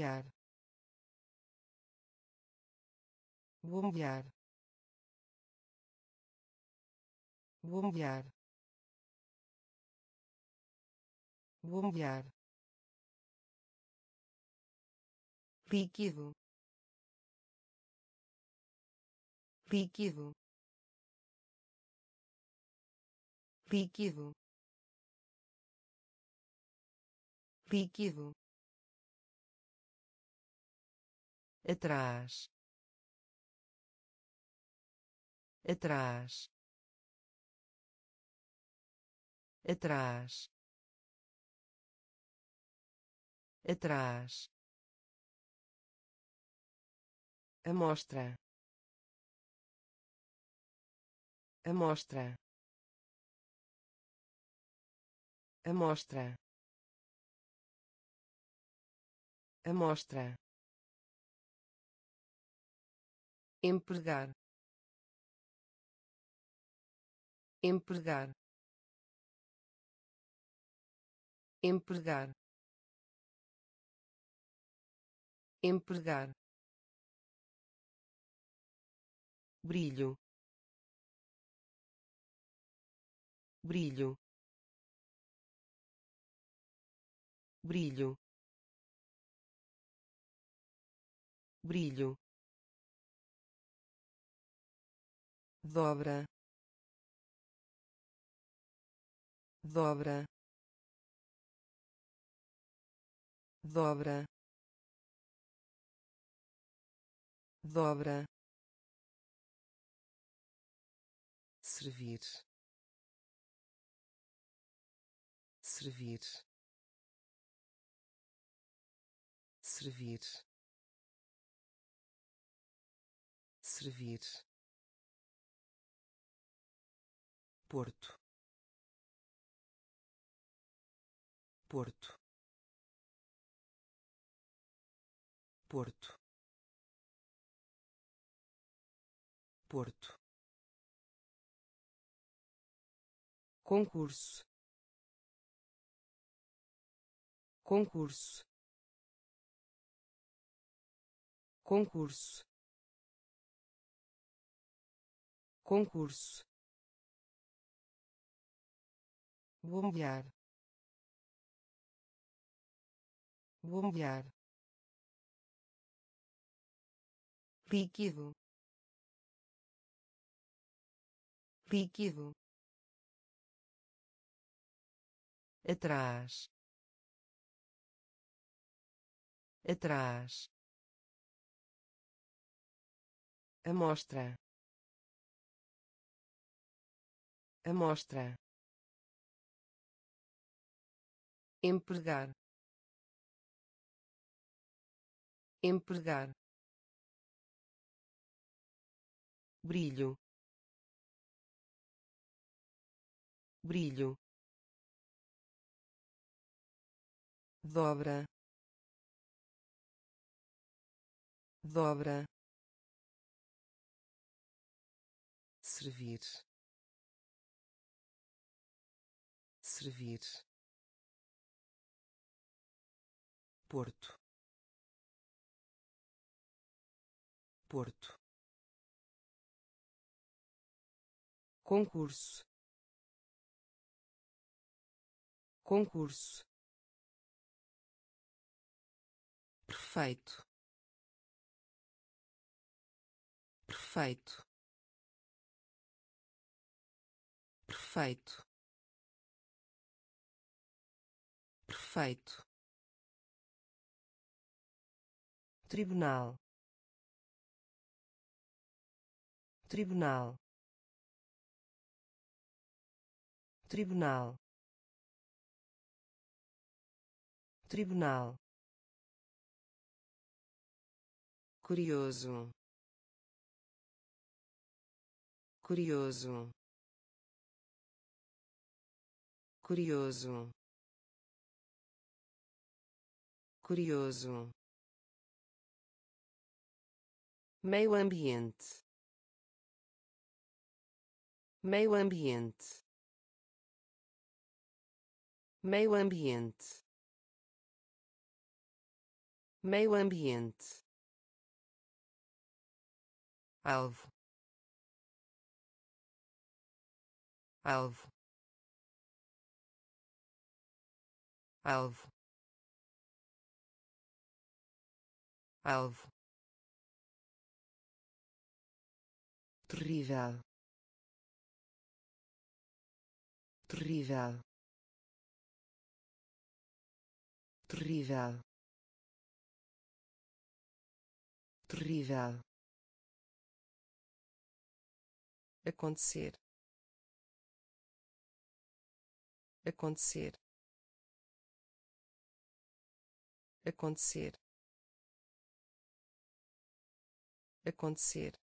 bombear. Bombear. Bombear. Bombear. Líquido. Líquido. Líquido. Líquido atrás. Atrás. Atrás. Atrás. Amostra. Amostra. Amostra. Amostra empregar. Empregar. Empregar. Empregar. Brilho. Brilho. Brilho. Brilho dobra dobra dobra dobra. Servir. Servir. Servir. Servir Porto. Porto. Porto. Porto. Concurso. Concurso. Concurso. Concurso bombear bombear líquido líquido atrás atrás amostra amostra empregar. Empregar. Brilho. Brilho. Dobra. Dobra. Servir. Servir Porto. Porto. Concurso. Concurso. Perfeito perfeito perfeito perfeito tribunal. Tribunal. Tribunal. Tribunal. Curioso. Curioso. Curioso. Curioso meio ambiente. Meio ambiente. Meio ambiente. Meio ambiente. Alvo. Alvo. Alvo. Alvo terrível. Terrível. Terrível. Terrível. Acontecer. Acontecer. Acontecer. Acontecer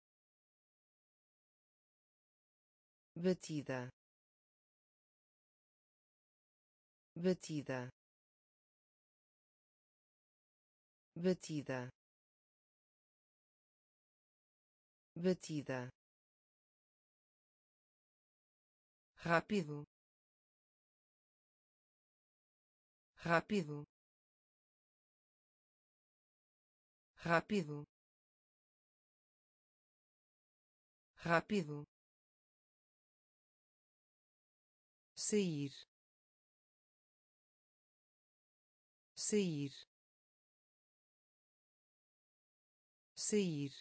batida batida batida batida. Rápido. Rápido. Rápido. Rápido sair. Sair. Sair.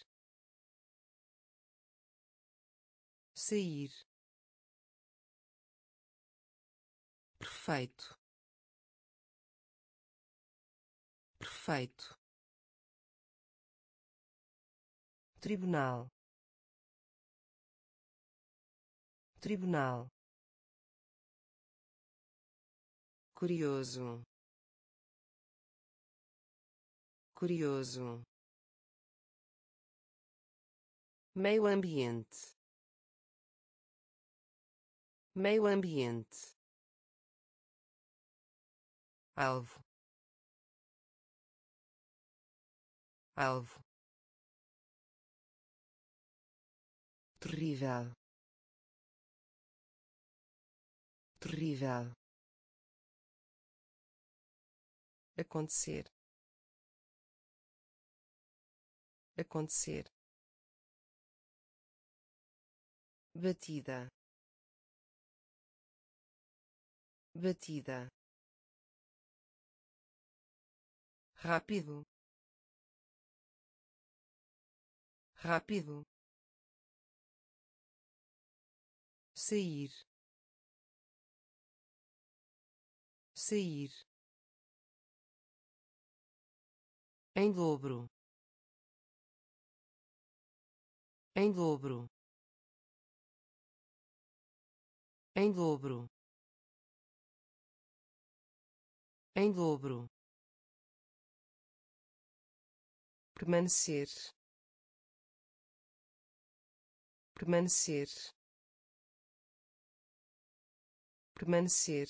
Sair. Perfeito. Perfeito. Tribunal. Tribunal curioso. Curioso. Meio ambiente. Meio ambiente. Alvo. Alvo. Terrível. Terrível acontecer. Acontecer. Batida. Batida. Rápido. Rápido. Sair. Sair em dobro. Em dobro. Em dobro. Em dobro. Permanecer. Permanecer. Permanecer.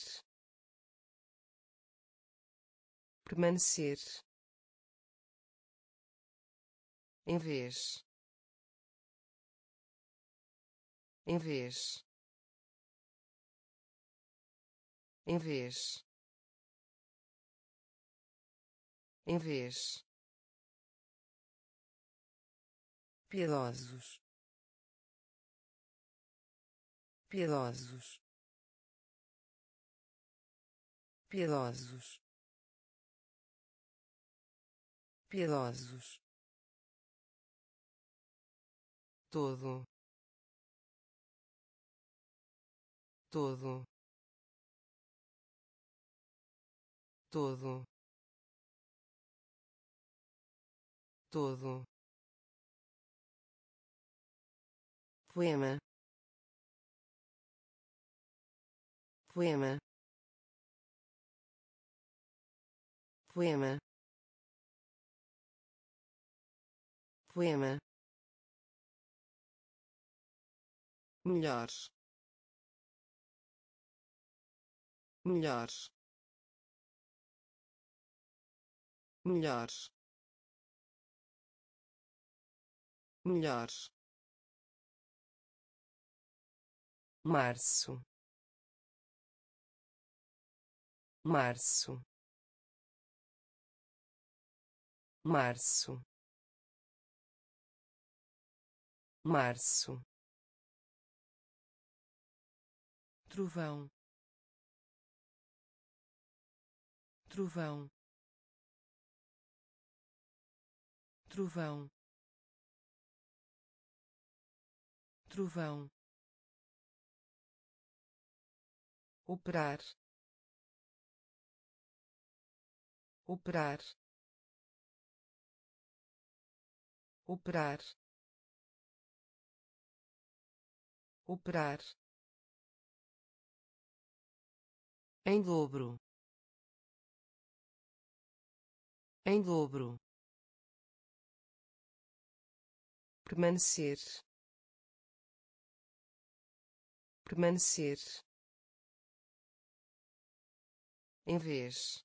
Permanecer em vez. Em vez. Em vez. Em vez. Piedosos piedosos piedosos piedosos todo. Todo. Todo. Todo. Poema. Poema. Poema. Poema melhor melhor melhor melhor março. Março. Março. Março trovão. Trovão. Trovão. Trovão. Operar. Operar. Operar. Operar em dobro. Em dobro. Permanecer. Permanecer. Em vez.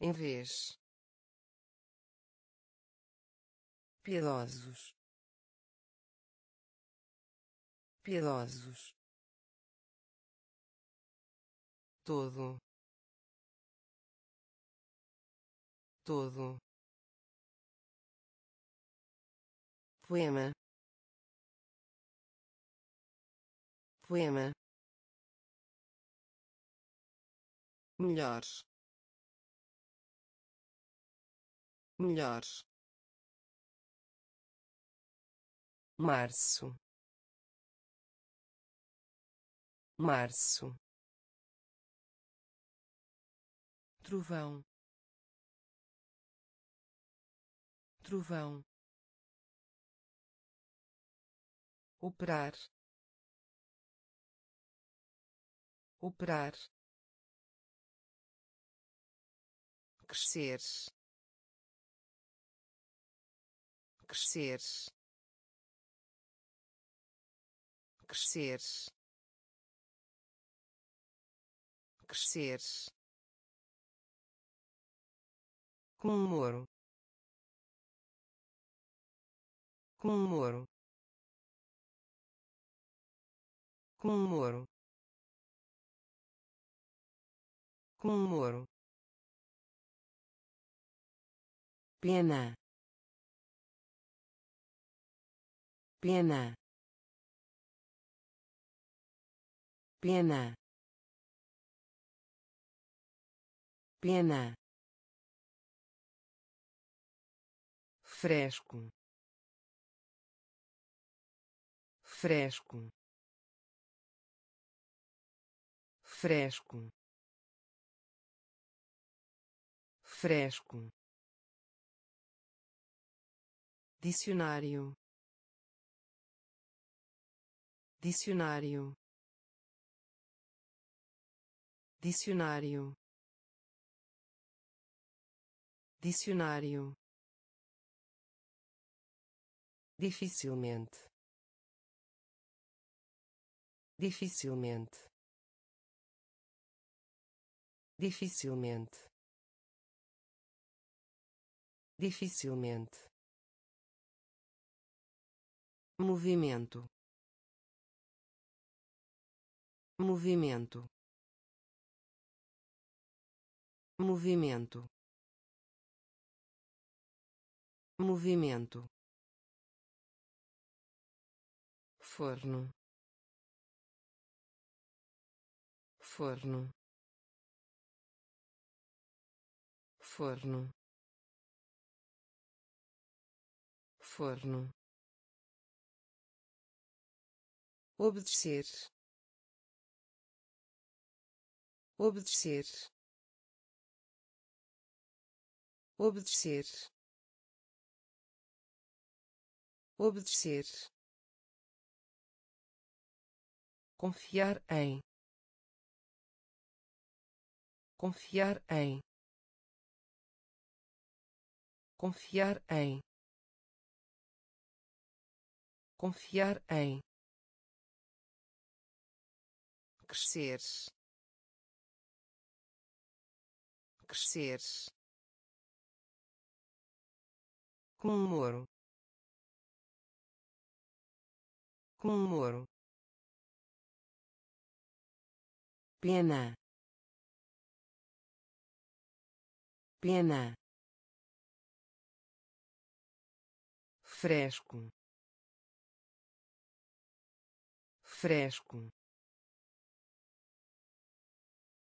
Em vez. Piedosos. Piedosos todo todo poema poema melhor melhor março março trovão. Trovão. Operar. Operar. Crescer. Crescer. Crescer. Crescer comemoro comemoro comemoro comemoro pena. Pena. Pena. Pena fresco. Fresco. Fresco. Fresco. Dicionário. Dicionário. Dicionário. Dicionário dificilmente. Dificilmente. Dificilmente. Dificilmente. Movimento. Movimento. Movimento. Movimento forno. Forno. Forno. Forno. Obedecer. Obedecer. Obedecer. Obedecer confiar em. Confiar em. Confiar em. Confiar em. Crescer. Crescer. Comemoro comemoro pena. Pena. Fresco. Fresco.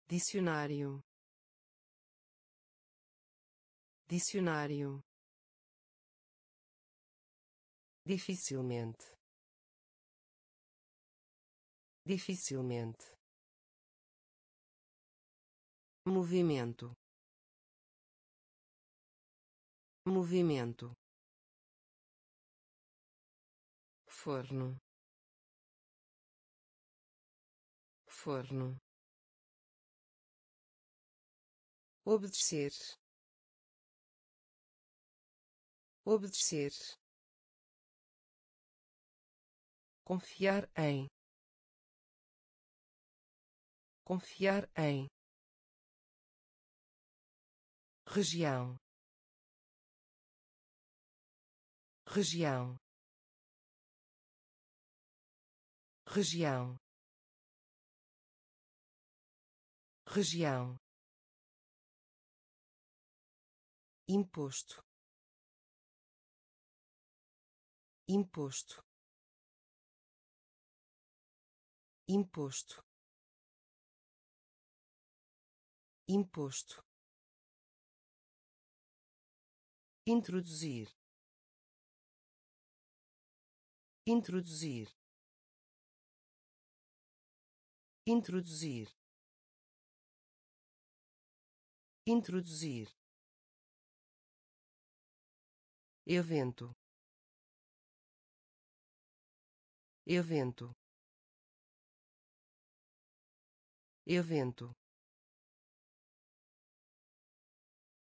Dicionário. Dicionário. Dificilmente. Dificilmente movimento. Movimento. Forno. Forno. Obedecer. Obedecer. Confiar em. Confiar em região. Região. Região. Região. Imposto. Imposto. Imposto. Imposto introduzir. Introduzir. Introduzir. Introduzir. Evento. Evento. Evento.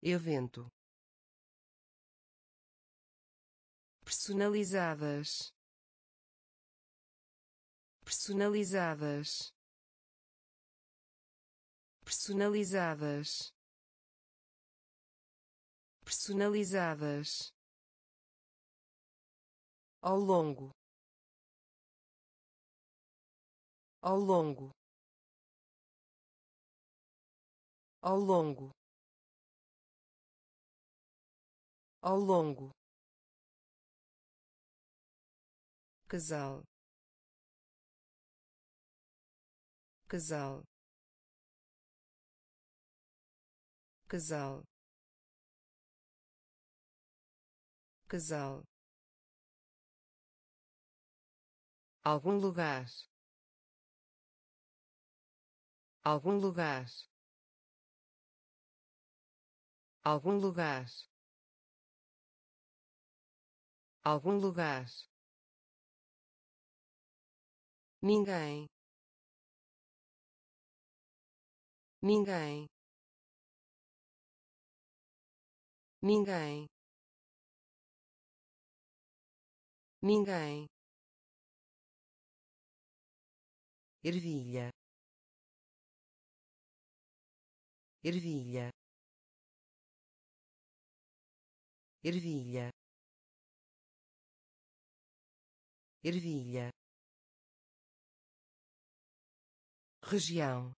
Evento personalizadas. Personalizadas. Personalizadas. Personalizadas. Ao longo. Ao longo. Ao longo. Ao longo casal. Casal. Casal. Casal. Algum lugar. Algum lugar. Algum lugar. Algum lugar ninguém. Ninguém. Ninguém. Ninguém. Ervilha. Ervilha. Ervilha. Ervilha região.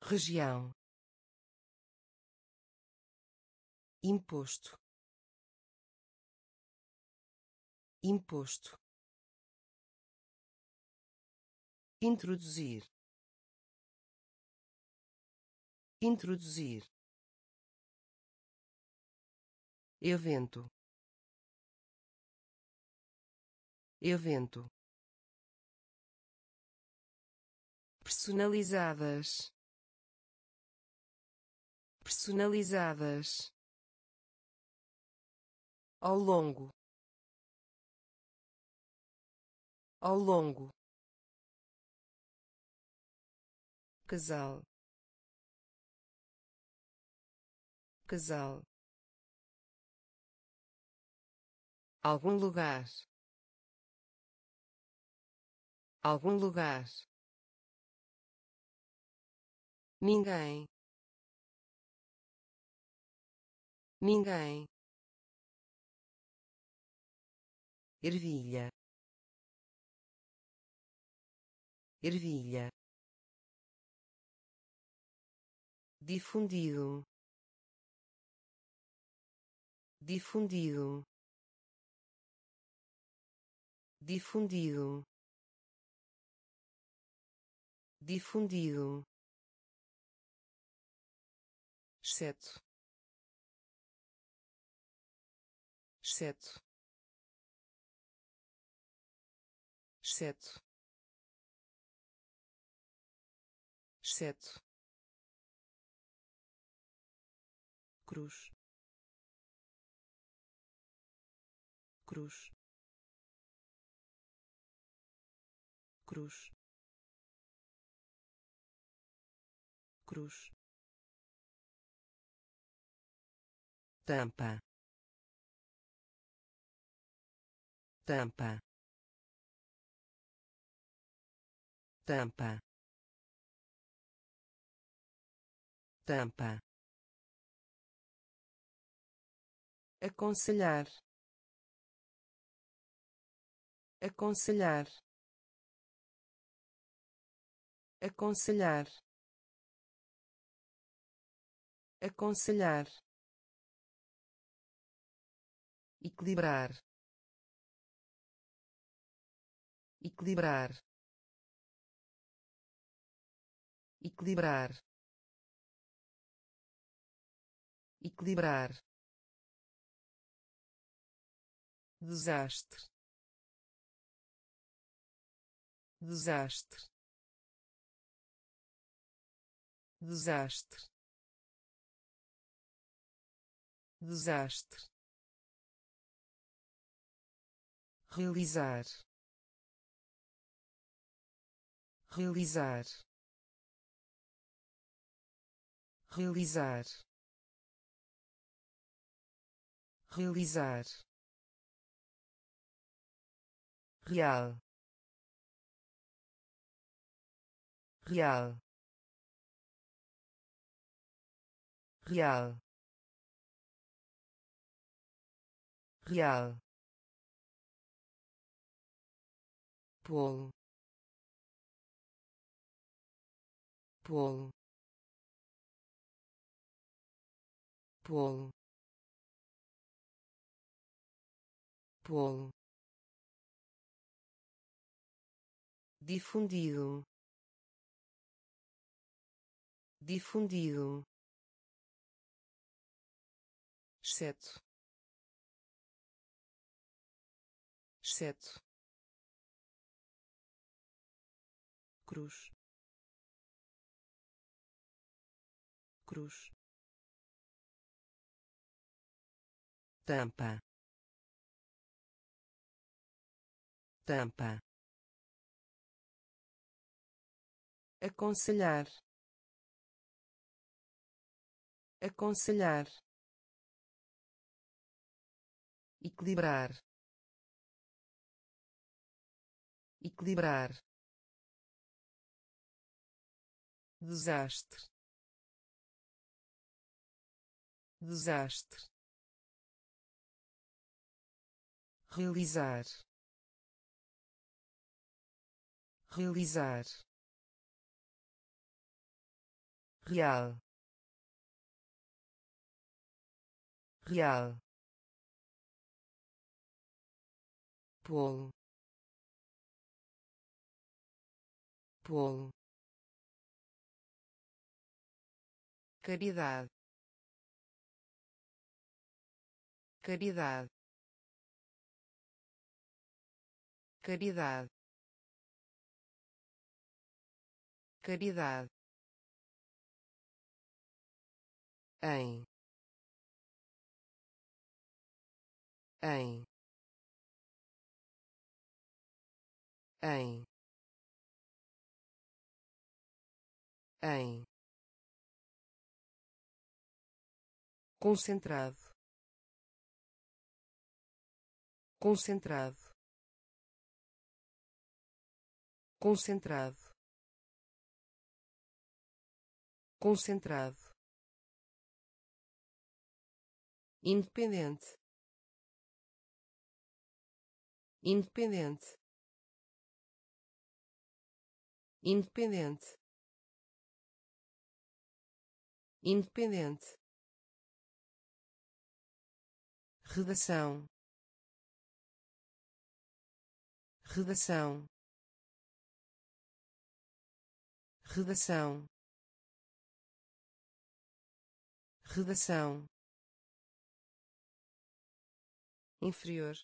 Região. Imposto. Imposto. Introduzir. Introduzir. Evento. Evento personalizadas. Personalizadas. Ao longo. Ao longo. Casal. Casal. Algum lugar. Algum lugar ninguém. Ninguém. Ervilha. Ervilha. Difundido. Difundido. Difundido. Difundido exceto exceto exceto exceto cruz. Cruz. Cruz. Cruz tampa. Tampa. Tampa. Tampa. Aconselhar. Aconselhar. Aconselhar. Aconselhar equilibrar. Equilibrar. Equilibrar. Equilibrar. Desastre. Desastre. Desastre. Desastre realizar. Realizar. Realizar. Realizar. Real. Real. Real. Real polo. Polo. Polo. Polo. Difundido. Difundido. Exceto. Exceto cruz. Cruz. Tampa. Tampa. Aconselhar. Aconselhar. Equilibrar. Equilibrar desastre. Desastre. Realizar. Realizar. Real. Real. Polo. Polo caridade. Caridade. Caridade. Caridade. Em. Em. Em. Em concentrado. Concentrado. Concentrado. Concentrado. Independente. Independente. Independente. Independente redação. Redação. Redação. Redação. Inferior.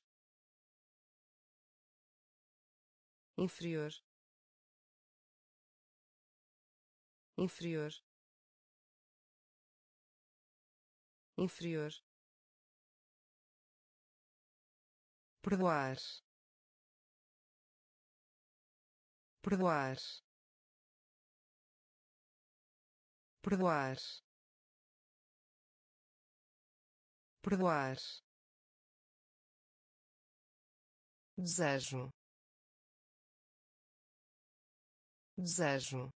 Inferior. Inferior. Inferior perdoar. Perdoar. Perdoar. Perdoar. Desejo. Desejo.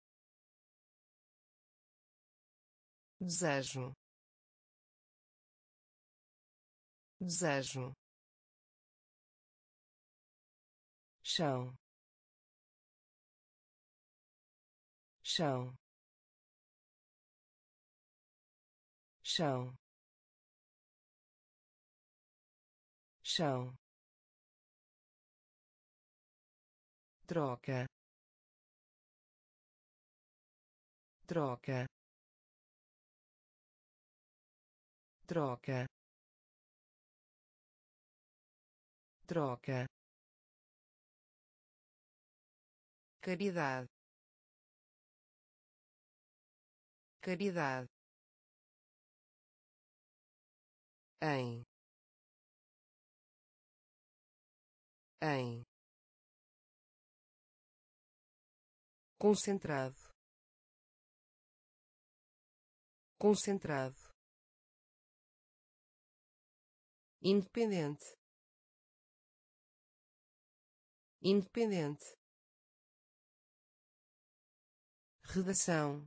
Desejo. Desejo chão. Chão. Chão. Chão. Troca. Troca. Troca. Troca caridade. Caridade. Em. Em. Concentrado. Concentrado. Independente. Independente redação.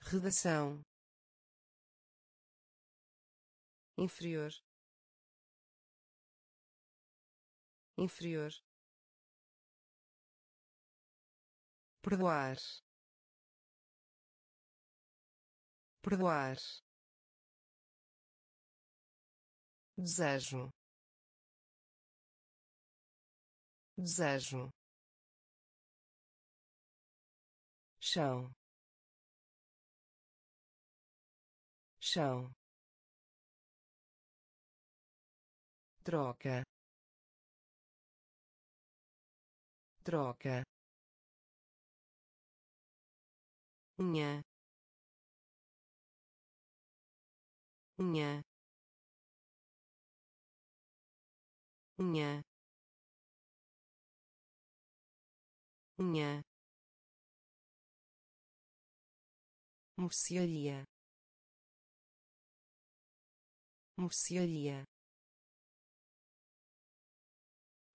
Redação. Inferior. Inferior. Perdoar. Perdoar. Desejo. Desejo chão. Chão. Troca. Troca. Unha. Unha. Unha. Unha mercearia. Mercearia.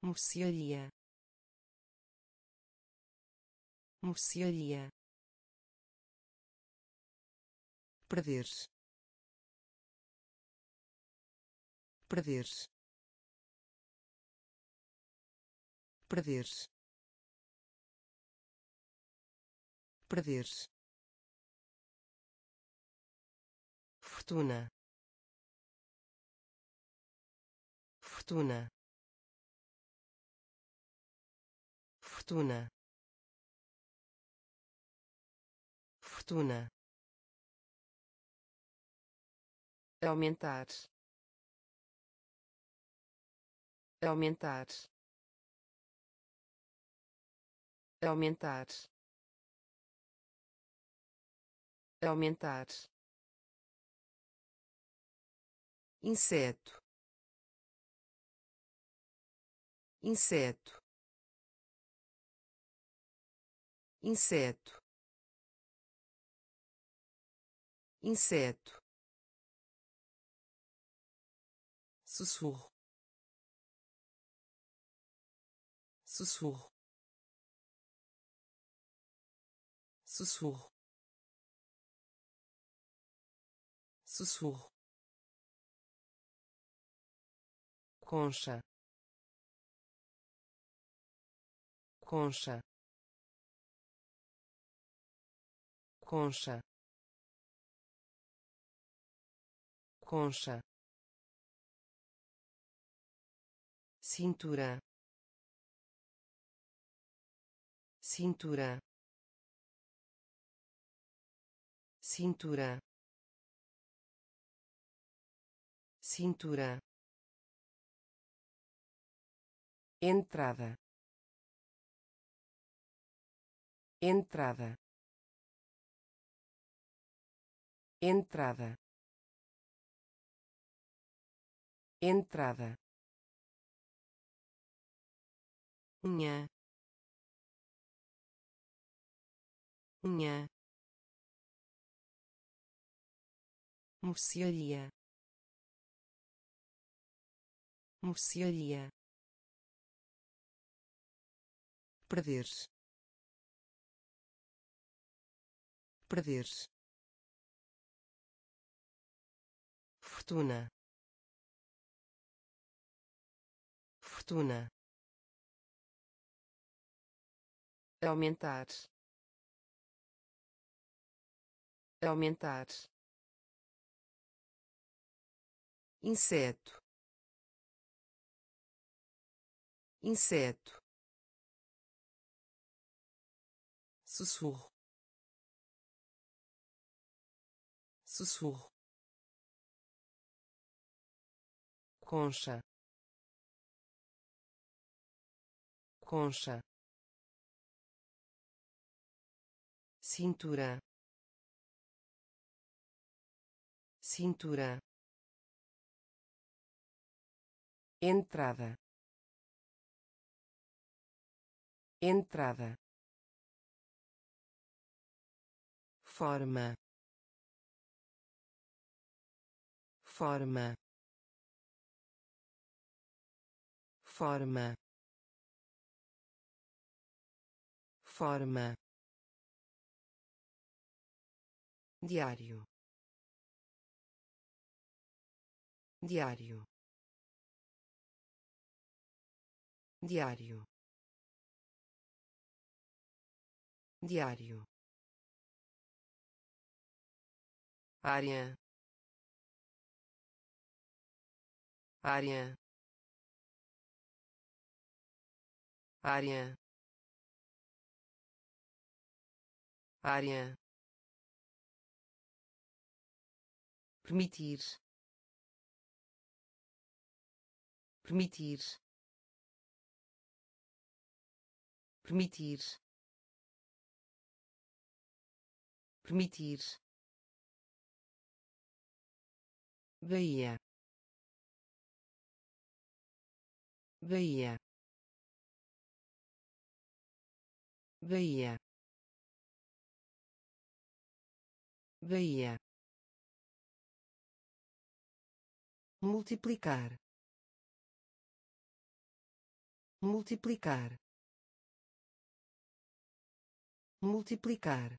Mercearia. Mercearia. Perder. Perder. Perder. Perder fortuna. Fortuna. Fortuna. Fortuna. Aumentar. Aumentar. Aumentar. Aumentar inseto. Inseto. Inseto. Inseto. Sussurro. Sussurro. Sussurro. Sussurro concha. Concha. Concha. Concha. Cintura. Cintura. Cintura. Cintura entrada. Entrada. Entrada. Entrada. Unha. Unha. Mercearia. Mercearia perder-se perder-se fortuna. Fortuna. Aumentar. Aumentar. Inseto. Inseto sussurro. Sussurro. Concha. Concha. Cintura. Cintura. Entrada. Entrada forma. Forma. Forma. Forma. Diário. Diário. Diário. Diário área. Área. Área. Área. Permitir. Permitir. Permitir. Permitir Bahia. Bahia. Bahia. Bahia. Multiplicar. Multiplicar. Multiplicar.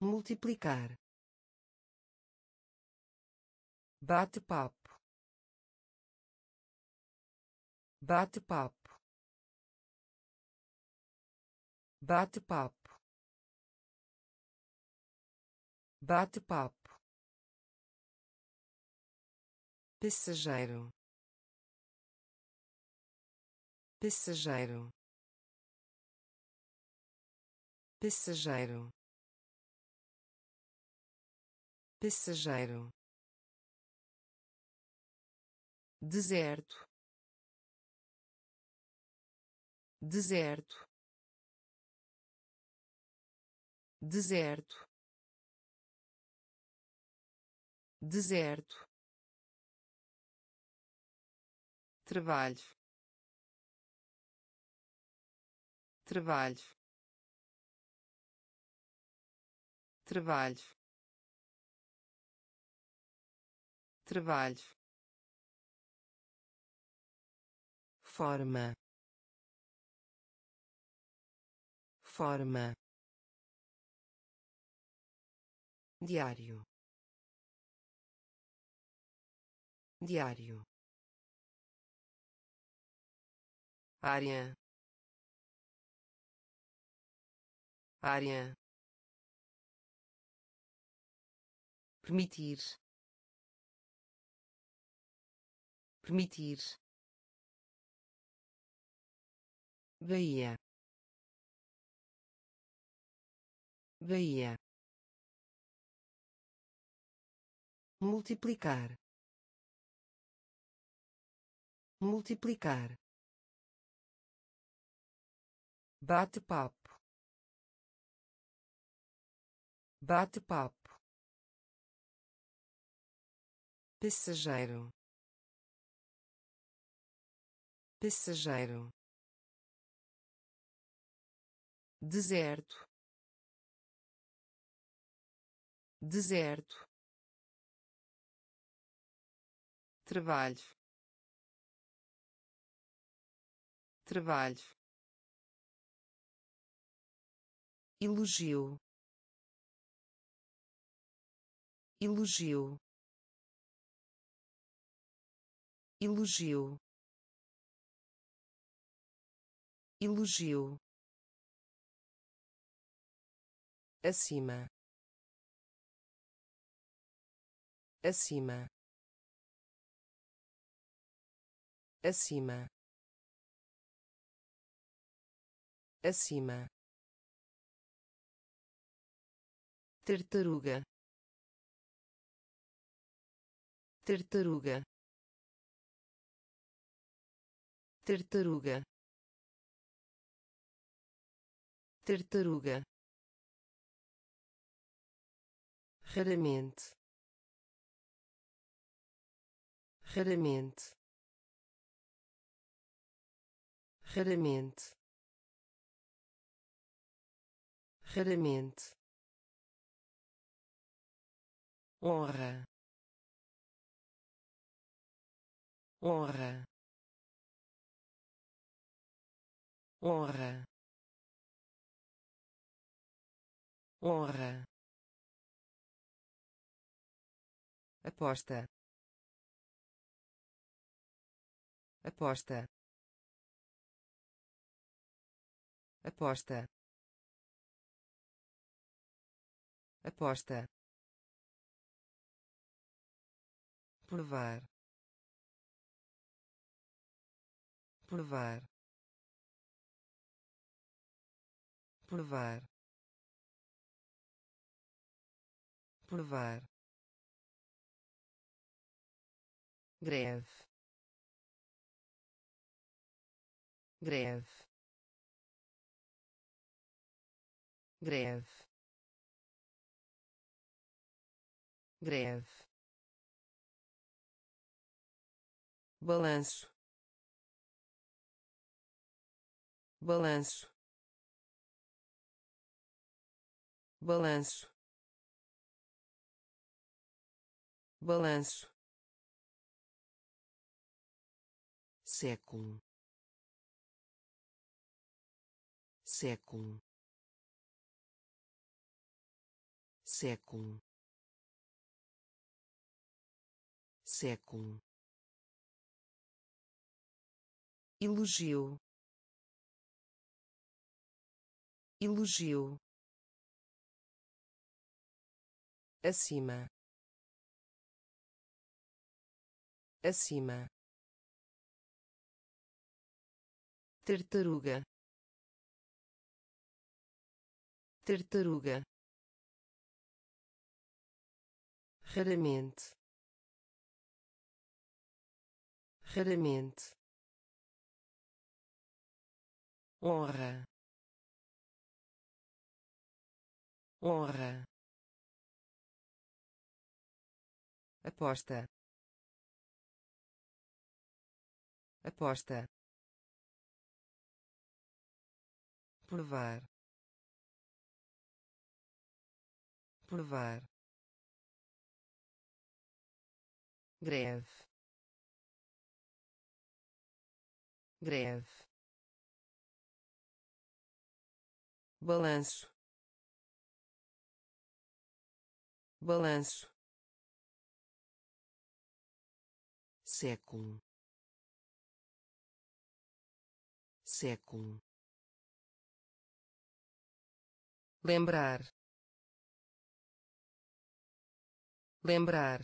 Multiplicar bate-papo. Bate-papo. Bate-papo. Bate-papo. Passageiro. Passageiro. Passageiro. Passageiro deserto. Deserto. Deserto. Deserto. Trabalho. Trabalho. Trabalho. Trabalho forma. Forma. Diário. Diário. Área. Área. Permitir. Permitir Bahia. Bahia. Multiplicar. Multiplicar. Bate-papo. Bate-papo. Passageiro. Passageiro deserto. Deserto. Trabalho. Trabalho. Elogio. Elogio. Elogio. Elogio acima. Acima. Acima. Acima. Tartaruga. Tartaruga. Tartaruga. Tartaruga raramente. Raramente. Raramente. Raramente. Honra. Honra. Honra. Honra aposta. Aposta. Aposta. Aposta. Provar. Provar. Provar. Provar greve greve greve greve. Balanço balanço balanço. Balanço século. Século. Século. Século. Elogio. Elogio. Acima. Acima tartaruga. Tartaruga. Raramente. Raramente. Honra. Honra. Aposta. Aposta provar provar greve greve balanço balanço século século lembrar. Lembrar.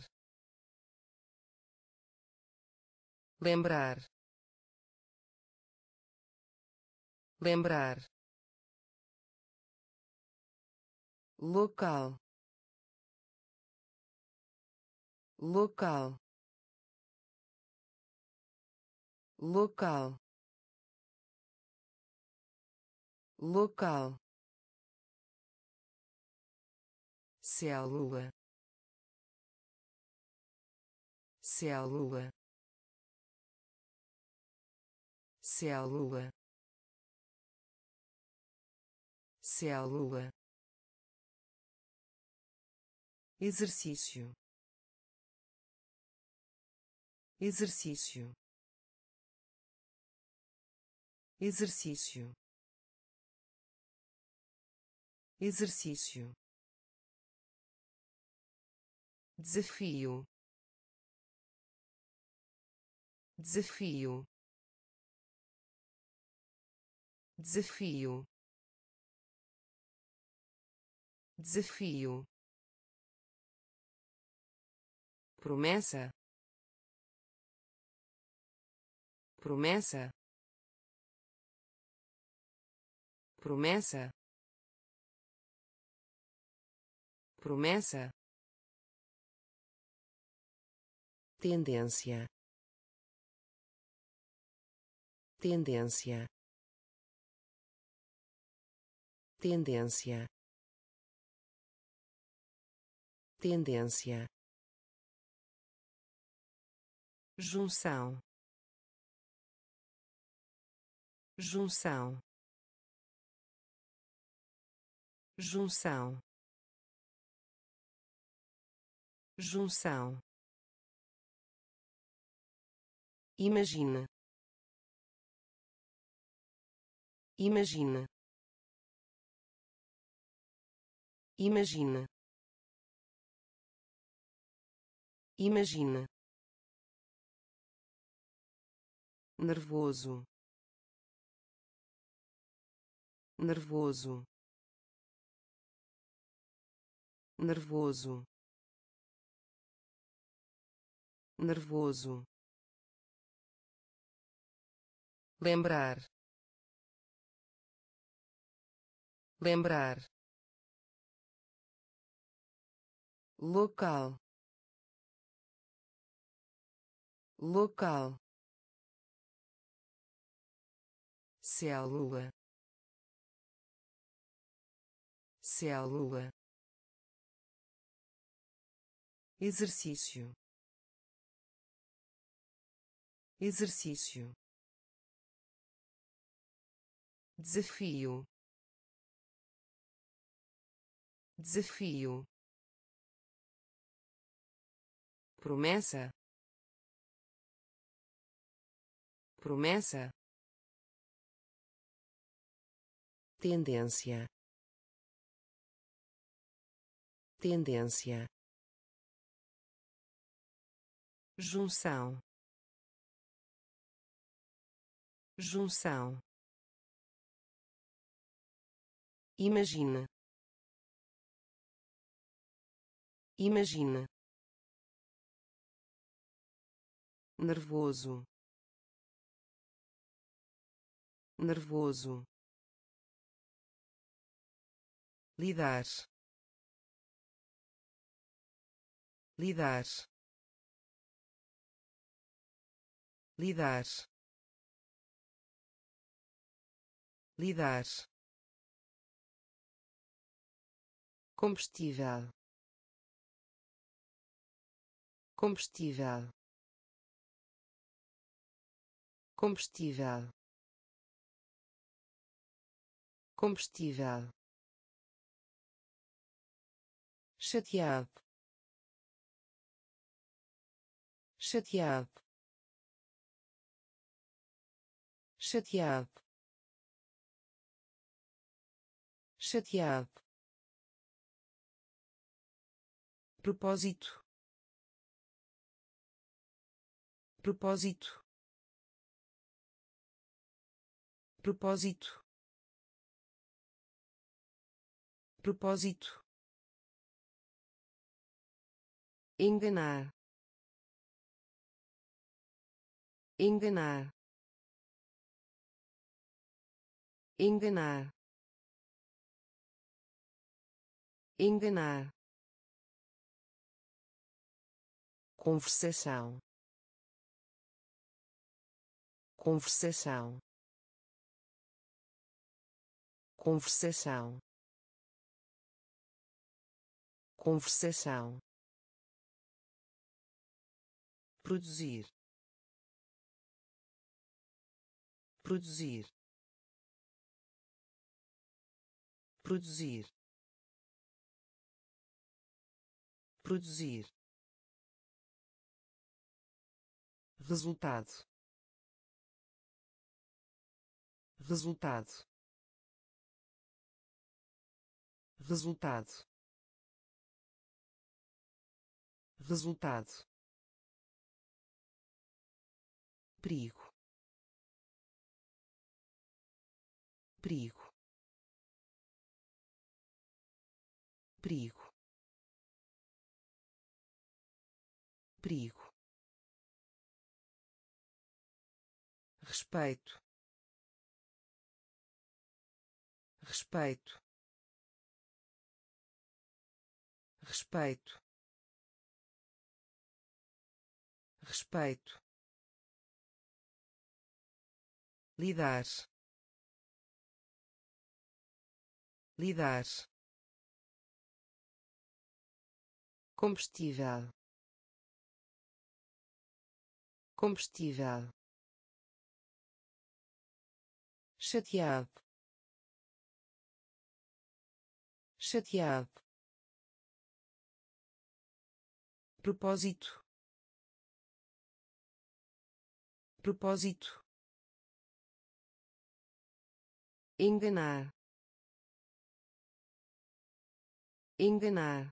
Lembrar. Lembrar. Local. Local. Local. Local célula. Célula. Célula. Célula. Exercício. Exercício. Exercício. Exercício desafio. Desafio. Desafio. Desafio. Promessa. Promessa. Promessa. Promessa tendência. Tendência. Tendência. Tendência. Junção. Junção. Junção. Junção Imagina. Imagina. Imagina. Imagina. nervoso nervoso nervoso nervoso lembrar. Lembrar. Local. Local. Célula. Célula. Exercício. Exercício desafio. Desafio. Promessa. Promessa. Tendência. Tendência. Junção. Junção Imagina. Imagina. Nervoso. Nervoso. Lidar. Lidar. Lidar. Lidar combustível. Combustível. Combustível. Combustível. Chateado. Chateado. Chateado. Chateado propósito. Propósito. Propósito. Propósito. Enganar. Enganar. Enganar. Enganar conversação. Conversação. Conversação. Conversação. Produzir. Produzir. Produzir. Produzir resultado. Resultado. Resultado. Resultado. Perigo. Perigo. Perigo. Perigo respeito. Respeito. Respeito. Respeito. Lidar. Lidar. Combustível. Combustível chateado. Chateado. Propósito. Propósito. Enganar. Enganar.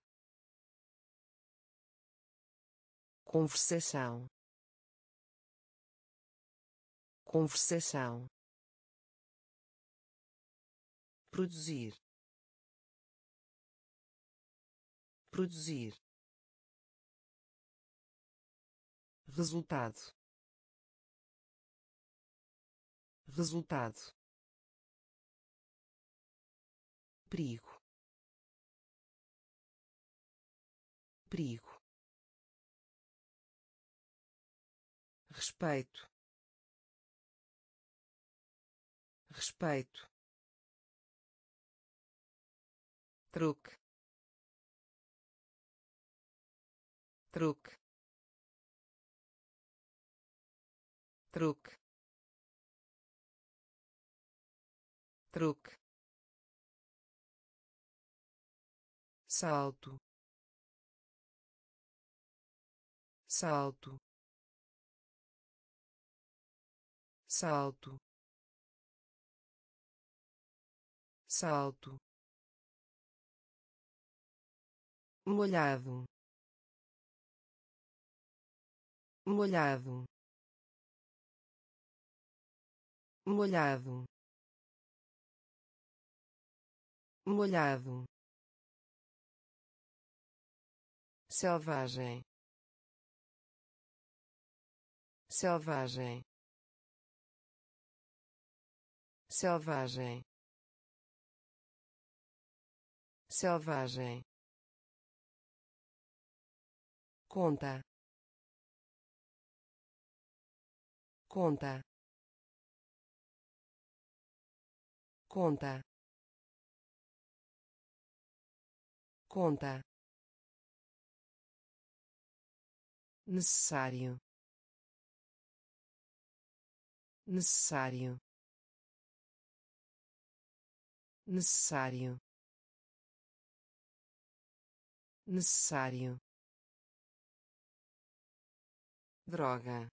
Conversação. Conversação produzir. Produzir. Resultado. Resultado. Perigo. Perigo. Respeito. Respeito truque. Truque. Truque. Truque. Salto. Salto. Salto. Salto molhado molhado molhado molhado. Selvagem selvagem selvagem. Selvagem conta. Conta. Conta. Conta. Necessário. Necessário. Necessário. Necessário droga.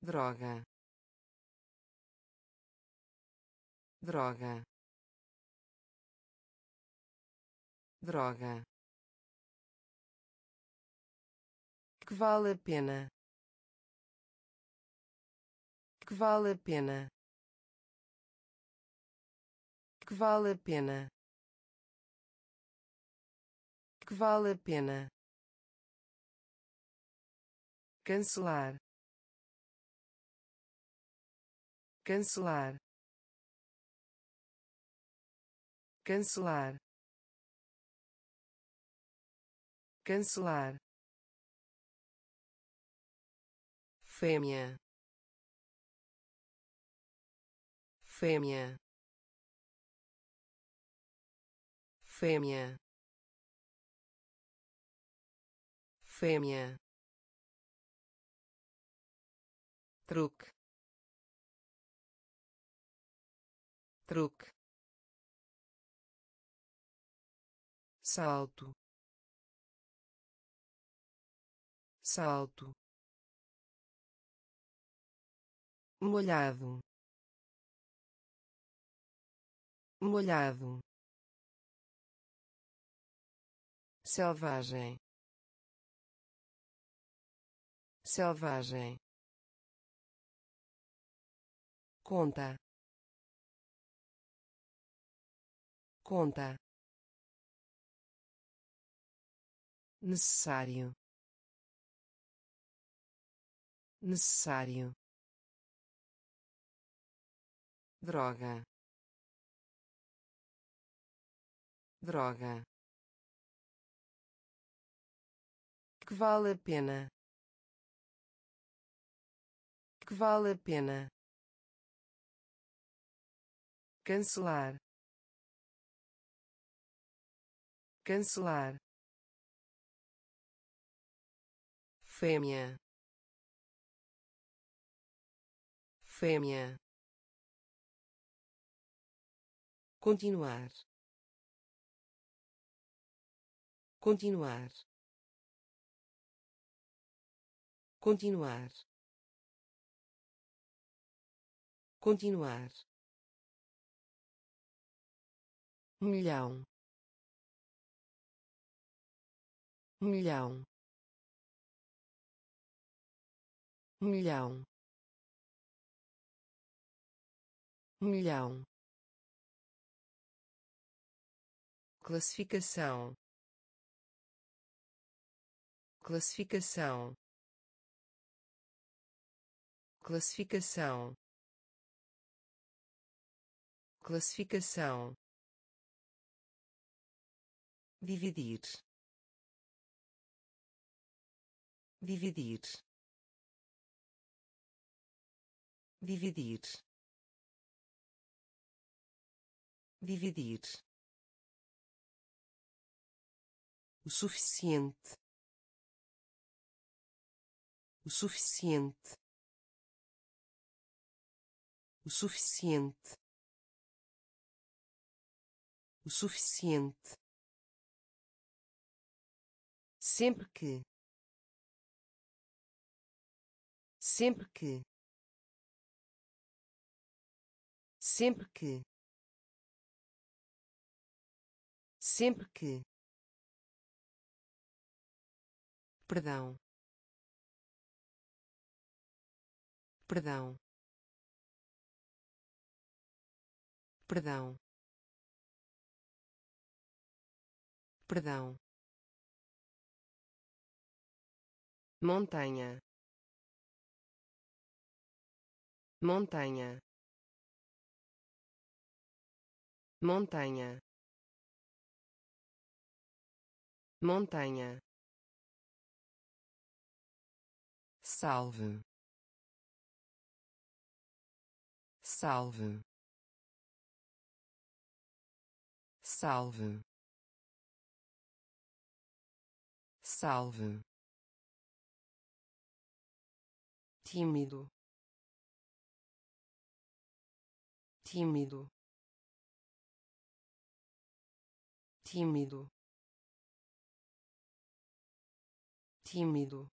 Droga. Droga. Droga. Que vale a pena? Que vale a pena? Que vale a pena? Que vale a pena cancelar. Cancelar. Cancelar. Cancelar. Fêmea. Fêmea. Fêmea. Fêmea truque. Truque. Salto. Salto. Molhado. Molhado. Selvagem. Selvagem conta. Conta. Necessário. Necessário. Droga. Droga. Que vale a pena? Que vale a pena cancelar. Cancelar. Fêmea. Fêmea. Continuar. Continuar. Continuar. Continuar milhão. Milhão. Milhão. Milhão. Classificação. Classificação. Classificação. Classificação dividir. Dividir. Dividir. Dividir. O suficiente. O suficiente. O suficiente. O suficiente sempre que. Sempre que. Sempre que. Sempre que. Perdão. Perdão. Perdão. Perdão montanha. Montanha. Montanha. Montanha. Salve. Salve. Salve. Salve tímido. Tímido. Tímido. Tímido.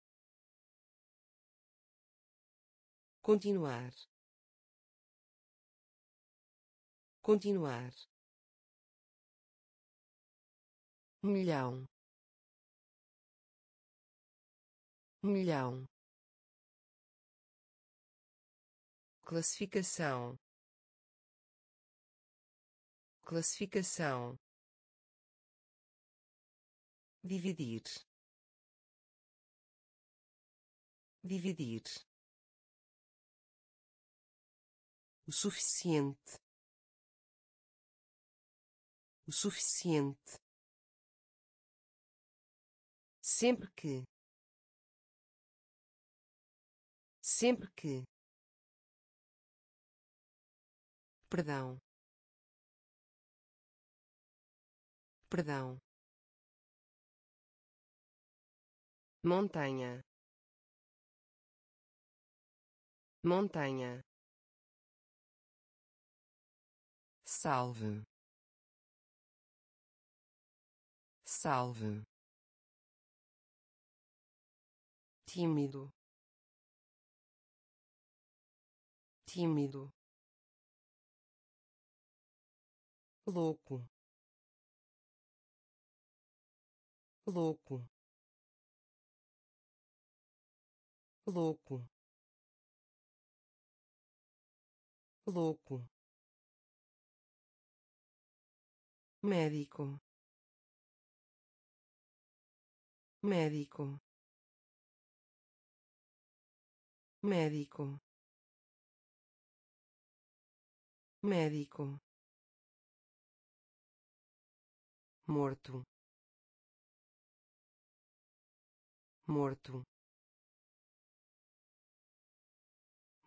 Continuar. Continuar. Milhão. Milhão classificação. Classificação. Dividir. Dividir. O suficiente. O suficiente. Sempre que. Sempre que perdão. Perdão. Montanha. Montanha. Salve. Salve. Tímido. Tímido louco. Louco. Louco. Louco. Médico. Médico. Médico. Médico morto. Morto.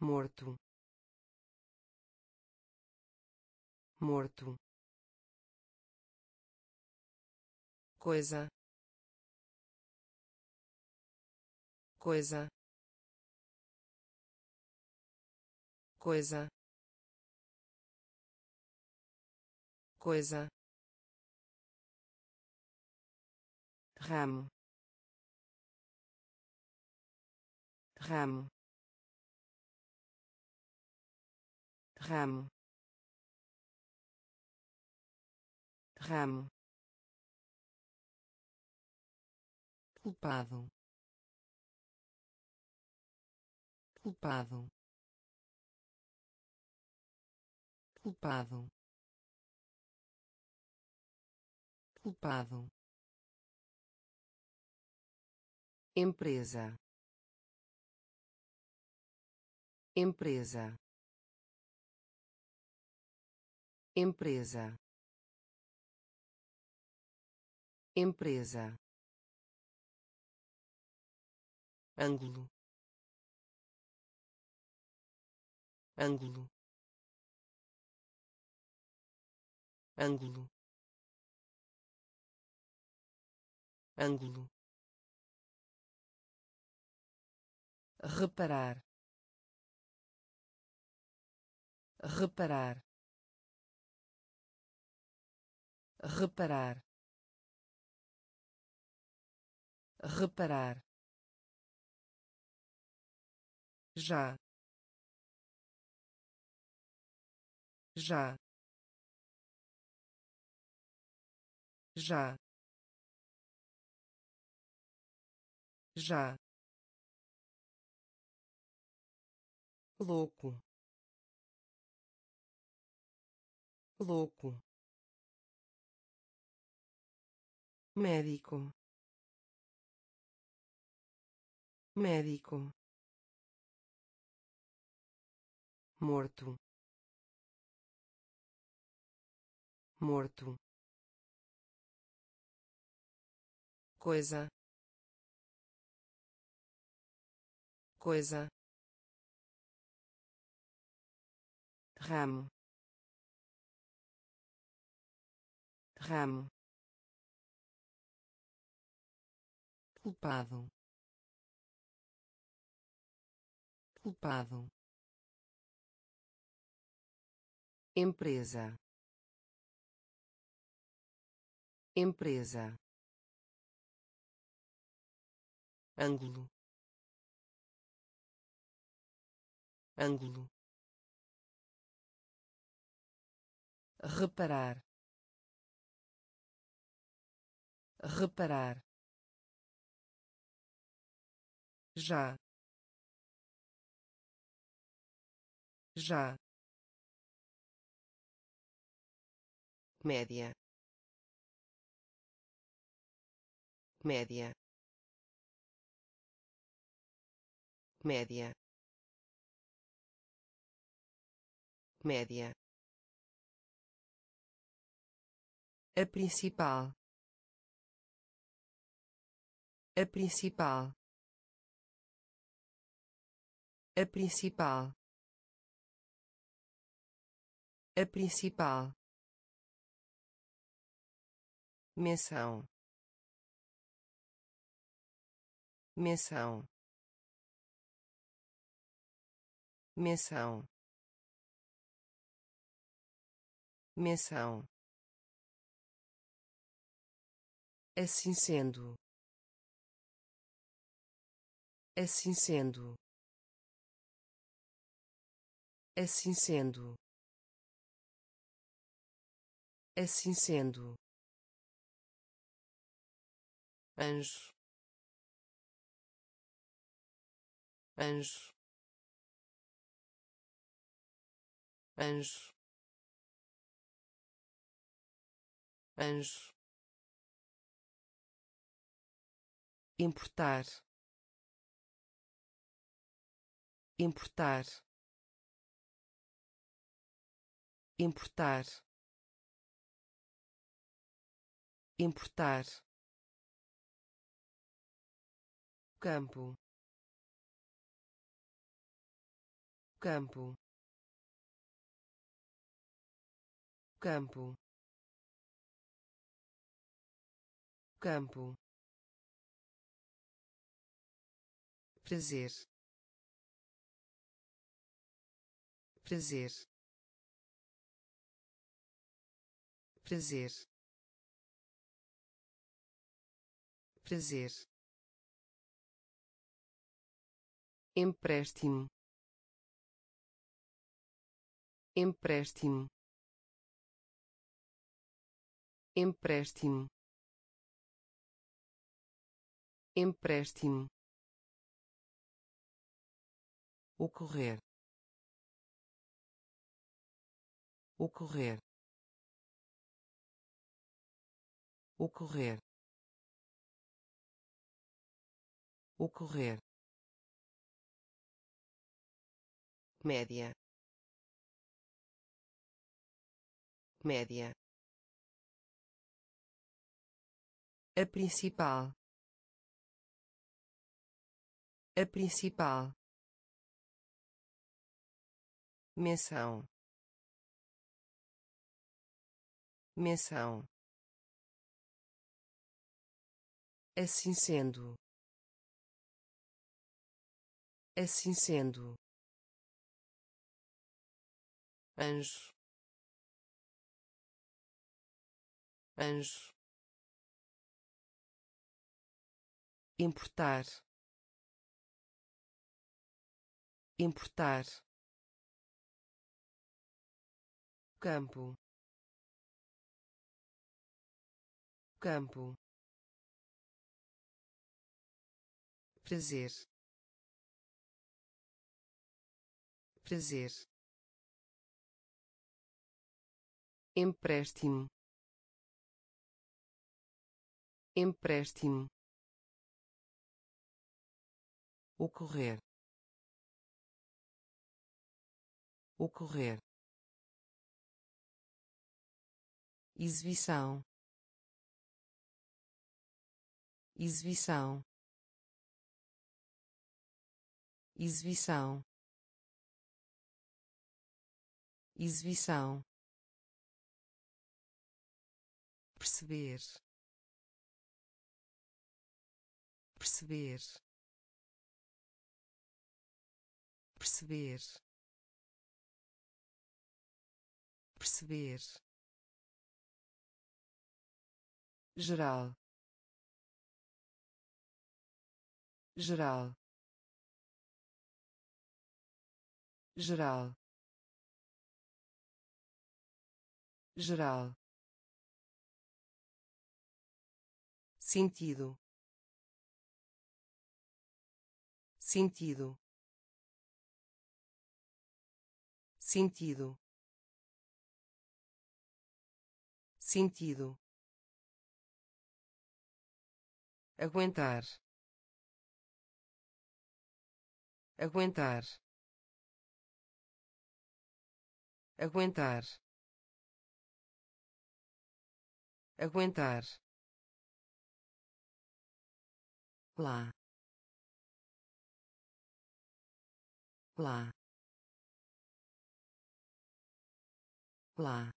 Morto. Morto. Coisa. Coisa. Coisa. Coisa ramo. Ramo. Ramo. Ramo. Culpado. Culpado. Culpado. Culpado empresa. Empresa. Empresa. Empresa. Ângulo. Ângulo. Ângulo. Ângulo reparar reparar reparar reparar. Já já já já louco. Louco. Médico. Médico. Morto. Morto. Coisa. Coisa ramo. Ramo. Culpado. Culpado. Empresa. Empresa. Ângulo. Ângulo reparar reparar já já média média média média a principal. A principal. A principal. A principal. Menção. Menção. Menção. Menção assim sendo. Assim sendo. Assim sendo. Assim sendo. Anjo. Anjo. Anjo. Anjo importar. Importar. Importar. Importar. Campo. Campo. Campo. Campo prazer. Prazer. Prazer. Prazer. Empréstimo. Empréstimo. Empréstimo. Empréstimo ocorrer. Ocorrer. Ocorrer. Ocorrer. Média. Média. A principal. A principal menção. Menção. Assim sendo. Assim sendo. Anjo. Anjo. Importar. Importar campo. Campo. Prazer. Prazer. Empréstimo. Empréstimo. Ocorrer. Ocorrer exibição. Exibição. Exibição. Exibição. Perceber. Perceber. Perceber. Perceber geral. Geral. Geral. Geral. Sentido. Sentido. Sentido. Sentido aguentar. Aguentar. Aguentar. Aguentar. Lá. Lá. Lá.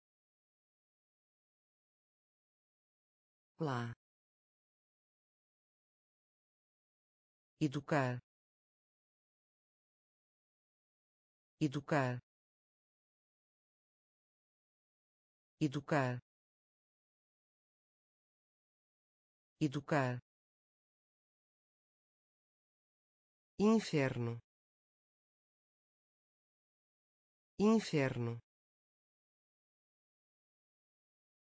Lá educar. Educar. Educar. Educar. Inferno. Inferno.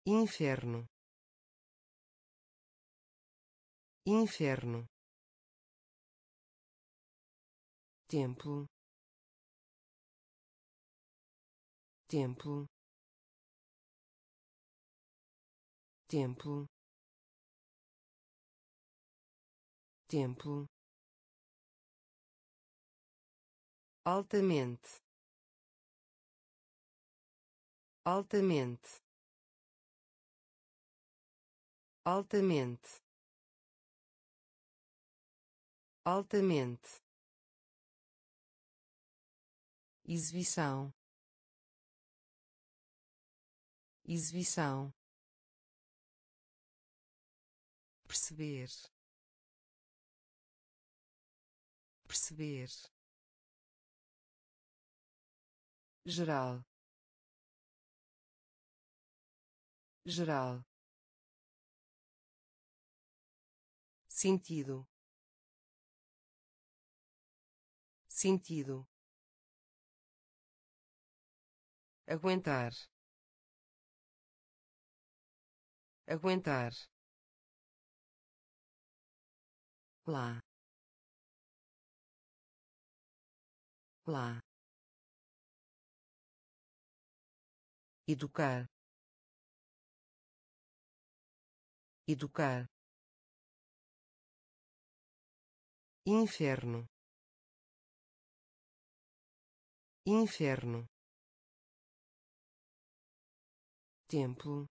Inferno. Inferno templo. Templo. Templo. Templo. Altamente. Altamente. Altamente. Altamente exibição. Exibição. Perceber. Perceber. Geral. Geral. Sentido. Sentido aguentar. Aguentar. Lá. Lá. Educar. Educar. Inferno. Inferno templo.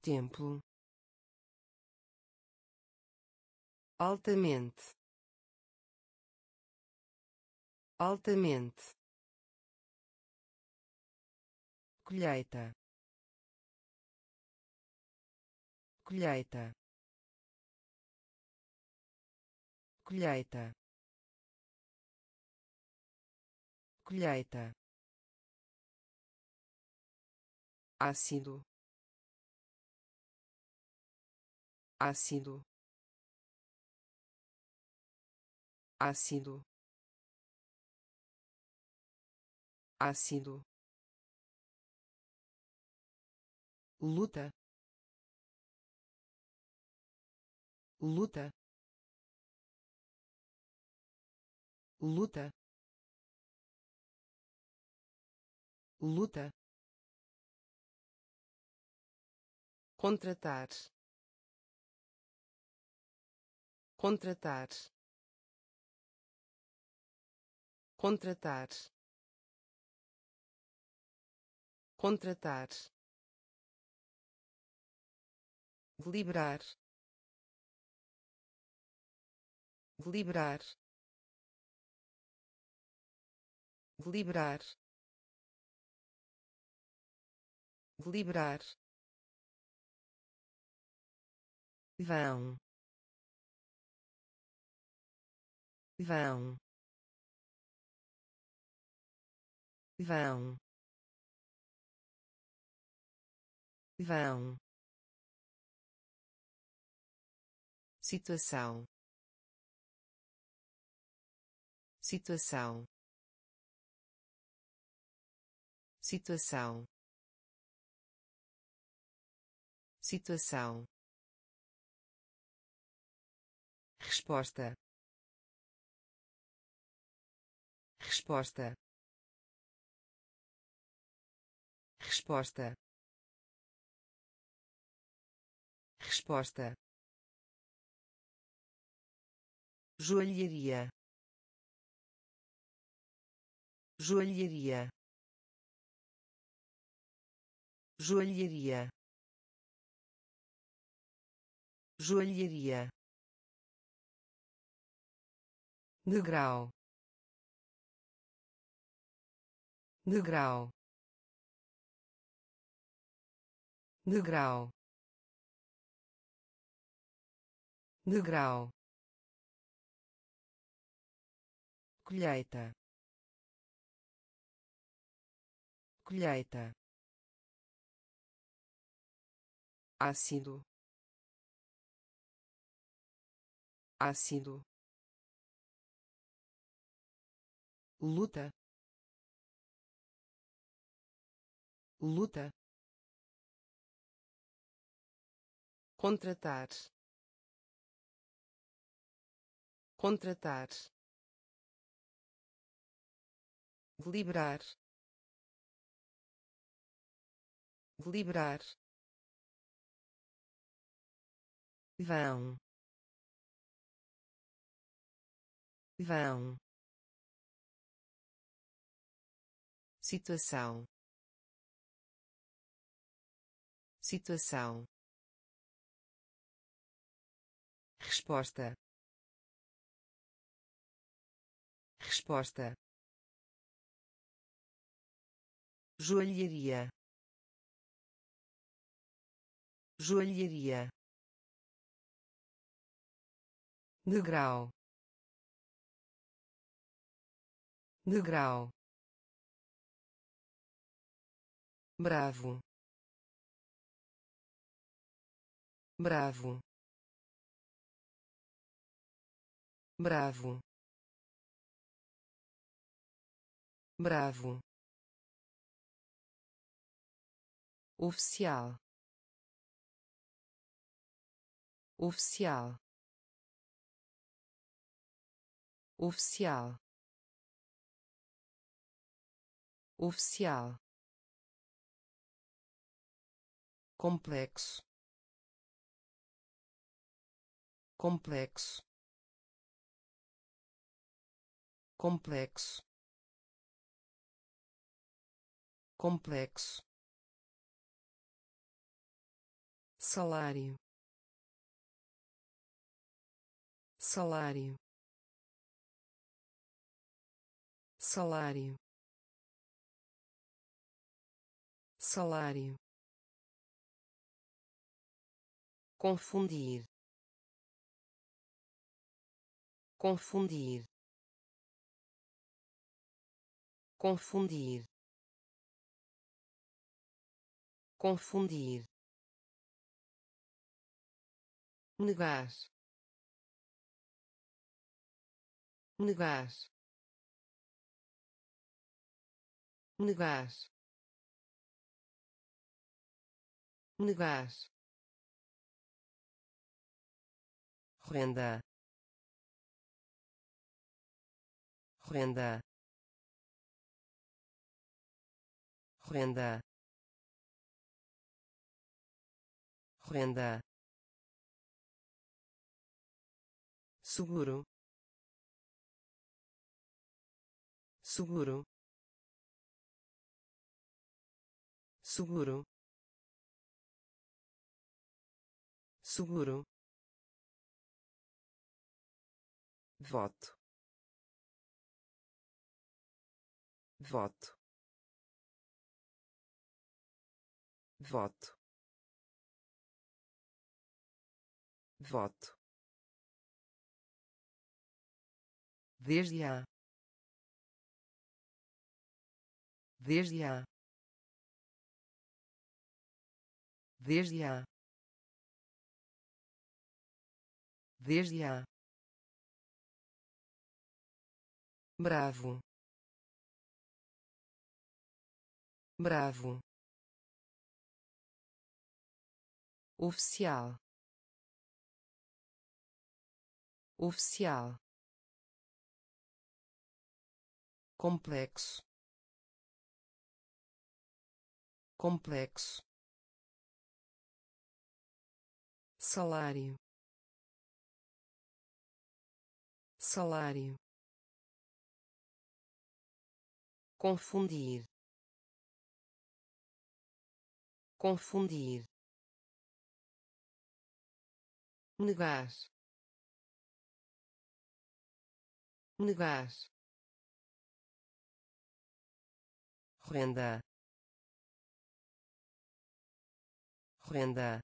Templo. Altamente. Altamente. Colheita. Colheita. Colheita. Colheita ácido. Ácido. Ácido. Ácido. Luta. Luta. Luta. Luta contratar. Contratar. Contratar. Contratar. Deliberar. Deliberar. Deliberar. Deliberar vão. Vão. Vão. Vão. Situação. Situação. Situação. Situação resposta. Resposta. Resposta. Resposta. Joalheria. Joalheria. Joalheria. Joalheria degrau. Degrau. Degrau. Degrau. Colheita. Colheita. Ácido. Ácido luta luta contratar contratar deliberar deliberar vão vão situação. Situação. Resposta. Resposta. Joalheria. Joalheria. Degrau. Degrau bravo. Bravo. Bravo. Bravo. Oficial. Oficial. Oficial. Oficial complexo. Complexo. Complexo. Complexo. Salário. Salário. Salário. Salário confundir. Confundir. Confundir. Confundir. Negar. Negar. Negar. Negar renda. Renda. Renda. Renda. Seguro. Seguro. Seguro. Seguro voto. Voto. Voto. Voto. Desde a desde a desde a desde a bravo. Bravo. Oficial. Oficial. Complexo. Complexo. Salário. Salário confundir. Confundir. Negar. Negar. Renda. Renda.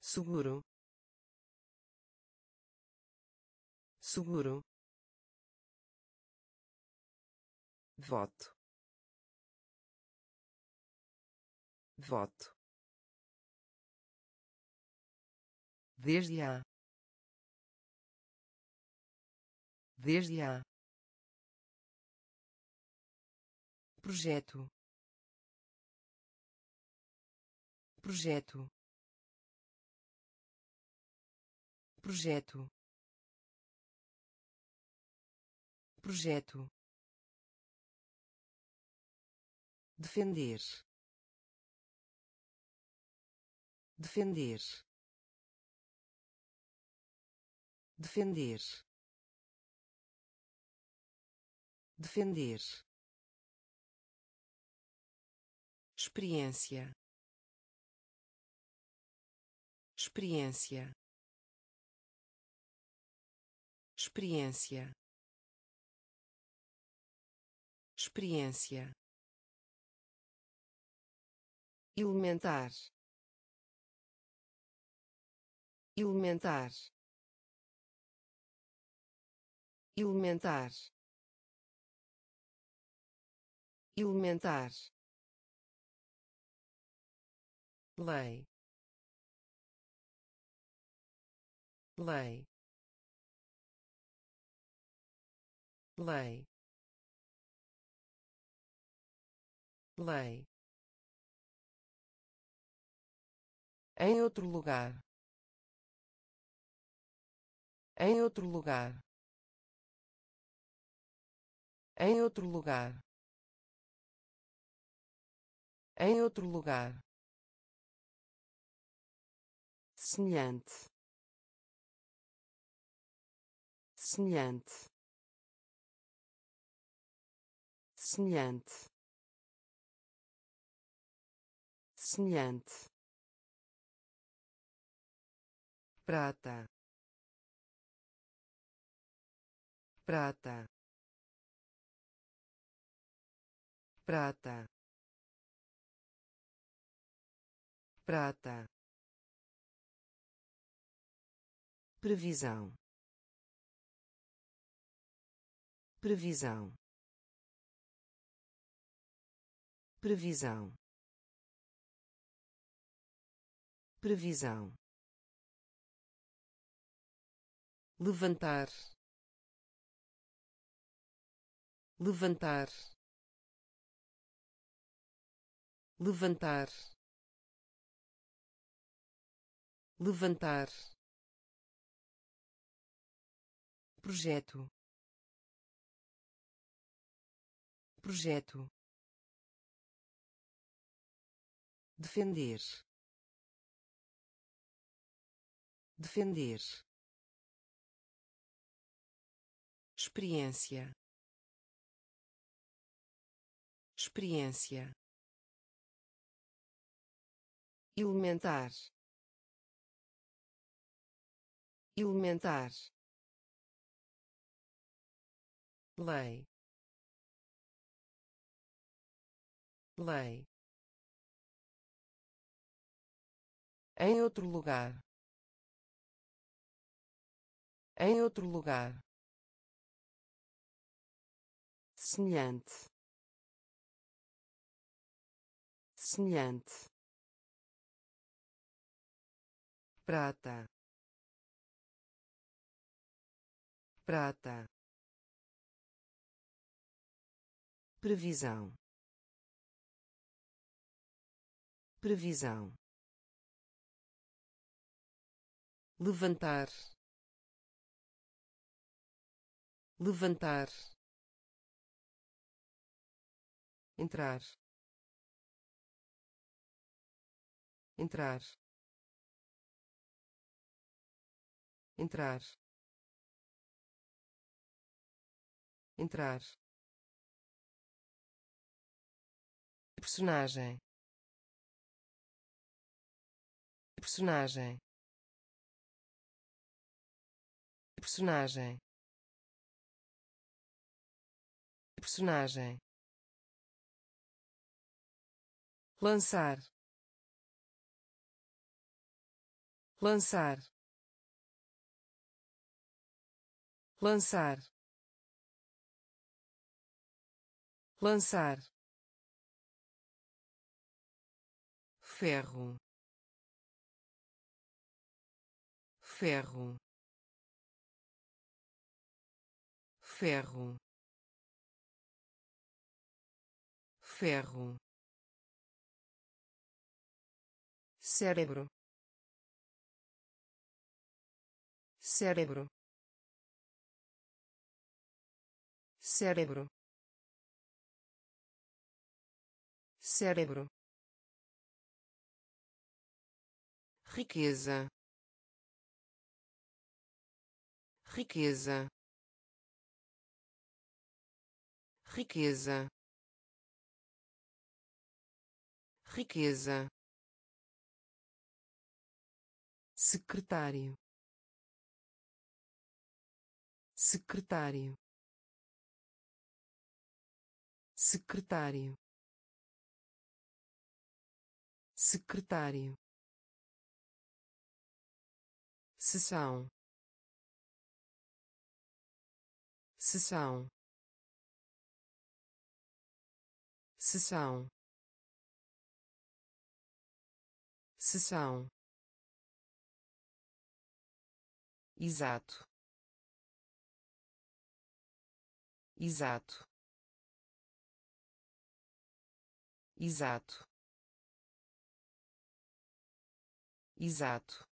Seguro. Seguro voto. Voto. Desde a desde a projeto. Projeto. Projeto. Projeto defender. Defender. Defender. Defender. Experiência. Experiência. Experiência. Experiência elementar. Elementar. Elementar. Elementar. Lei. Lei. Lei. Lei em outro lugar. Em outro lugar. Em outro lugar. Em outro lugar. Semelhante. Semelhante. Semelhante. Semelhante prata. Prata. Prata. Prata. Previsão. Previsão. Previsão. Previsão levantar. Levantar. Levantar. Levantar. Projeto. Projeto. Defender. Defender experiência. Experiência. Elementar. Elementar. Lei. Lei. Em outro lugar. Em outro lugar semelhante. Semelhante. Prata. Prata. Previsão. Previsão. Levantar. Levantar entrar. Entrar. Entrar. Entrar. Personagem. Personagem. Personagem. Personagem lançar. Lançar. Lançar. Lançar. Ferro. Ferro. Ferro. Ferro cérebro. Cérebro. Cérebro. Cérebro. Riqueza. Riqueza. Riqueza. Riqueza secretário. Secretário. Secretário. Secretário. Sessão. Sessão. Sessão. Sessão exato. Exato. Exato. Exato.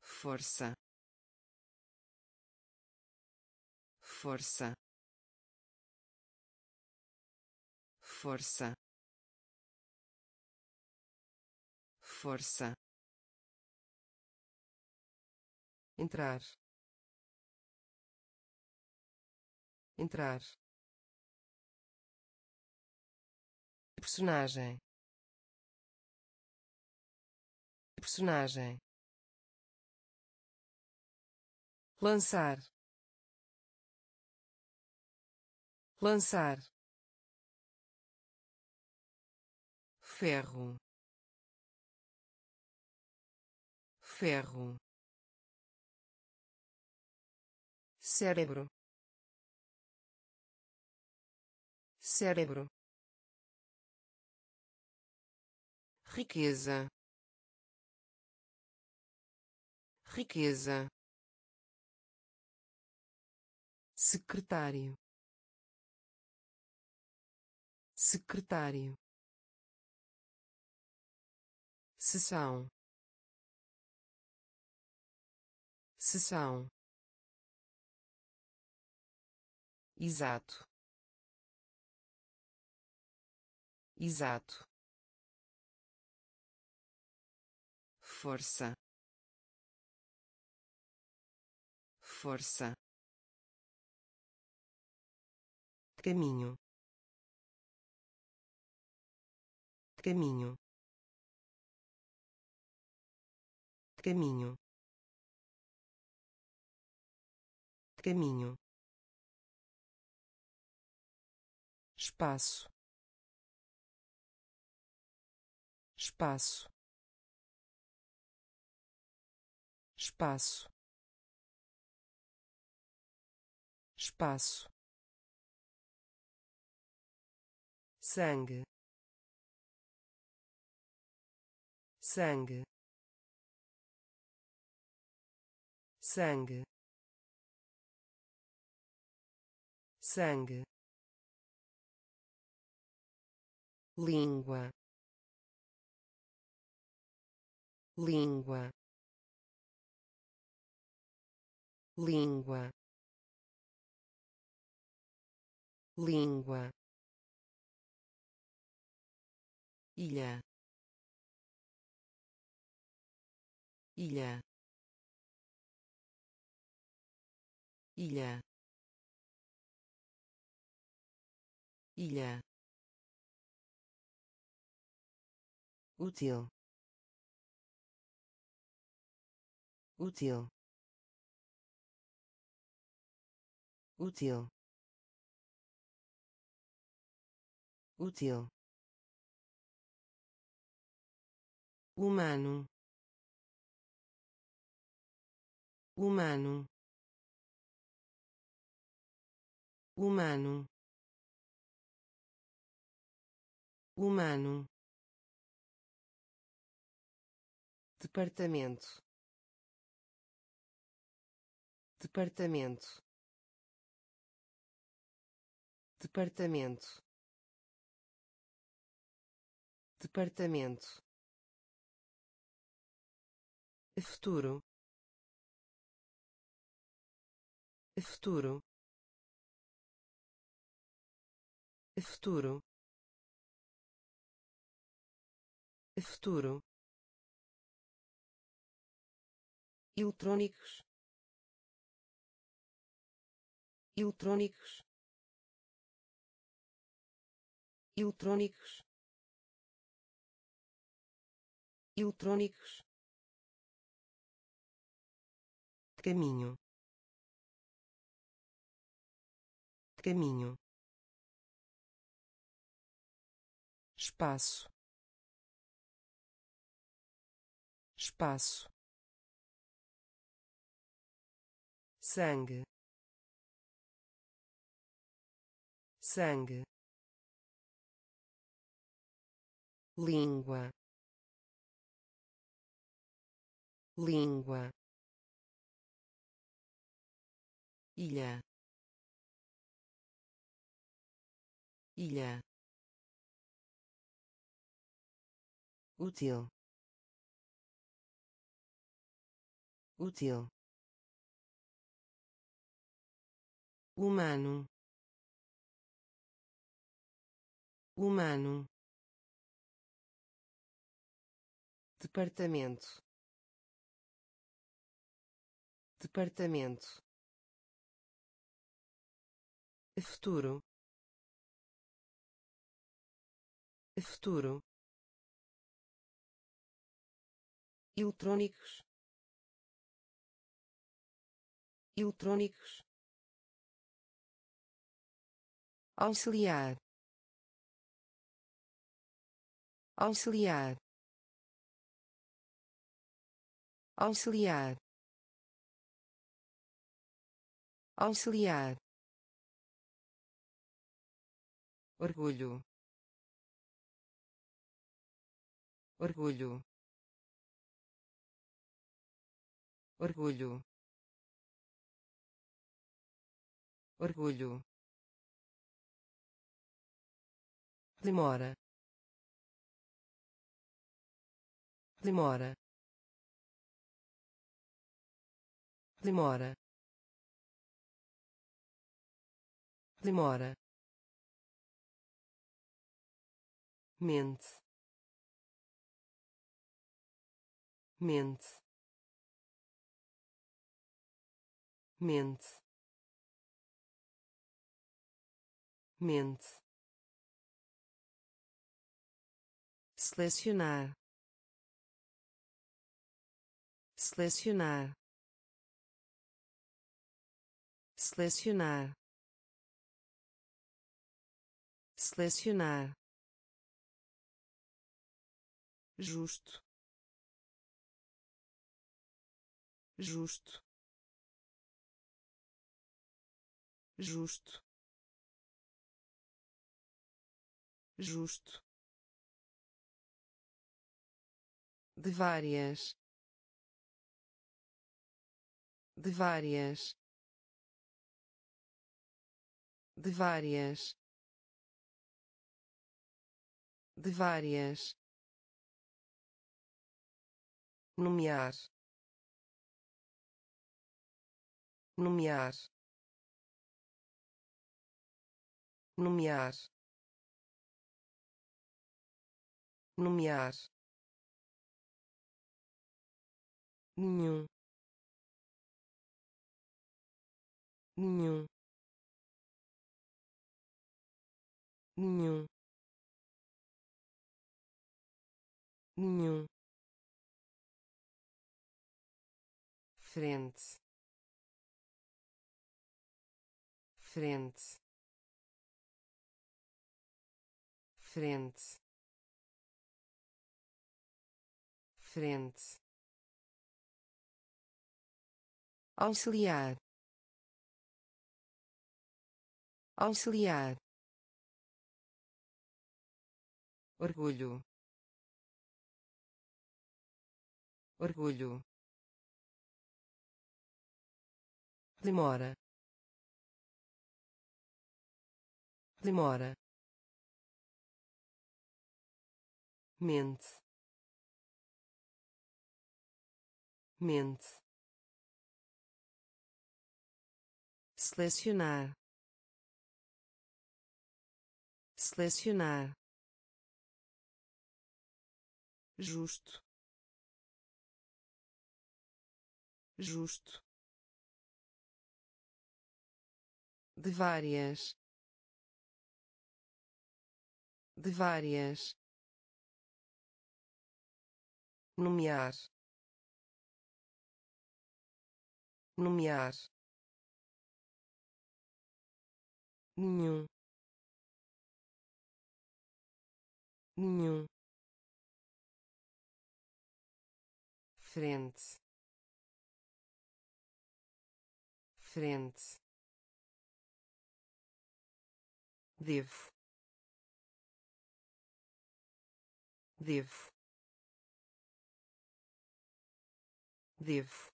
Força. Força. Força. Força entrar. Entrar. Personagem. Personagem. Lançar. Lançar. Ferro. Ferro cérebro. Cérebro. Riqueza. Riqueza. Secretário. Secretário. Sessão. Sessão exato. Exato. Força. Força. Caminho. Caminho. Caminho. Caminho espaço. Espaço. Espaço. Espaço. Sangue. Sangue. Sangue. Sangue língua. Língua. Língua. Língua. Ilha. Ilha. Ilha. Ilha útil. Útil. Útil. Útil. Humano. Humano. Humano. Humano departamento. Departamento. Departamento. Departamento. Futuro? Futuro? Futuro? Futuro eletrônicos eletrônicos eletrônicos eletrônicos caminho. Caminho. Espaço. Espaço sangue. Sangue. Língua. Língua. Ilha. Ilha. Útil. Útil humano humano departamento departamento futuro futuro eletrônicos eletrônicos auxiliar. Auxiliar. Auxiliar. Auxiliar. Orgulho. Orgulho. Orgulho. Orgulho demora. Demora. Demora. Demora. Mente. Mente. Mente. Mente selecionar selecionar selecionar selecionar. Justo. Justo. Justo. Justo de várias. De várias. De várias. De várias. Nomear. Nomear. Nomear. Nomear nenhum. Nenhum. Nenhum. Nenhum. Frente. Frente. Frente. Frente auxiliar. Auxiliar. Orgulho. Orgulho. Demora. Demora. Mente. Mente selecionar selecionar justo justo de várias de várias nomear nomear nenhum. Nenhum. Frente. Frente. Devo. Devo. Devo.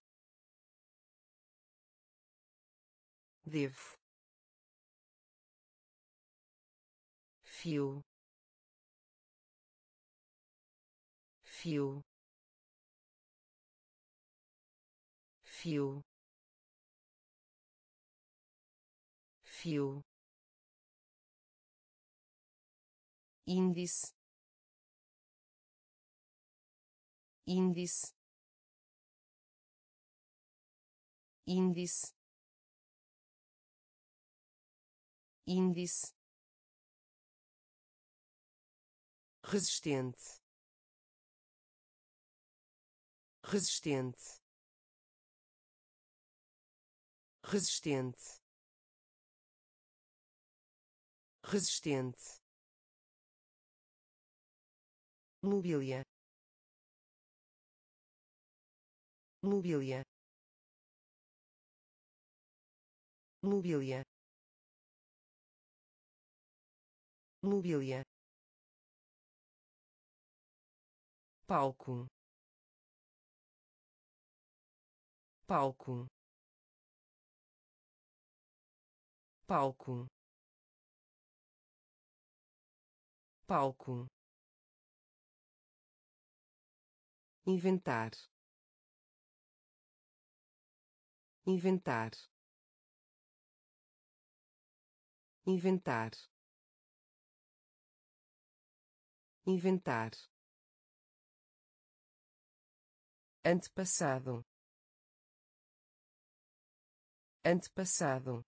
Devo fio. Fio. Fio. Fio. Índice. Índice. Índice. Índice resistente. Resistente. Resistente. Resistente. Mobília. Mobília. Mobília. Mobília palco. Palco. Palco. Palco. Inventar. Inventar. Inventar. Inventar antepassado. Antepassado.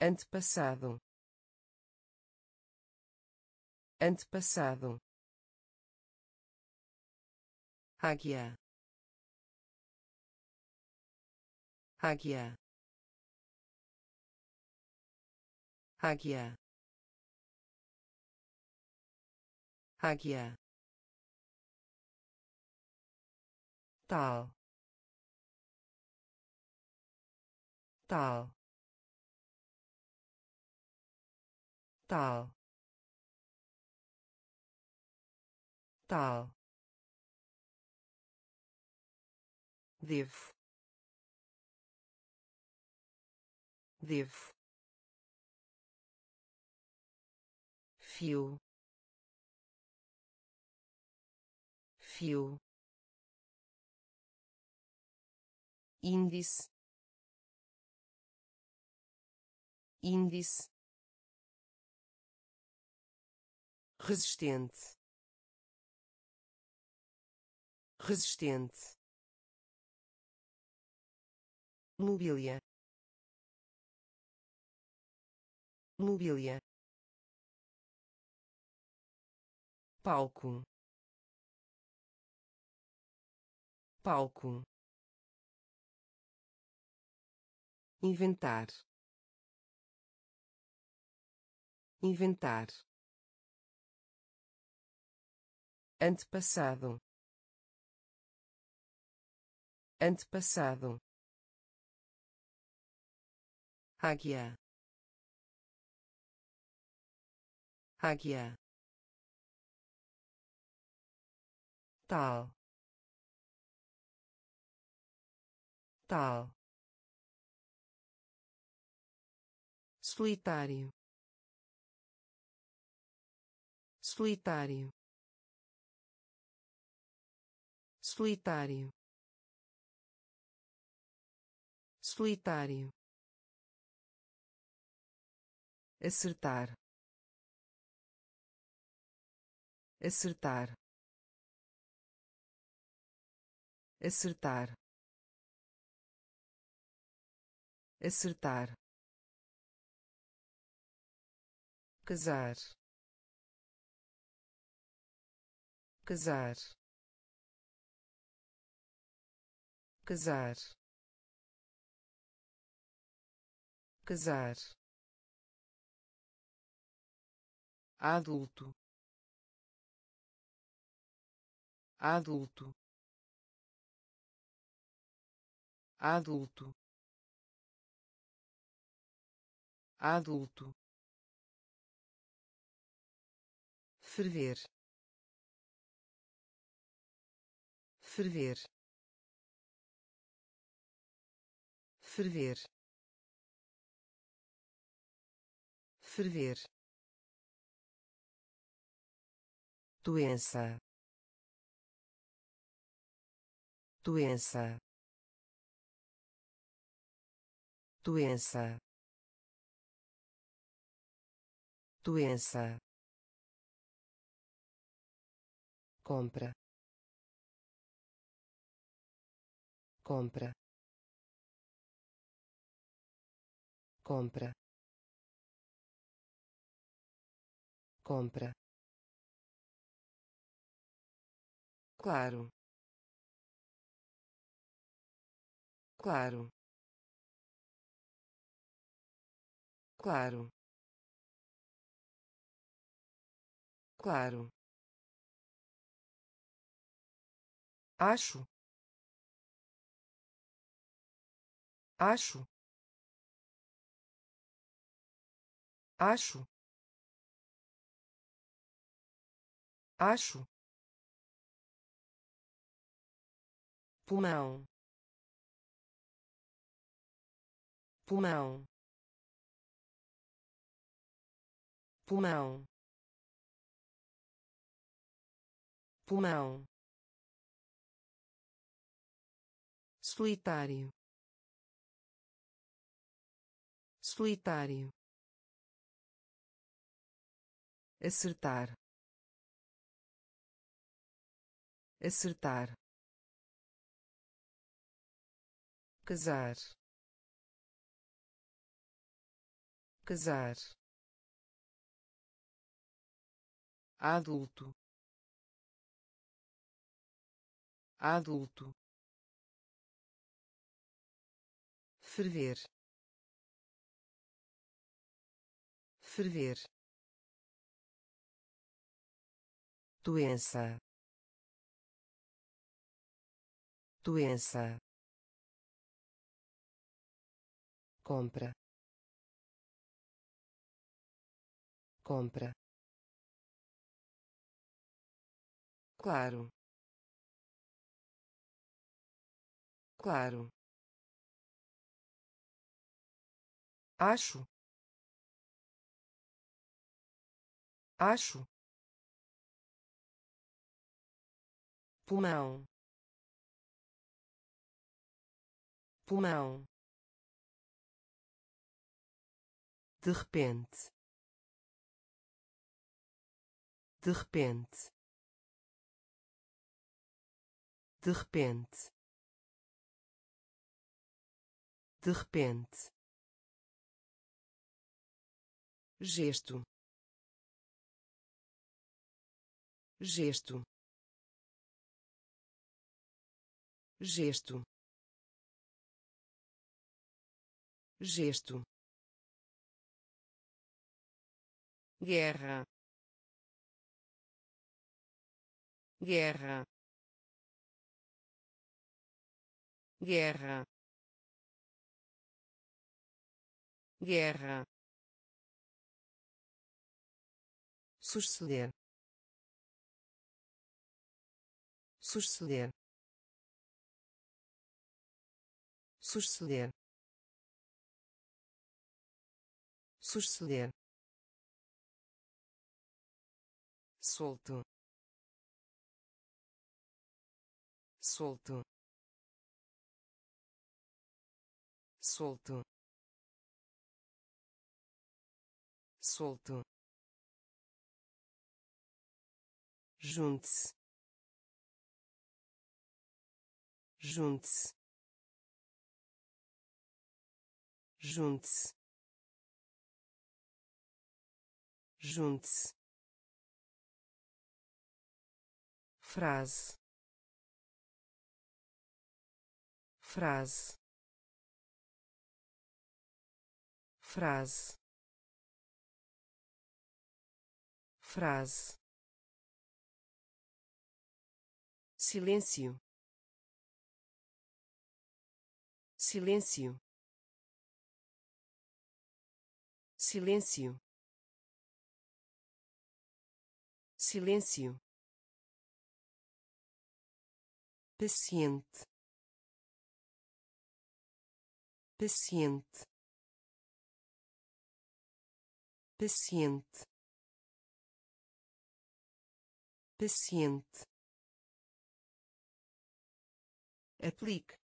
Antepassado. Antepassado. Águia. Águia. Águia. Águia tal tal tal tal. Devo devo. Fio fio índice. Índice. Resistente. Resistente. Mobília. Mobília. Palco. Palco inventar. Inventar. Antepassado. Antepassado. Águia. Águia. Tal. Tal solitário. Solitário. Solitário. Solitário. Acertar. Acertar. Acertar. Acertar casar. Casar. Casar. Casar. Adulto. Adulto. Adulto. Adulto ferver. Ferver. Ferver. Ferver. Doença. Doença. Doença. Doença compra. Compra. Compra. Compra. Claro. Claro. Claro. Claro acho. Acho. Acho. Acho. Pulmão. Pulmão. Pulmão. Pulmão solitário. Solitário. Acertar. Acertar. Casar. Casar. Adulto. Adulto ferver. Ferver. Doença. Doença. Compra. Compra. Claro. Claro acho. Acho. Pulmão. Pulmão. De repente. De repente. De repente. De repente gesto. Gesto. Gesto. Gesto. Guerra. Guerra. Guerra. Guerra suceder suceder suceder suceder solto solto solto solto junte-se. Junte-se. Junte-se. Junte-se. Frase. Frase. Frase. Frase silêncio. Silêncio. Silêncio. Silêncio. Paciente. Paciente. Paciente. Paciente aplique.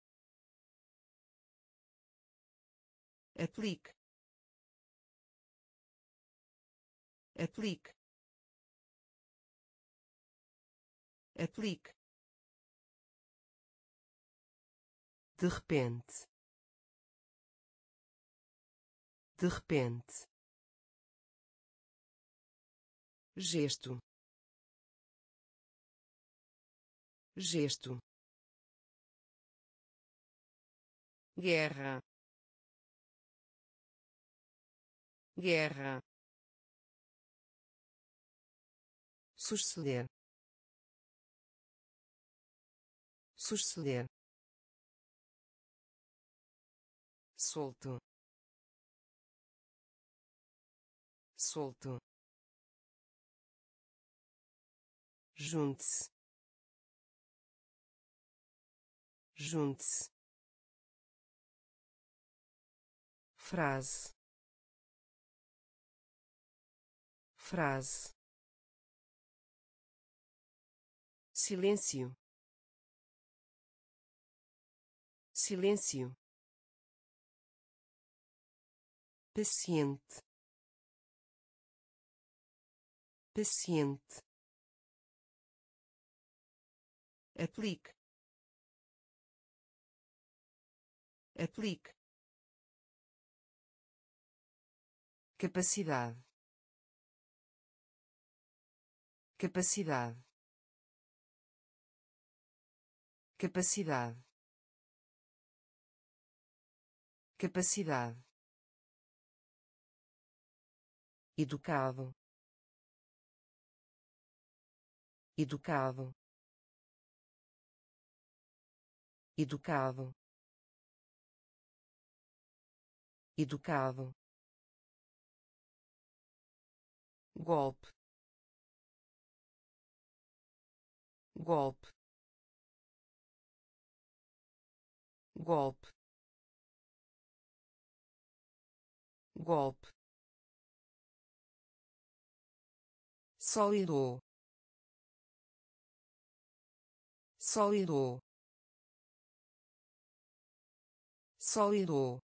Aplique. Aplique. Aplique. De repente. De repente. Gesto. Gesto guerra. Guerra. Suceder. Suceder. Solto. Solto. Junte-se. Junte-se frase. Frase. Silêncio. Silêncio. Paciente. Paciente. Aplique. Aplique capacidade. Capacidade. Capacidade. Capacidade. Educado. Educado. Educado. Educado golpe. Golpe. Golpe. Golpe. Sólido. Sólido. Sólido.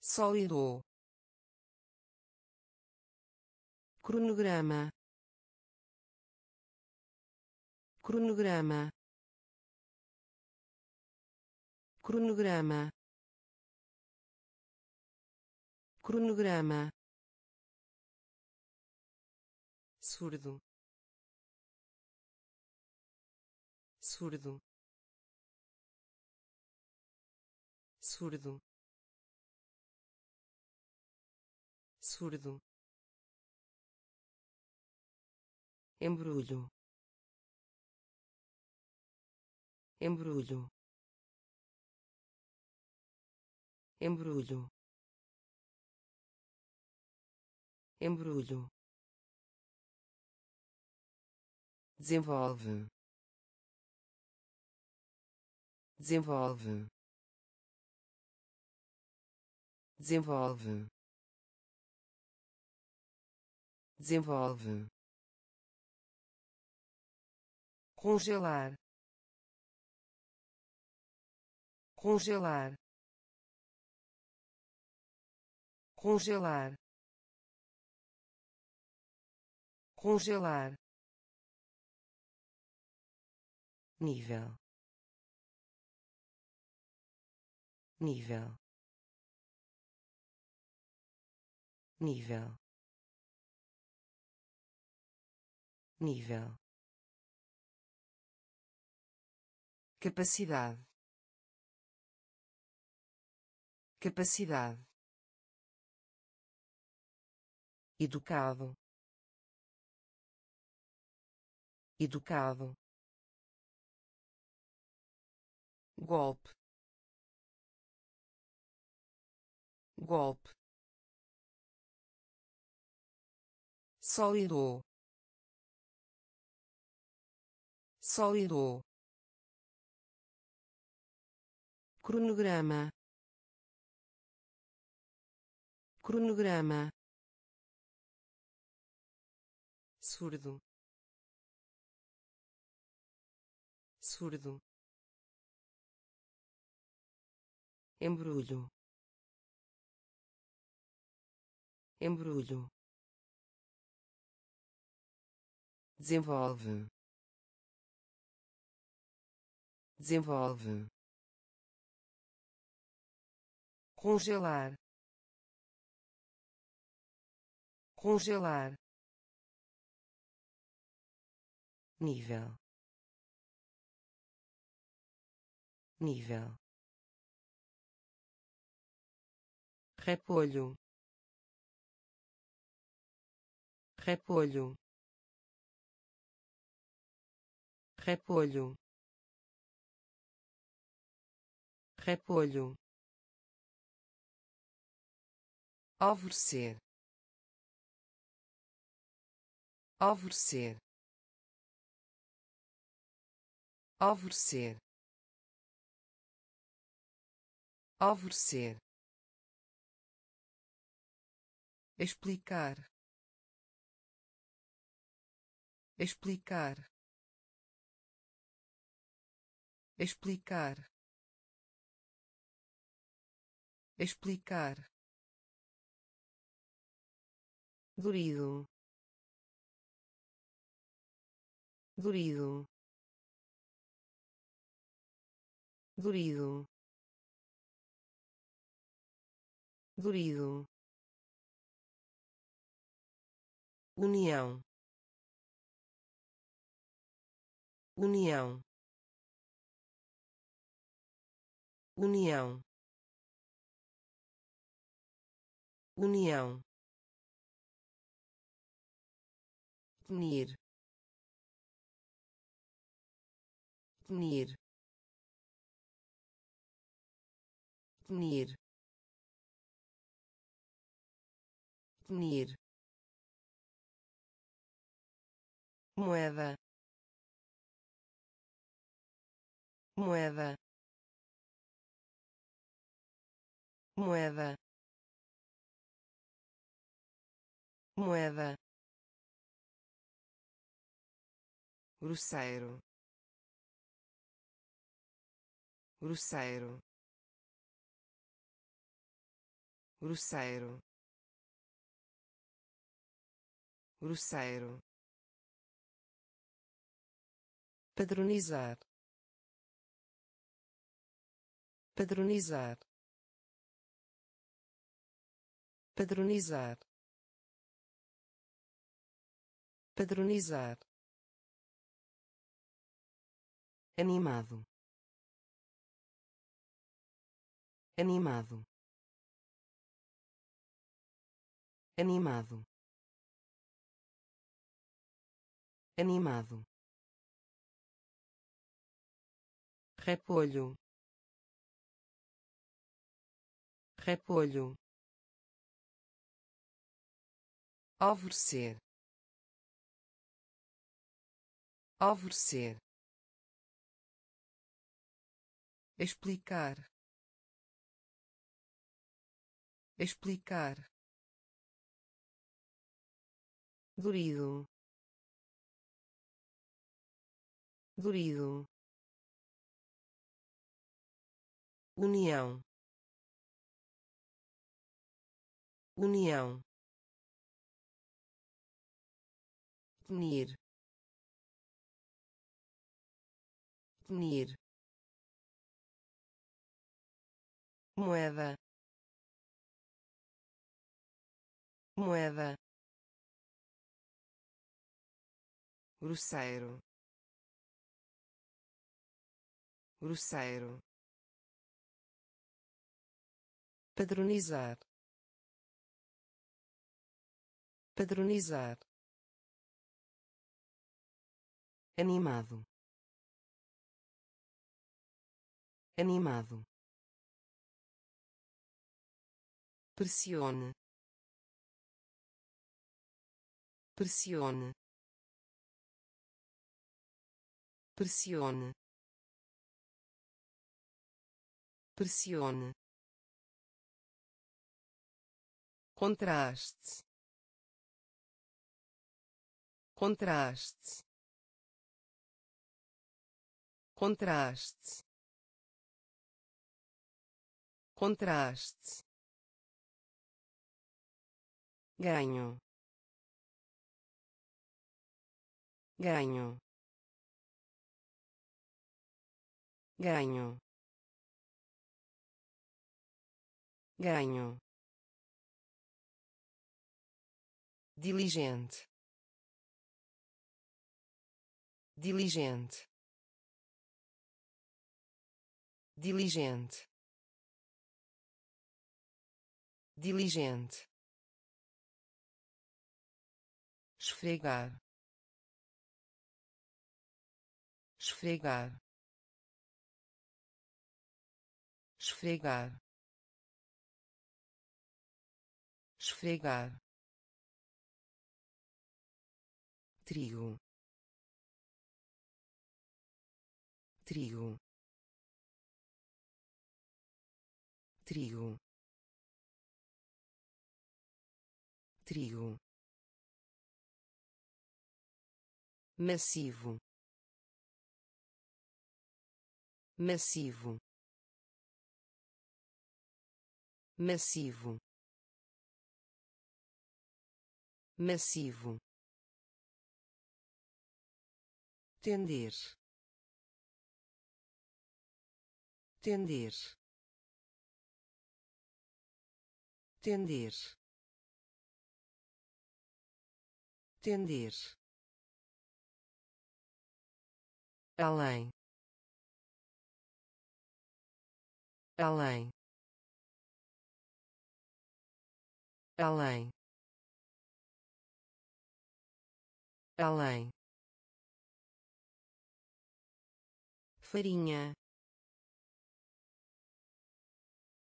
Sólido cronograma. Cronograma. Cronograma. Cronograma. Surdo. Surdo. Surdo. Surdo embrulho. Embrulho. Embrulho. Embrulho. Desenvolve. Desenvolve. Desenvolve. Desenvolve congelar congelar congelar congelar. Nível nível nível. Nível capacidade. Capacidade. Educado. Educado. Golpe. Golpe. Sólido. Sólido cronograma. Cronograma. Surdo. Surdo. Embrulho. Embrulho. Desenvolve. Desenvolve congelar congelar nível nível repolho repolho repolho repolho alvorecer. Alvorecer. Alvorecer. Alvorecer. Explicar. Explicar. Explicar. Explicar durido durido durido durido união. União. União. União punir punir punir punir moeda. Moeda. Moeda. Moeda grosseiro. Grosseiro. Grosseiro. Grosseiro. Padronizar. Padronizar. Padronizar. Padronizar animado. Animado. Animado. Animado. Repolho. Repolho. Alvorecer. Alvorecer explicar. Explicar. Durido durido união. União. Punir punir moeda. Moeda. Grosseiro. Grosseiro. Padronizar. Padronizar. Animado. Animado pressione. Pressione. Pressione. Pressione. Contraste. Contraste. Contraste. Contraste ganho. Ganho. Ganho. Ganho. Diligente. Diligente. Diligente. Diligente esfregar. Esfregar. Esfregar. Esfregar. Trigo. Trigo. Trigo. Trigo massivo. Massivo. Massivo. Massivo. Tender. Tender. Tender. Tender além. Além. Além. Além. Farinha.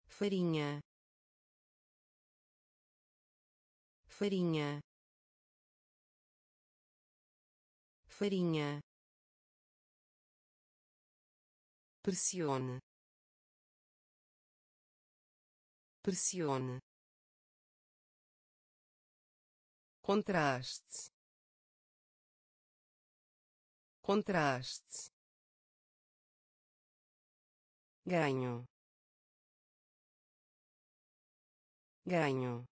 Farinha. Farinha. Farinha pressione. Pressione. Contraste. Contraste. Ganho. Ganho.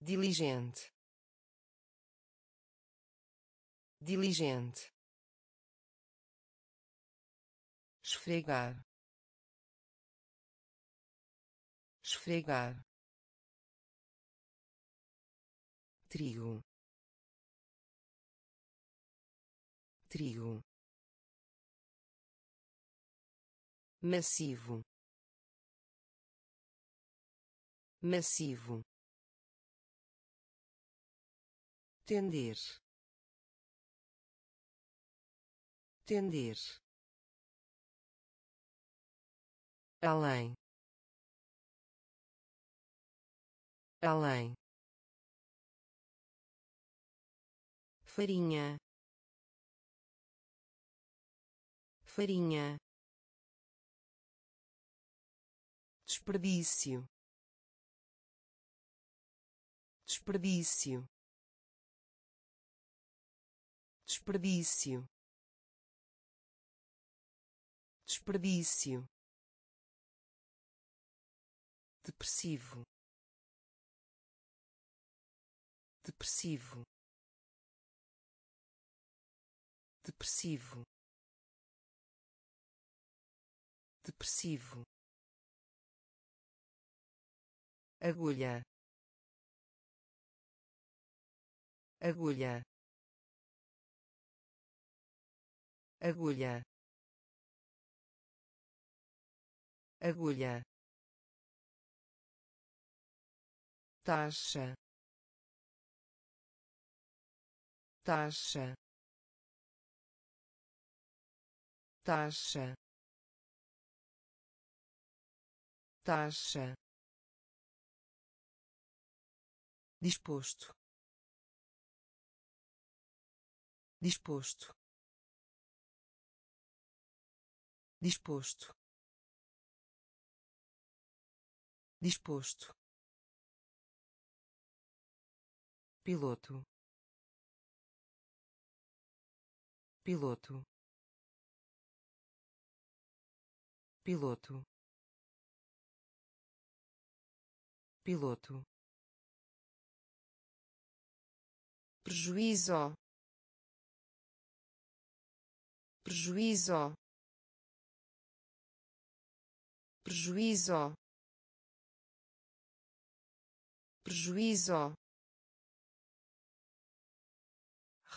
Diligente. Diligente esfregar. Esfregar. Trigo. Trigo. Massivo. Massivo. Tender. Tender além. Além. Farinha. Farinha. Desperdício. Desperdício. Desperdício. Desperdício depressivo. Depressivo. Depressivo. Depressivo. Agulha. Agulha. Agulha. Agulha taxa taxa taxa taxa. Disposto. Disposto. Disposto. Disposto piloto. Piloto. Piloto. Piloto. Prejuízo. Prejuízo. Prejuízo. Prejuízo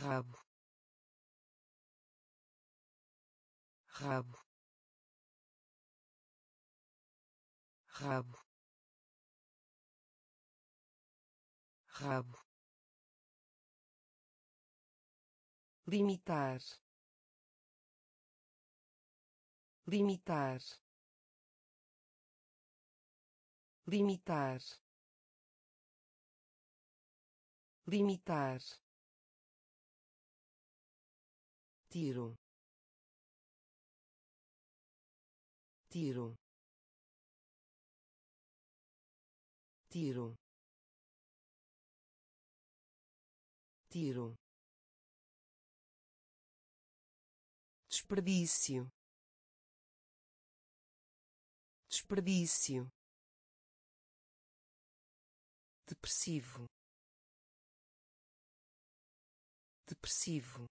rabo. Rabo. Rabo. Rabo. Limitar. Limitar. Limitar. Limitar tiro. Tiro. Tiro. Tiro. Desperdício. Desperdício. Depressivo. Depressivo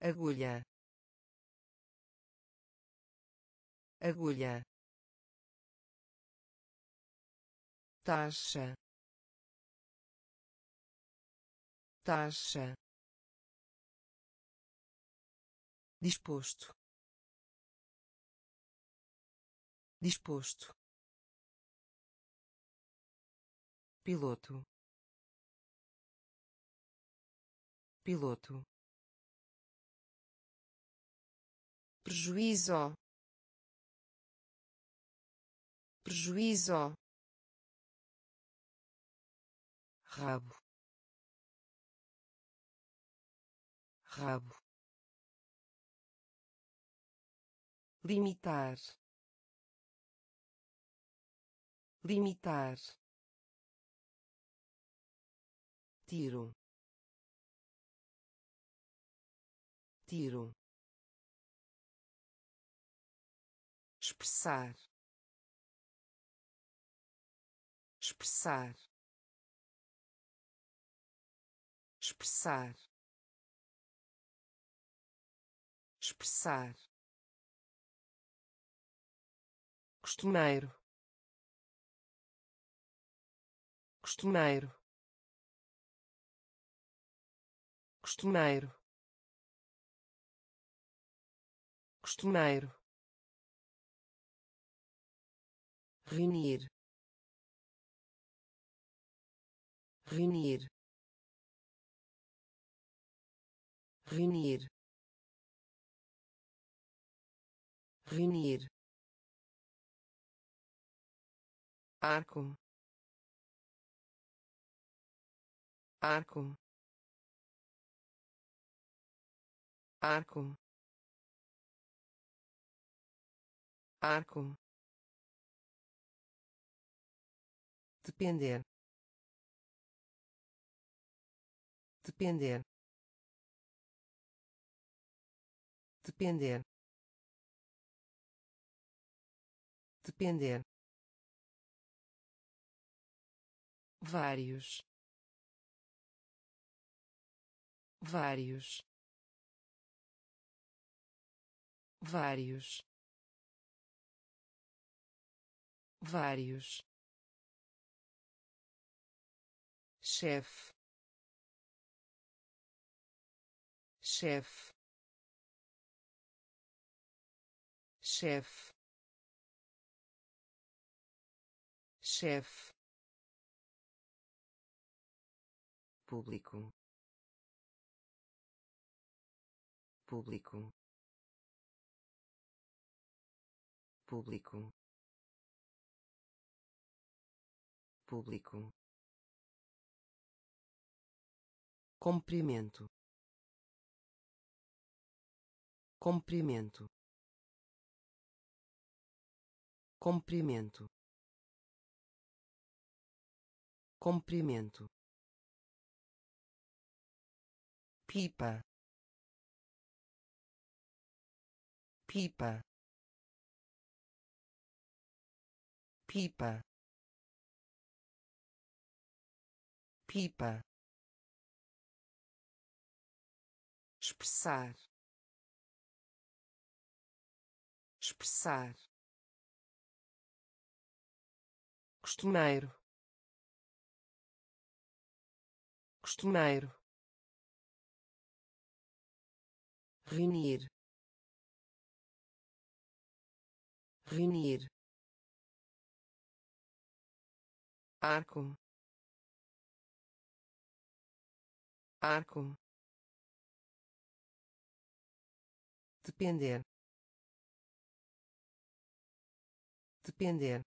agulha. Agulha. Taxa. Taxa. Disposto. Disposto. Piloto. Piloto prejuízo. Prejuízo. Rabo. Rabo. Limitar. Limitar. Tiro. Tiro expressar. Expressar. Expressar. Expressar. Costumeiro. Costumeiro. Costumeiro. Costumeiro reunir reunir reunir reunir. Arco arco. Arco arco depender. Depender. Depender. Depender. Vários. Vários. Vários. Vários chefe chefe chefe chefe público. Público. Público. Público comprimento. Comprimento. Comprimento. Comprimento. Pipa. Pipa. Pipa. Pipa expressar. Expressar. Costumeiro. Costumeiro. Reunir. Reunir. Arco. Arco depender. Depender.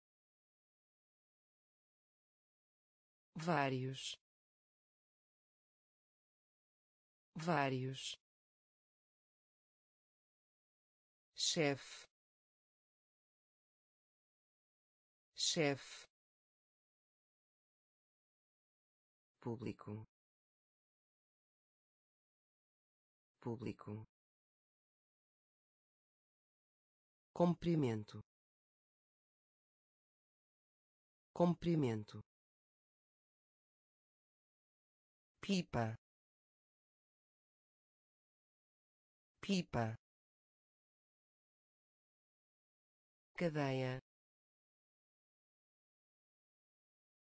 Vários. Vários. Chefe chefe público. Público comprimento. Comprimento. Pipa. Pipa. Cadeia.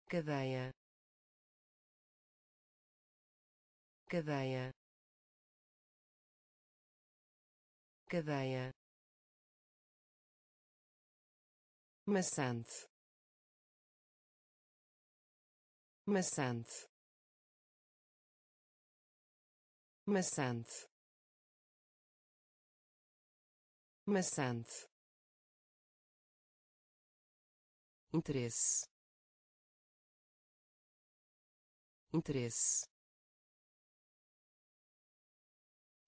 Cadeia. Cadeia. Cadeia maçante. Maçante. Maçante. Maçante. Interesse. Interesse.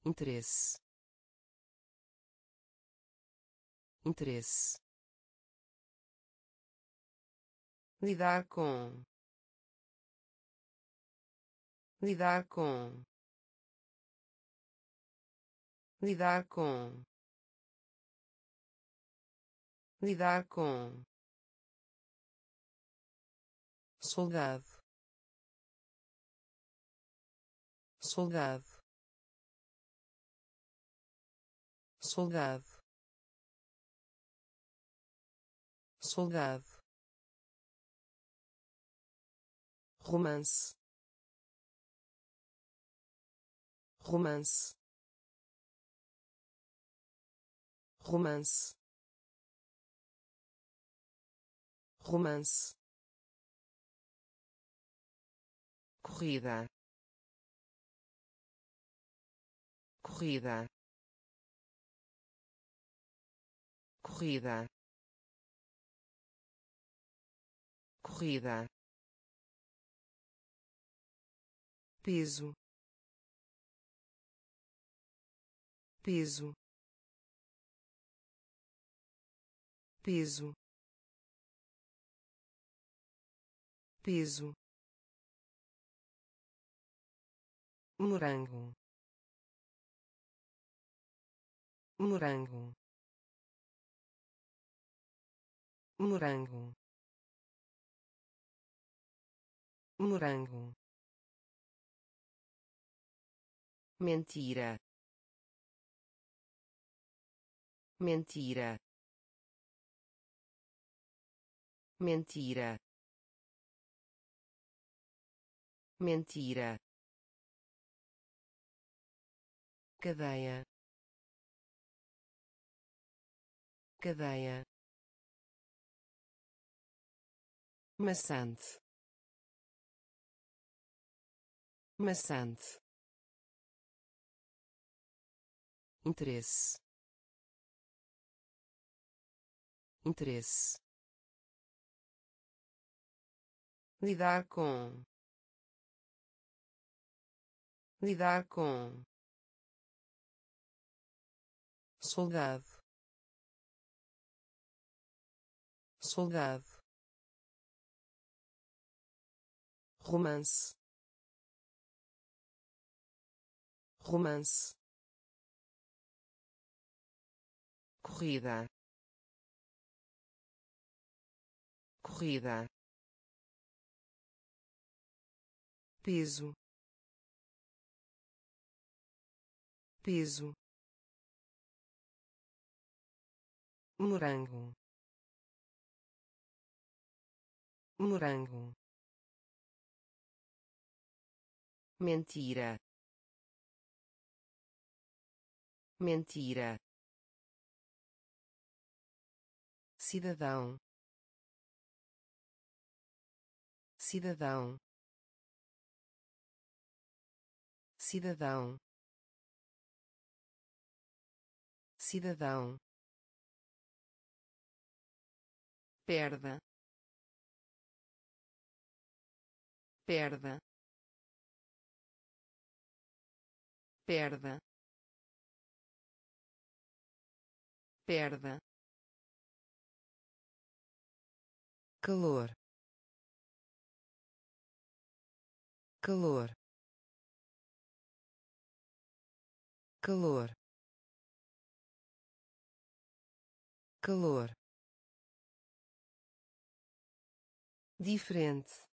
Interesse. Interesse lidar com. Lidar com. Lidar com. Lidar com. Soldado. Soldado. Soldado. Soldado romance. Romance. Romance. Romance. Corrida. Corrida. Corrida. Corrida peso. Peso. Peso. Peso. Morango. Morango. Morango. Morango mentira. Mentira. Mentira. Mentira. Cadeia. Cadeia. Maçante. Maçante interesse. Interesse. Lidar com. Lidar com. Soldado. Soldado. Romance. Romance corrida. Corrida. Peso. Peso. Morango. Morango. Mentira. Mentira cidadão. Cidadão. Cidadão. Cidadão. Perda. Perda. Perda. Perda calor. Calor. Calor. Calor. Diferente.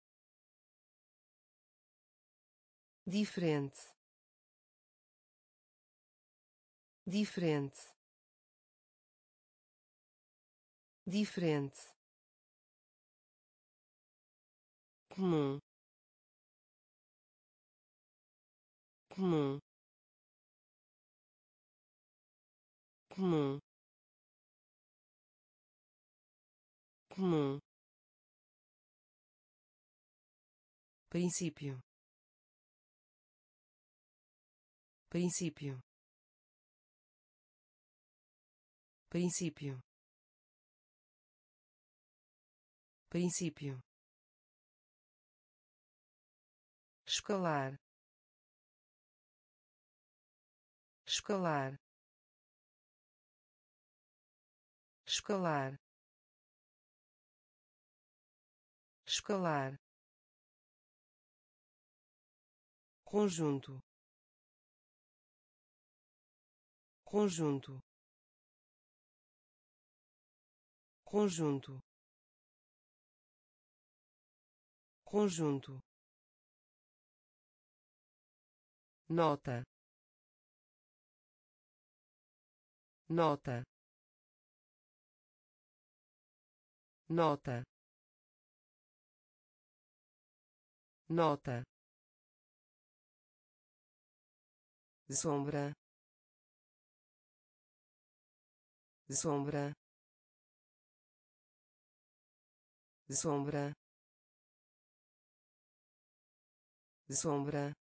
Diferente. Diferente. Diferente comum comum comum comum escalar escalar escalar escalar conjunto. Conjunto. Conjunto. Conjunto nota. Nota. Nota. Nota. Sombra. Sombra. Sombra. Sombra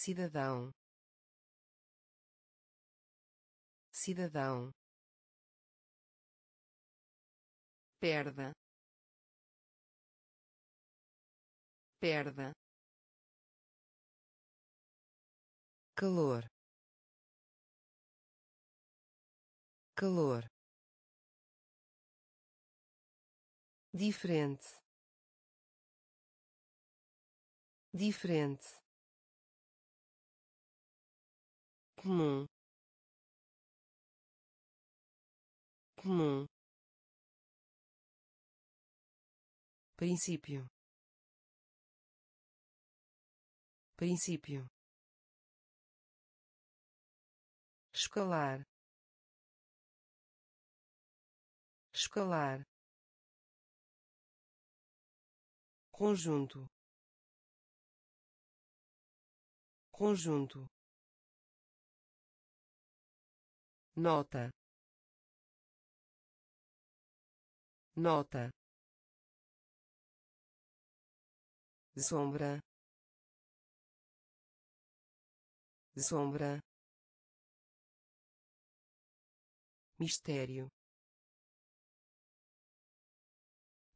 cidadão. Cidadão. Perda. Perda. Calor. Calor. Diferente. Diferente comum. Comum. Princípio. Princípio. Escalar escalar conjunto. Conjunto nota. Nota. Sombra. Sombra. Mistério.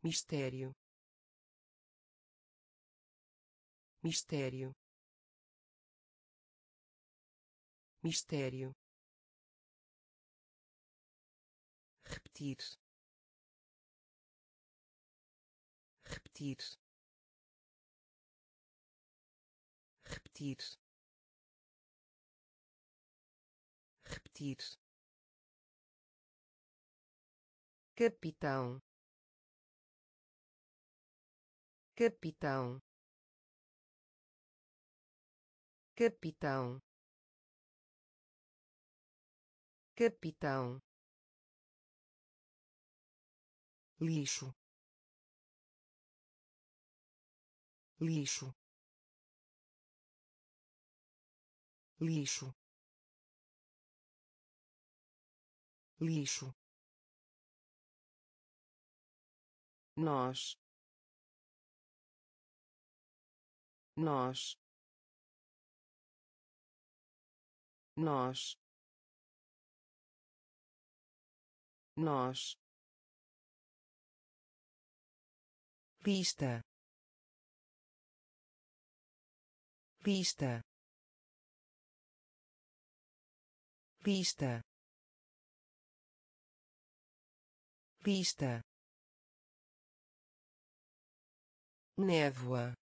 Mistério. Mistério. Mistério repetir. Repetir. Repetir. Repetir. Capitão. Capitão. Capitão. Capitão lixo. Lixo. Lixo. Lixo. Nós. Nós. Nós. Nós pista. Pista. Pista. Pista. Névoa.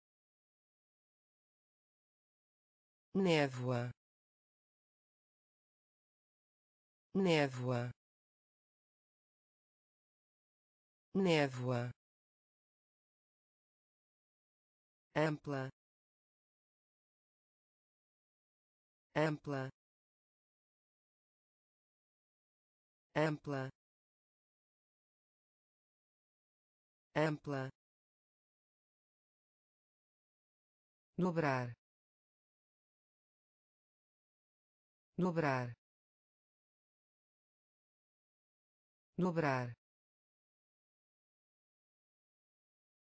Névoa. Névoa. Névoa ampla. Ampla. Ampla. Ampla. Dobrar. Dobrar. Dobrar.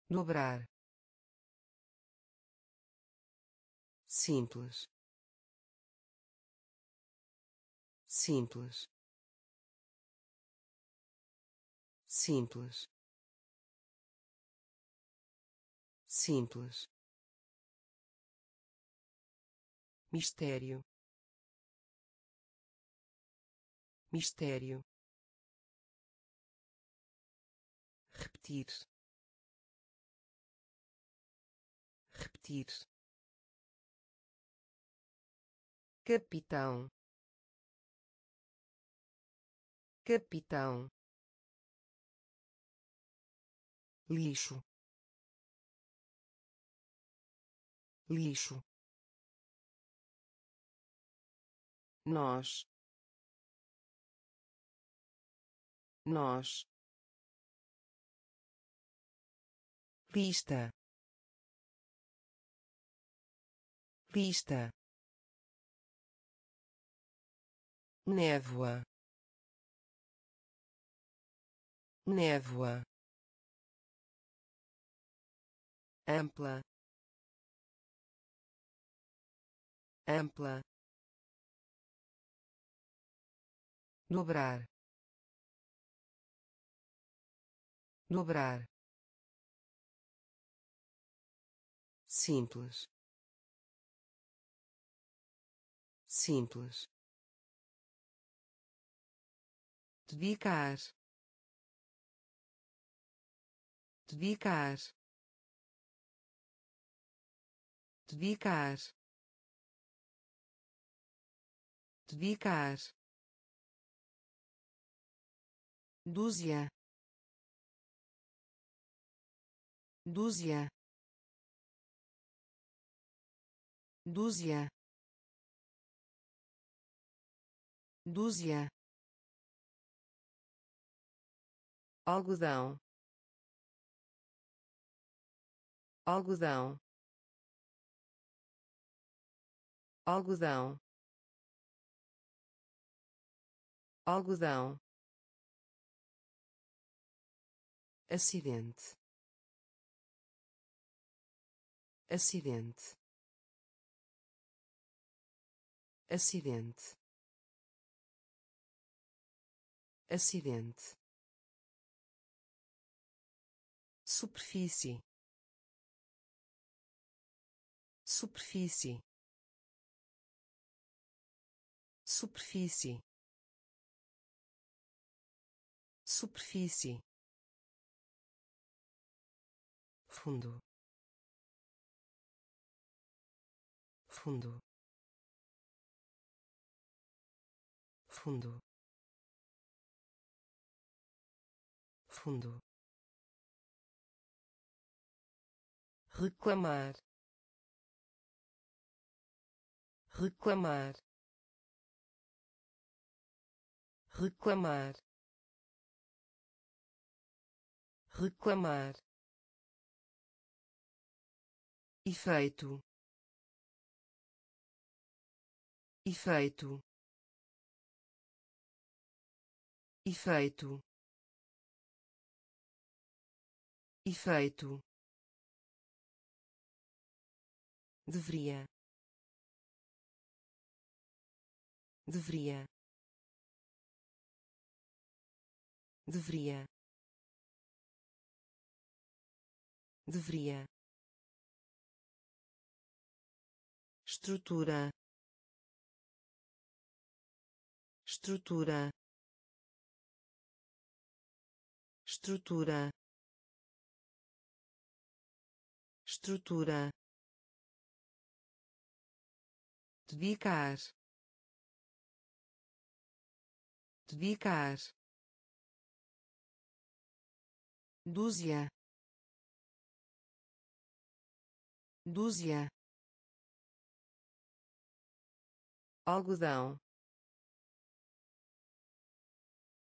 Dobrar simples. Simples. Simples. Simples. Mistério. Mistério. Repetir. Repetir capitão. Capitão. Lixo. Lixo. Nós. Nós. Pista pista névoa névoa ampla ampla dobrar dobrar simples simples dedicar. Dedicar. Dedicar. Dedicar. Dúzia. Dúzia. Dúzia. Dúzia algodão. Algodão. Algodão. Algodão. Acidente. Acidente. Acidente. Acidente superfície. Superfície. Superfície. Superfície. Fundo. Fundo. Fundo. Fundo reclamar reclamar reclamar reclamar. Efeito. Efeito. Efeito. Efeito deveria. Deveria. Deveria. Deveria. Estrutura. Estrutura. Estrutura. Estrutura dedicar. Dedicar. Dúzia. Dúzia. Algodão.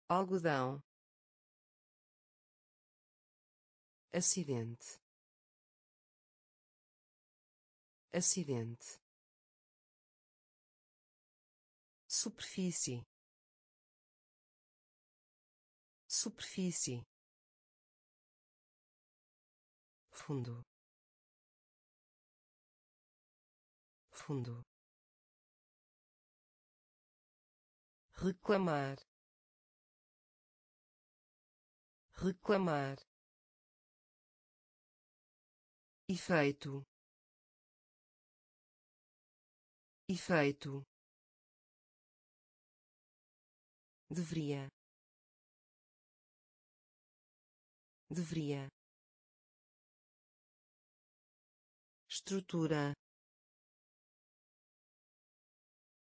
Algodão. Acidente. Acidente superfície. Superfície. Fundo. Fundo. Reclamar. Reclamar. Efeito. Efeito deveria. Deveria. Estrutura.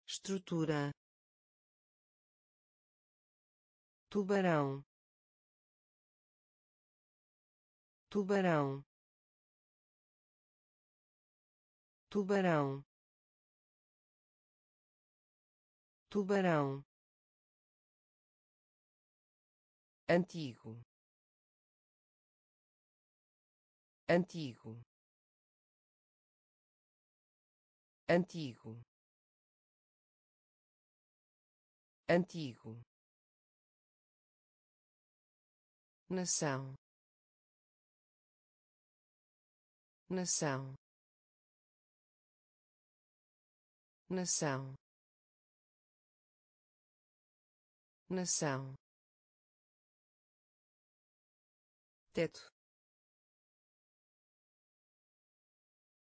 Estrutura. Tubarão. Tubarão. Tubarão. Tubarão antigo. Antigo. Antigo. Antigo. Nação. Nação. Nação. Nação teto.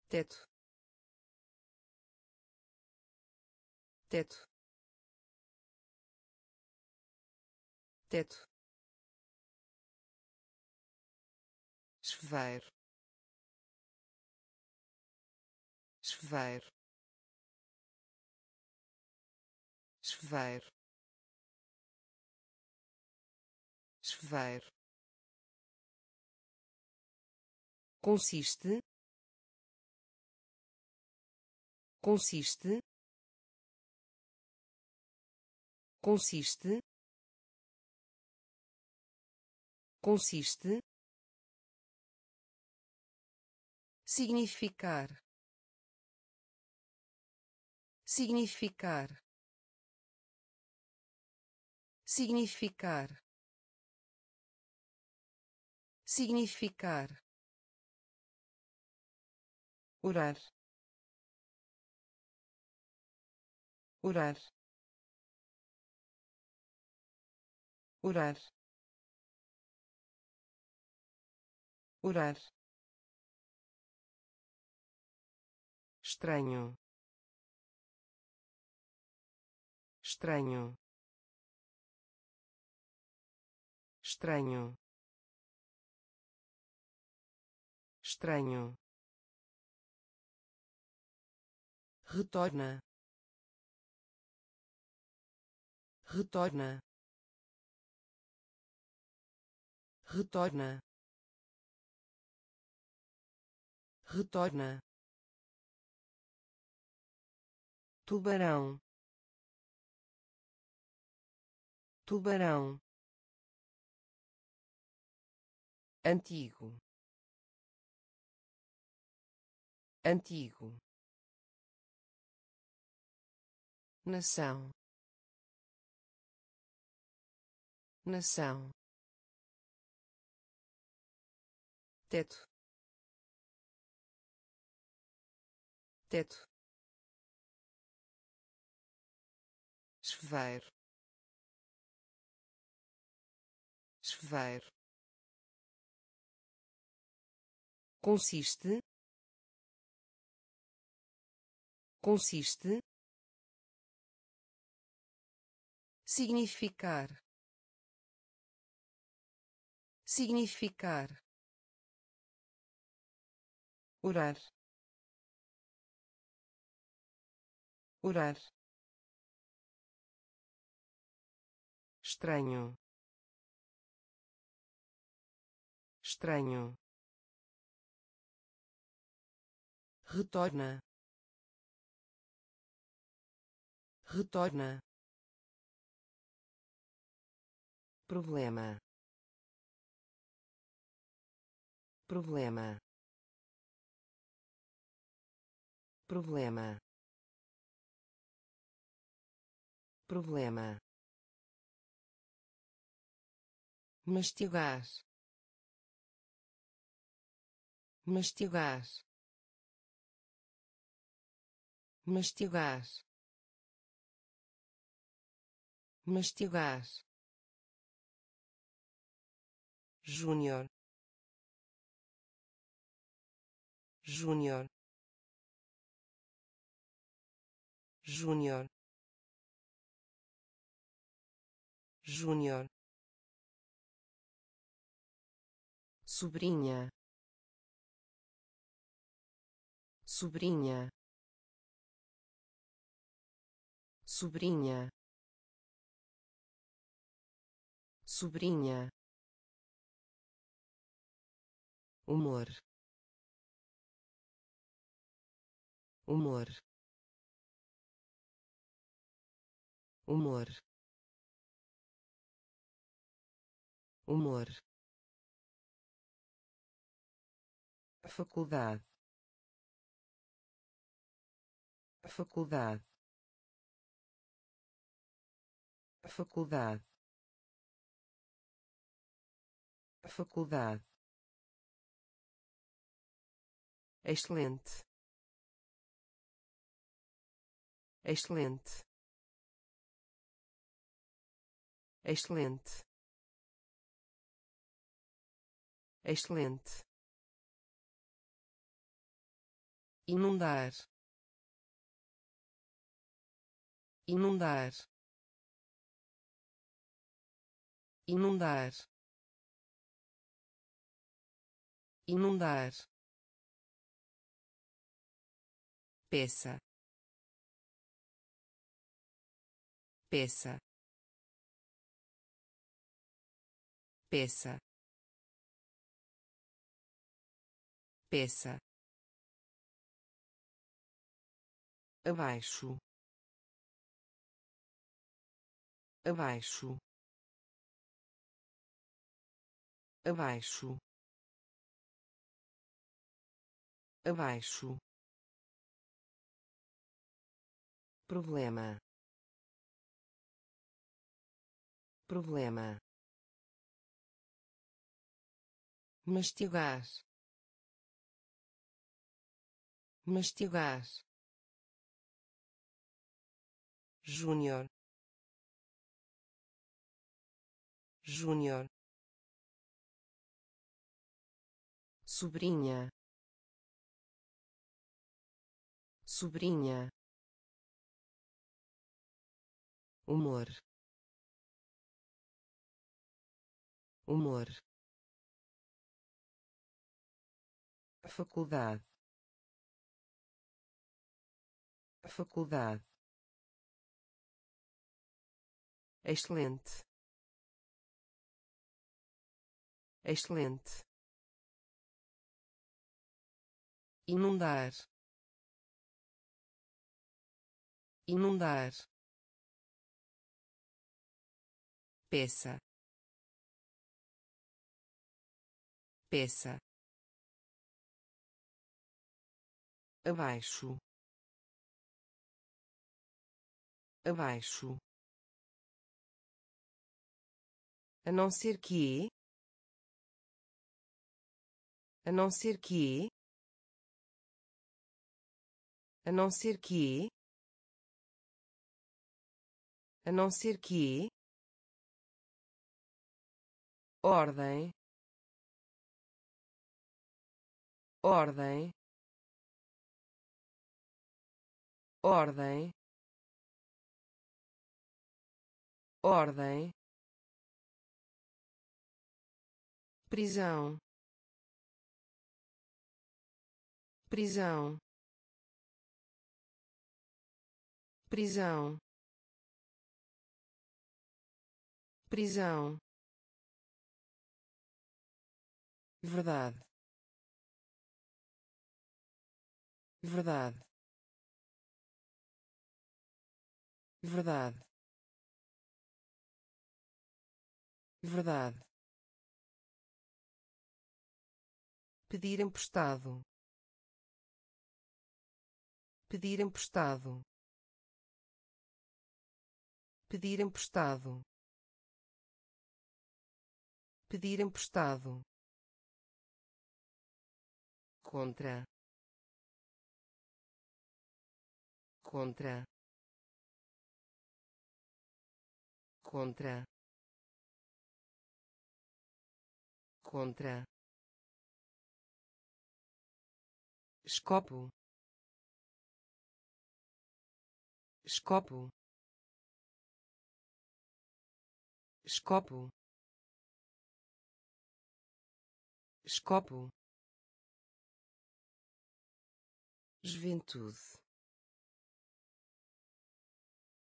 Teto. Teto. Teto. Chuveiro chuveiro chuveiro chuveiro consiste. Consiste. Consiste. Consiste. Significar. Significar. Significar. Significar orar. Orar. Orar. Orar. Estranho. Estranho. Estranho. Estranho retorna retorna retorna retorna. Tubarão tubarão. Antigo antigo nação. Nação. Teto. Teto. Chuveiro. Chuveiro. Consiste. Consiste significar. Significar. Orar. Orar. Estranho. Estranho. Retorna. Retorna problema. Problema. Problema. Problema. Mastigar. Mastigar. Mastigar. Mastigar Júnior Júnior Júnior Júnior sobrinha. Sobrinha. Sobrinha. Sobrinha humor. Humor. Humor. Humor. Faculdade. Faculdade. Faculdade. Faculdade excelente. Excelente. Excelente. Excelente. Inundar. Inundar. Inundar. Inundar peça. Peça. Peça. Peça. Abaixo. Abaixo. Abaixo. Abaixo problema. Problema. Mastigar. Mastigar. Júnior. Júnior. Sobrinha. Sobrinha humor. Humor. Faculdade. Faculdade. Excelente. Excelente. Inundar. Inundar peça. Peça. Abaixo. Abaixo. A não ser que a não ser que a não ser que a não ser que ordem. Ordem. Ordem. Ordem. Prisão. Prisão. Prisão. Prisão verdade. Verdade. Verdade. Verdade. Pedir emprestado. Pedir emprestado. Pedir emprestado. Pedir emprestado contra contra contra contra. Escopo. Escopo. Escopo. Escopo juventude.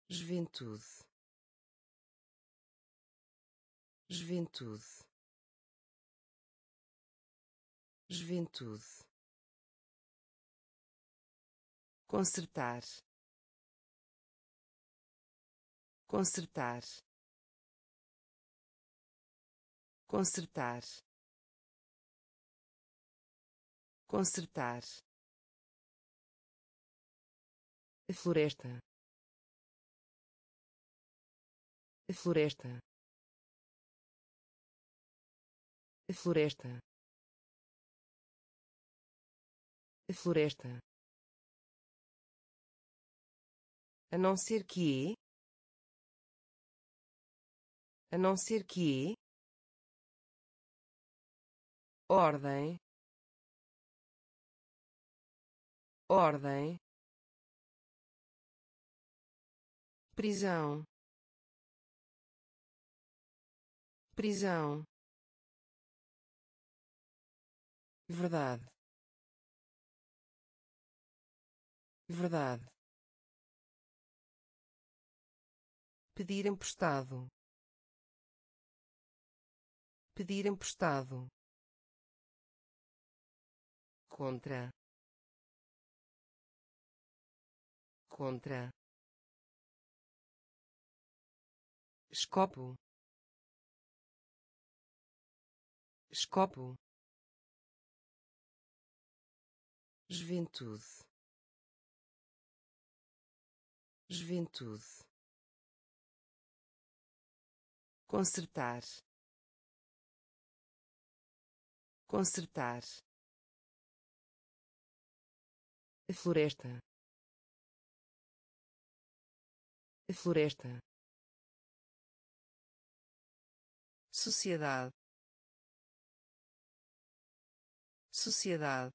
Juventude. Juventude. Juventude. Consertar. Consertar. Consertar. Consertar a floresta. A floresta. A floresta. A floresta. A não ser que a não ser que ordem. Ordem prisão prisão verdade verdade pedir emprestado pedir emprestado contra contra escopo. Escopo. Juventude. Juventude. Consertar. Consertar. A floresta. A floresta sociedade. Sociedade.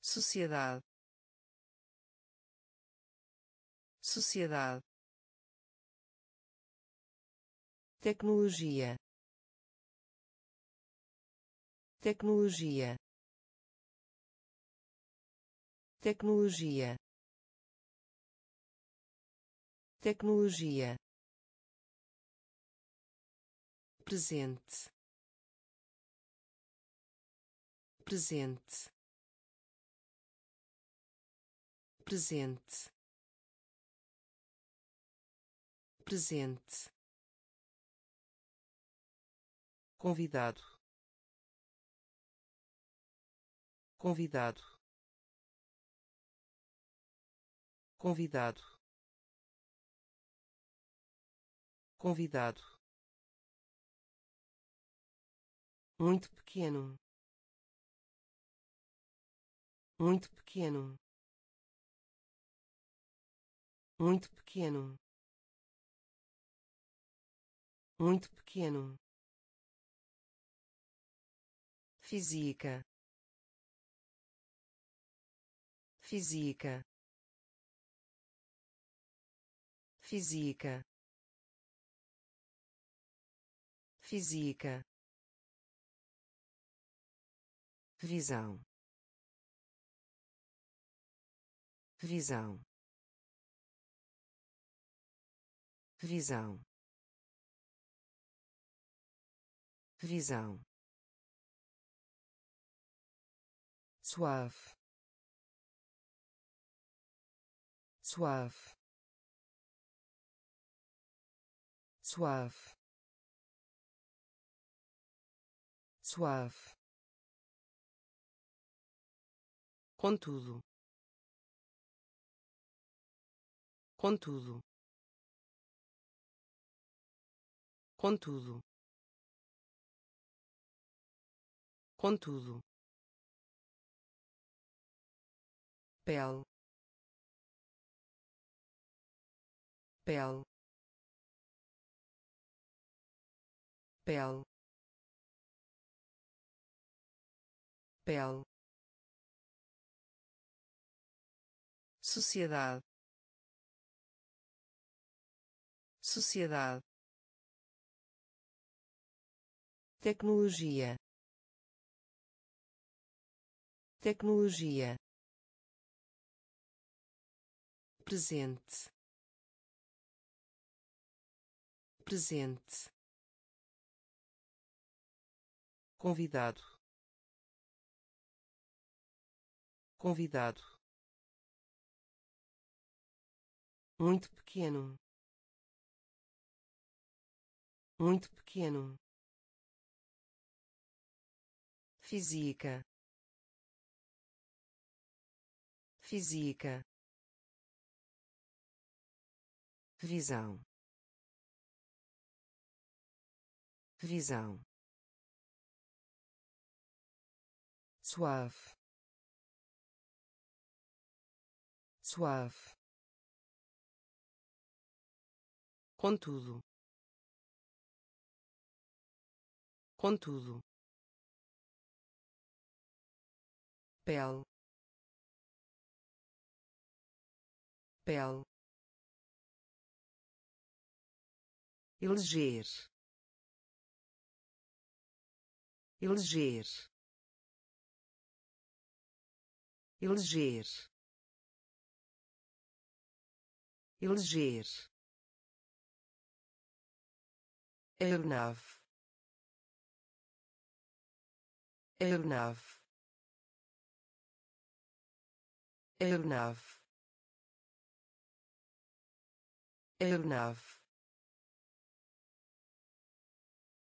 Sociedade. Sociedade. Tecnologia. Tecnologia. Tecnologia. Tecnologia presente. Presente. Presente. Presente. Convidado. Convidado. Convidado. Convidado muito pequeno. Muito pequeno. Muito pequeno. Muito pequeno. Física. Física. Física. Física visão visão visão visão suave. Suave. Suave. Suave contudo. Contudo. Contudo. Contudo. Pel. Pel. Pel. Pel sociedade. Sociedade. Tecnologia. Tecnologia. Presente. Presente. Convidado. Convidado muito pequeno. Muito pequeno. Física. Física. Visão. Visão. Suave. Suave contudo. Contudo. Pele pele eleger. Eleger. Eleger. Eleger aeronave. Aeronave. Aeronave. Aeronave.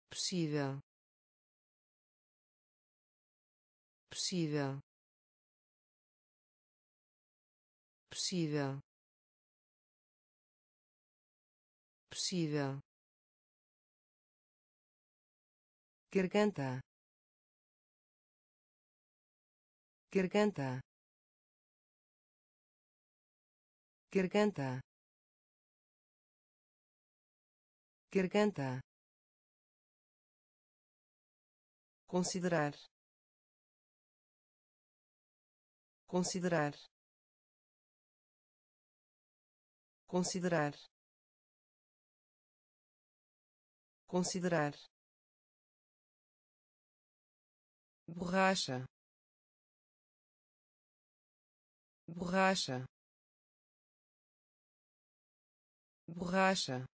Possível. Possível. Possível. Possível garganta. Garganta. Garganta. Garganta. Considerar. Considerar. Considerar. Considerar borracha. Borracha. Borracha.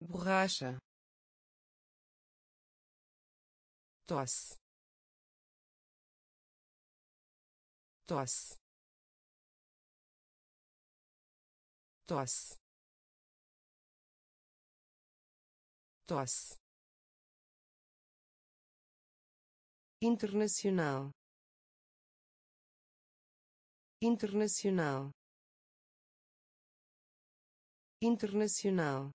Borracha. Tosse. Tosse. Tosse. Tosse internacional. Internacional. Internacional.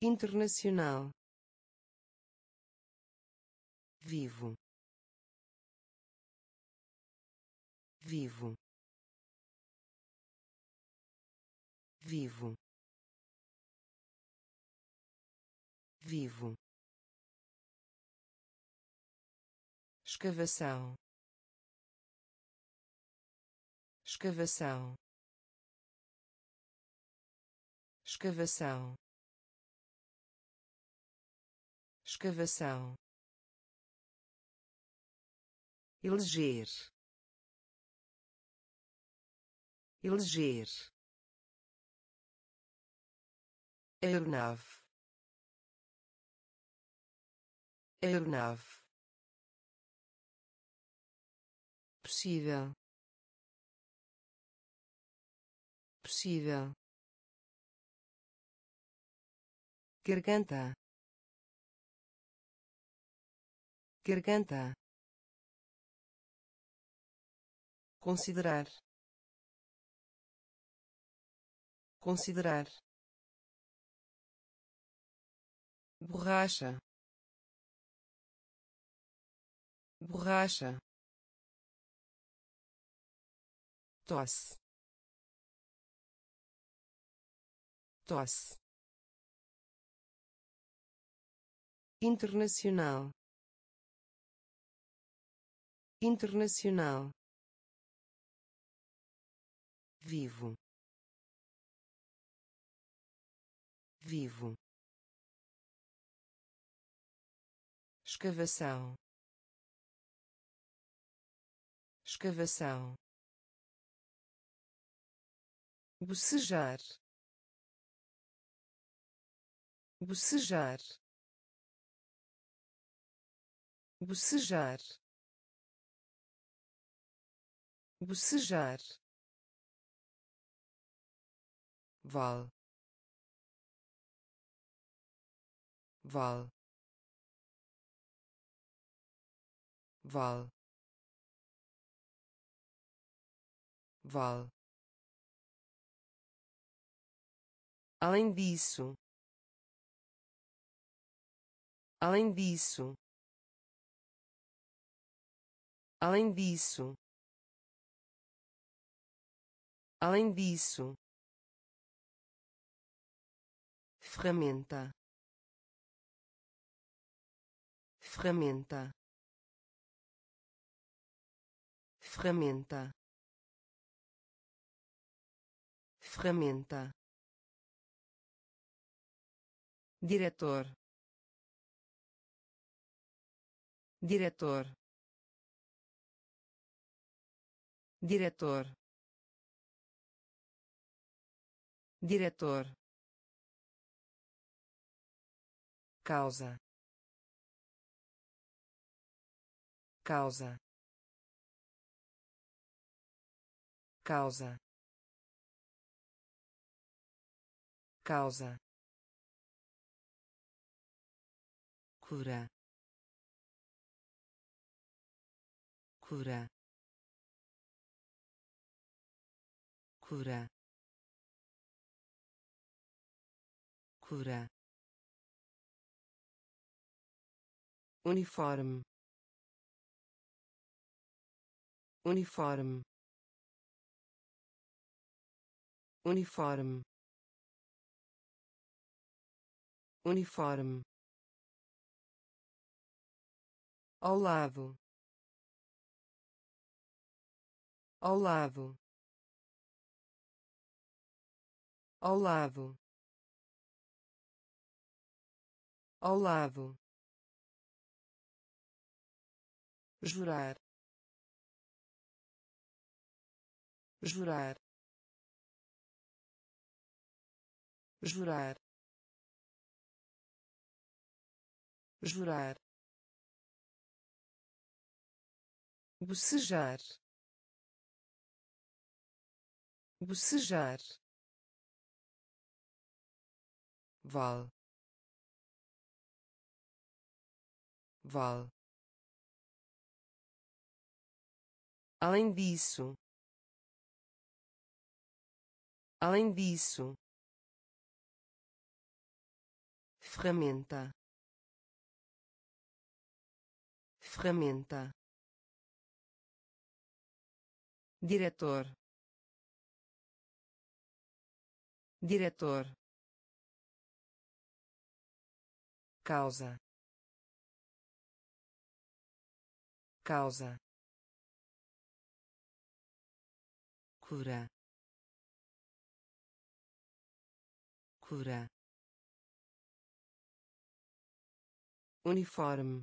Internacional. Vivo. Vivo. Vivo. Vivo escavação. Escavação. Escavação. Escavação. Eleger. Eleger. Aeronave. Aeronave possível. Possível. Garganta. Garganta. Considerar. Considerar. Borracha. Borracha tosse. Tosse. Internacional. Internacional. Vivo. Vivo. Escavação. Escavação bocejar. Bocejar. Bocejar. Bocejar. Val. Val. Val. Val além disso. Além disso. Além disso. Além disso. Ferramenta. Ferramenta. Ferramenta. Ferramenta diretor. Diretor. Diretor. Diretor. Causa. Causa. Causa. Causa cura cura cura cura. Uniforme uniforme uniforme. Uniforme ao lado. Ao lado. Ao lado. Ao lado. Jurar. Jurar. Jurar. Jurar bocejar. Bocejar. Val val além disso. Além disso. Ferramenta. Ferramenta diretor. Diretor. Causa. Causa. Cura. Cura. Uniforme.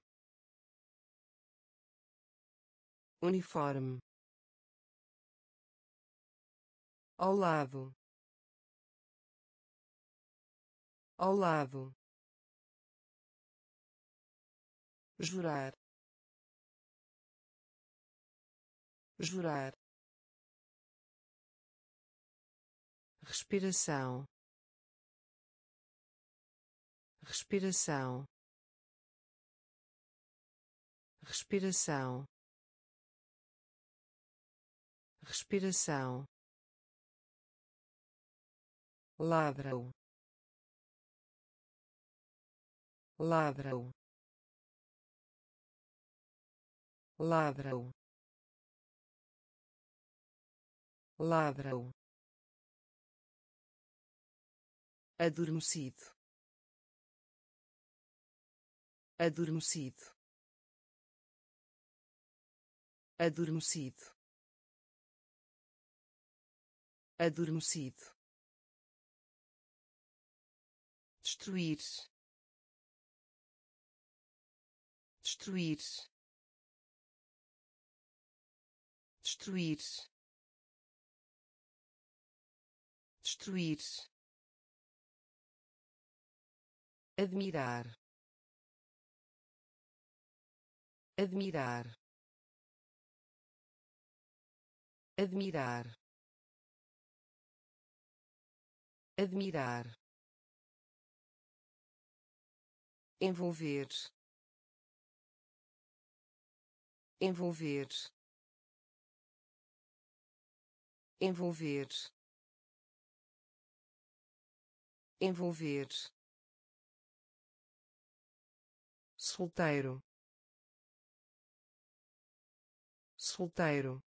Uniforme ao lado. Ao lado. Jurar. Jurar. Respiração. Respiração. Respiração. Respiração ladra-o ladra-o ladra-o ladra-o adormecido. Adormecido. Adormecido. Adormecido destruir. Destruir. Destruir. Destruir. Admirar. Admirar. Admirar. Admirar envolver. Envolver. Envolver. Envolver. Solteiro. Solteiro.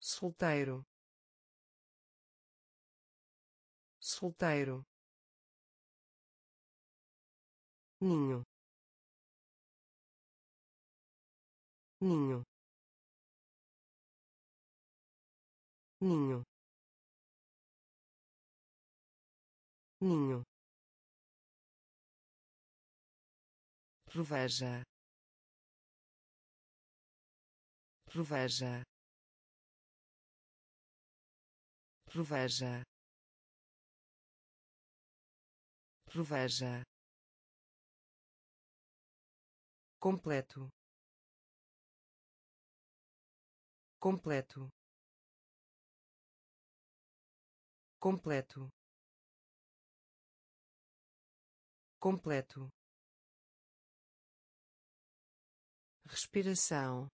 Solteiro. Solteiro ninho. Ninho. Ninho. Ninho. Proveja. Proveja. Proveja. Proveja completo. Completo. Completo. Completo. Respiração.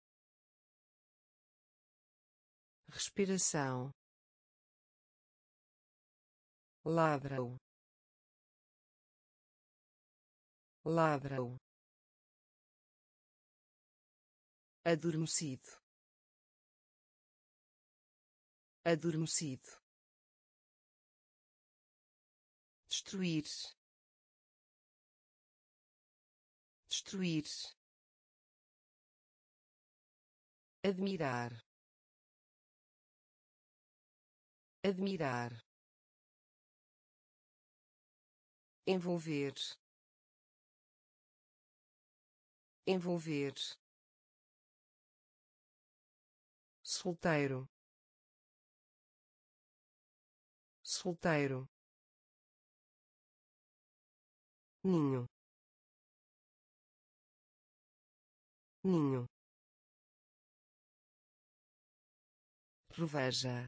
Respiração. Ladrão ladrão adormecido. Adormecido. Destruir. Destruir. Admirar. Admirar. Envolver. Envolver solteiro. Solteiro. Ninho. Ninho. Proveja.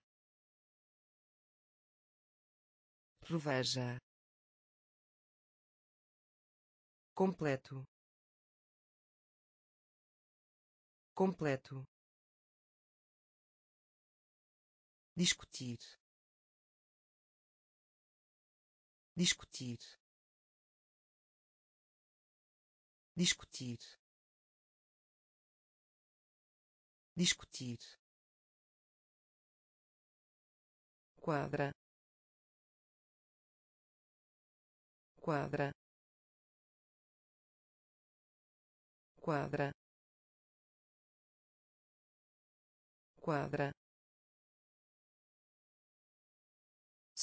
Proveja. Completo. Completo discutir. Discutir. Discutir. Discutir. Quadra. Quadra. Quadra. Quadra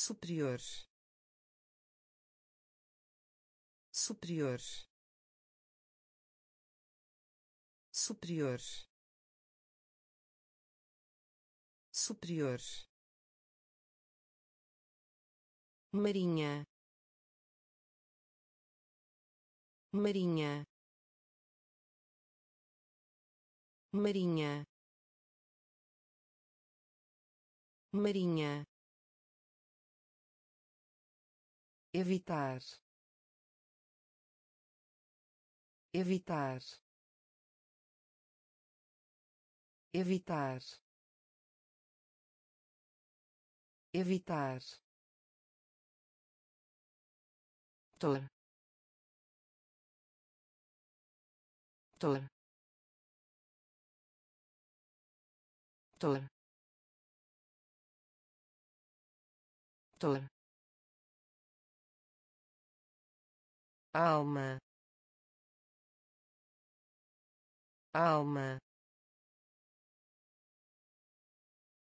superior. Superior. Superior. Superior. Marinha. Marinha. Marinha. Marinha evitar. Evitar. Evitar. Evitar. Tor. Tor. Tor. Tor alma. Alma.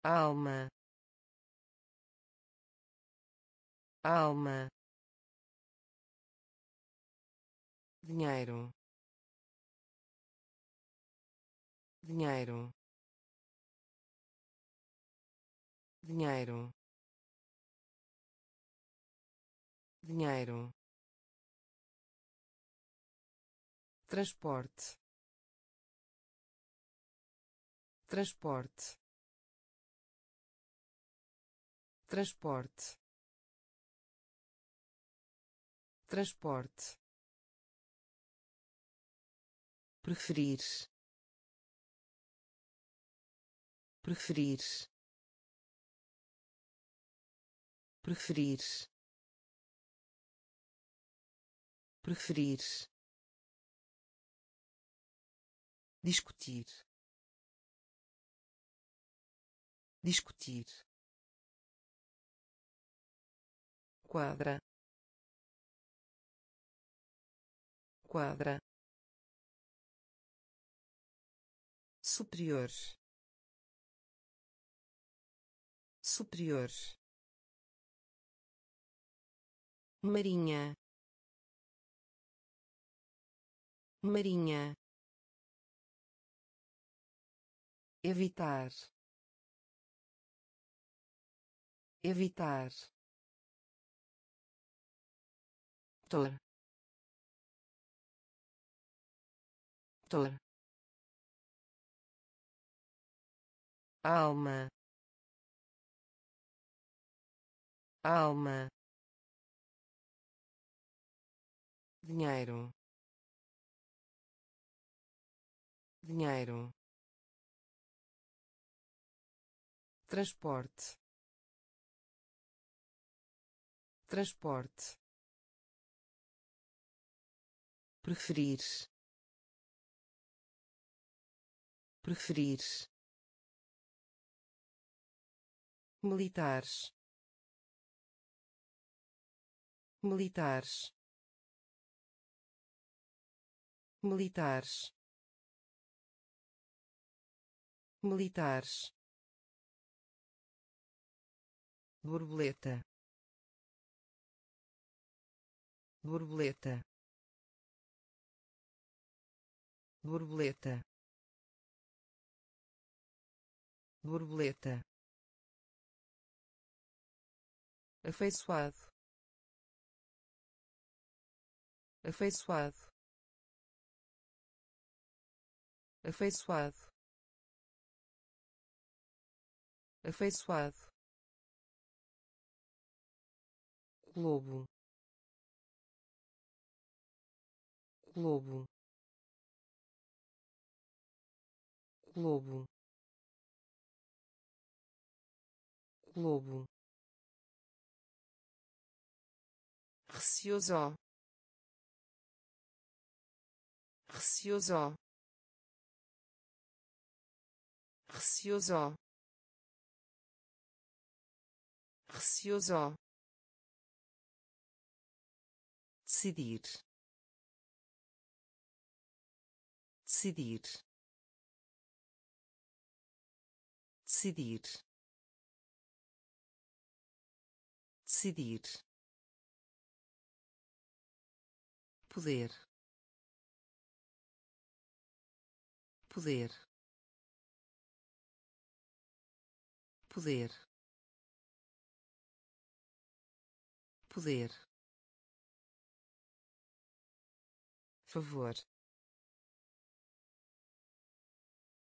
Alma. Alma. Dinheiro. Dinheiro. Dinheiro. Dinheiro transporte. Transporte. Transporte. Transporte. Preferir. Preferir. Preferir. Preferir discutir. Discutir. Quadra. Quadra. Superior. Superior. Marinha. Marinha evitar. Evitar. Tor tor alma. Alma. Dinheiro. Dinheiro transporte. Transporte. Preferir. Preferir. Militares. Militares. Militares. Militares borboleta borboleta borboleta borboleta. Afeiçoado. Afeiçoado. Afeiçoado. Afeiçoado globo. Globo. Globo. Globo. Receoso. Receoso. Receoso. Receoso decidir. Decidir. Decidir. Decidir. Poder. Poder. Poder. Poder favor.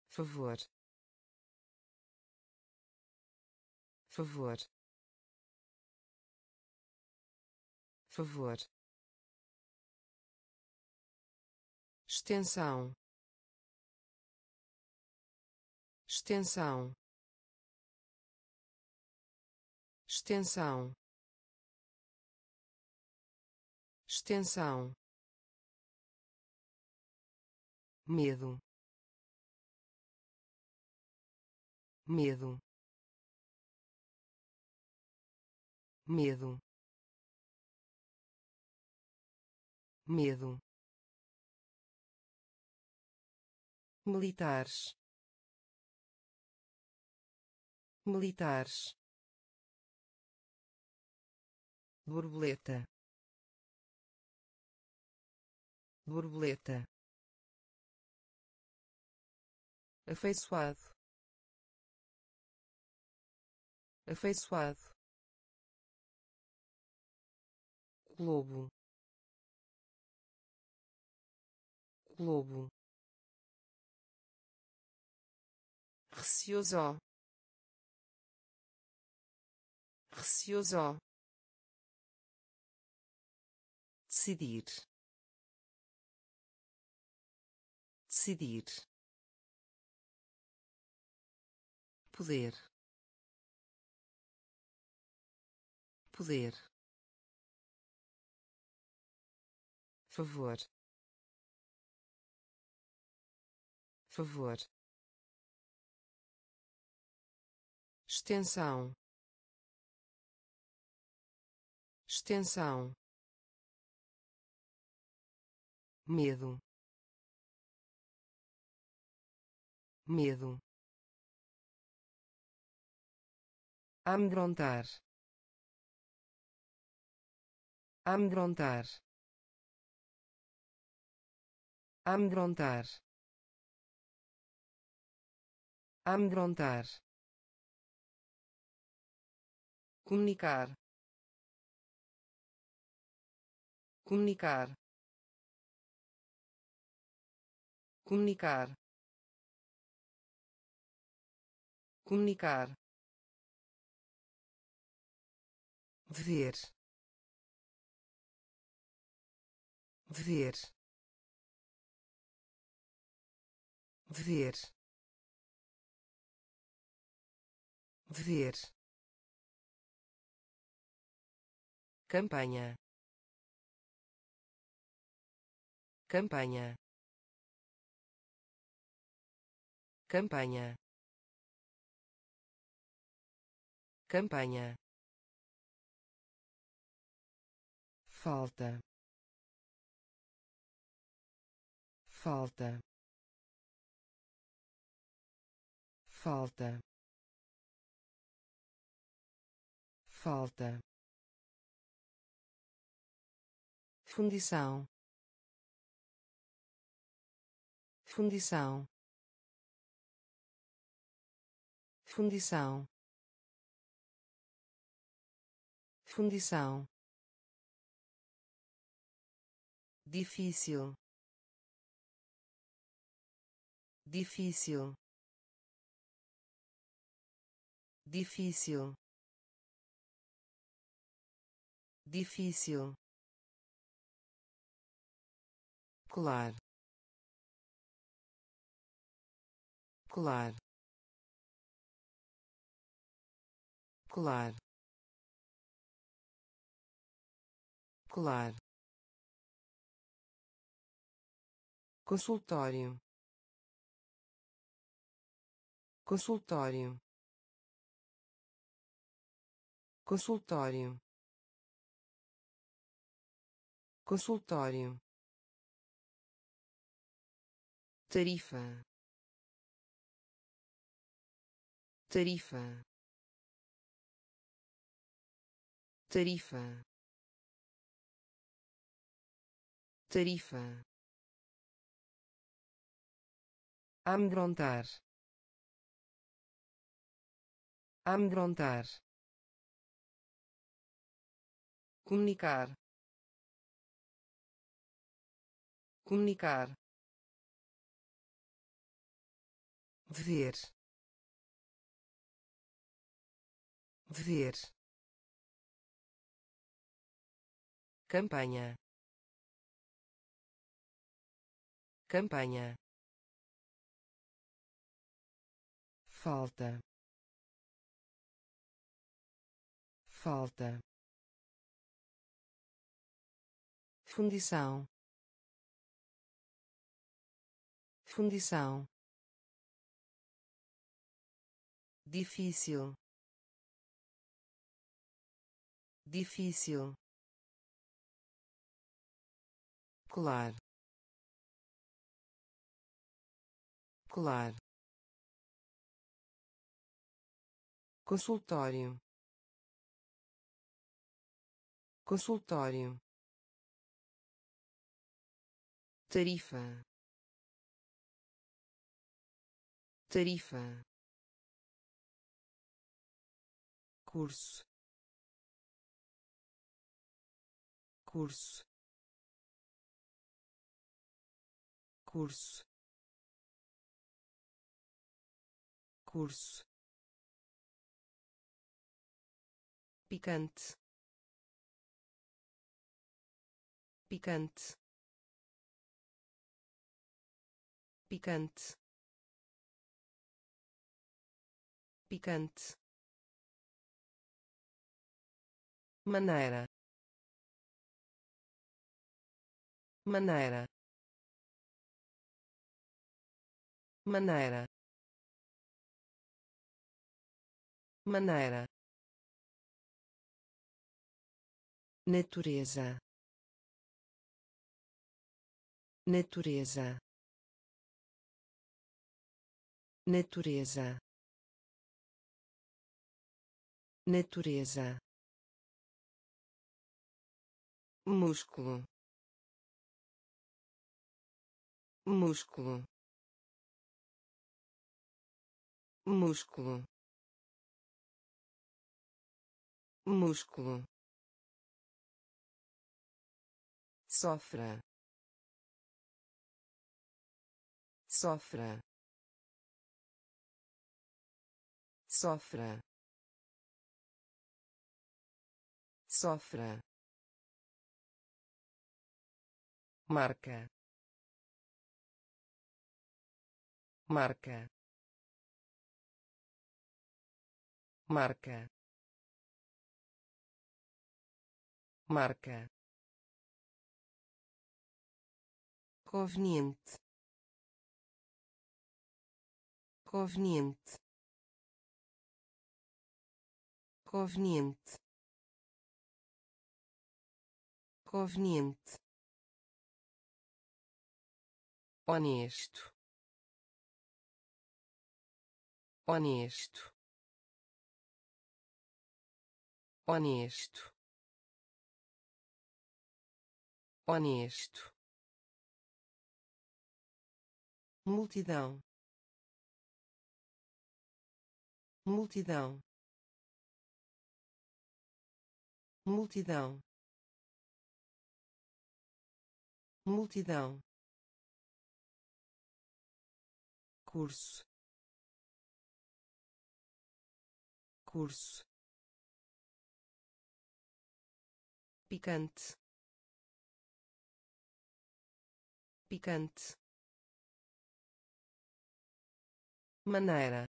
Favor. Favor. Favor. Extensão. Extensão. Extensão. Extensão medo. Medo. Medo. Medo. Militares. Militares. Borboleta. Borboleta afeiçoado. Afeiçoado. Globo. Globo. Receoso. Receoso. Decidir. Decidir poder. Poder. Favor. Favor. Extensão. Extensão. Medo. Medo amedrontar. Amedrontar. Amedrontar. Amedrontar. Comunicar. Comunicar. Comunicar. Comunicar ver ver ver ver campanha. Campanha. Campanha. Campanha falta. Falta. Falta. Falta. Fundição. Fundição. Fundição. Fundição difícil. Difícil. Difícil. Difícil. Colar. Colar. Colar. Colar consultório. Consultório. Consultório. Consultório. Tarifa. Tarifa. Tarifa. Tarifa amedrontar. Amedrontar. Comunicar. Comunicar. Ver. Ver. Campanha. Campanha falta. Falta. Fundição. Fundição. Difícil. Difícil. Colar. Colar consultório. Consultório. Tarifa. Tarifa. Curso. Curso. Curso. Curso picante. Picante. Picante. Picante. Maneira. Maneira. Maneira. Maneira natureza. Natureza. Natureza. Natureza. Músculo. Músculo. Músculo. Músculo sofra. Sofra. Sofra. Sofra. Marca. Marca. Marca. Marca conveniente. Conveniente. Conveniente. Conveniente. Honesto. Honesto. Honesto. Honesto multidão. multidão. multidão. multidão. curso. curso. picante. picante maneira.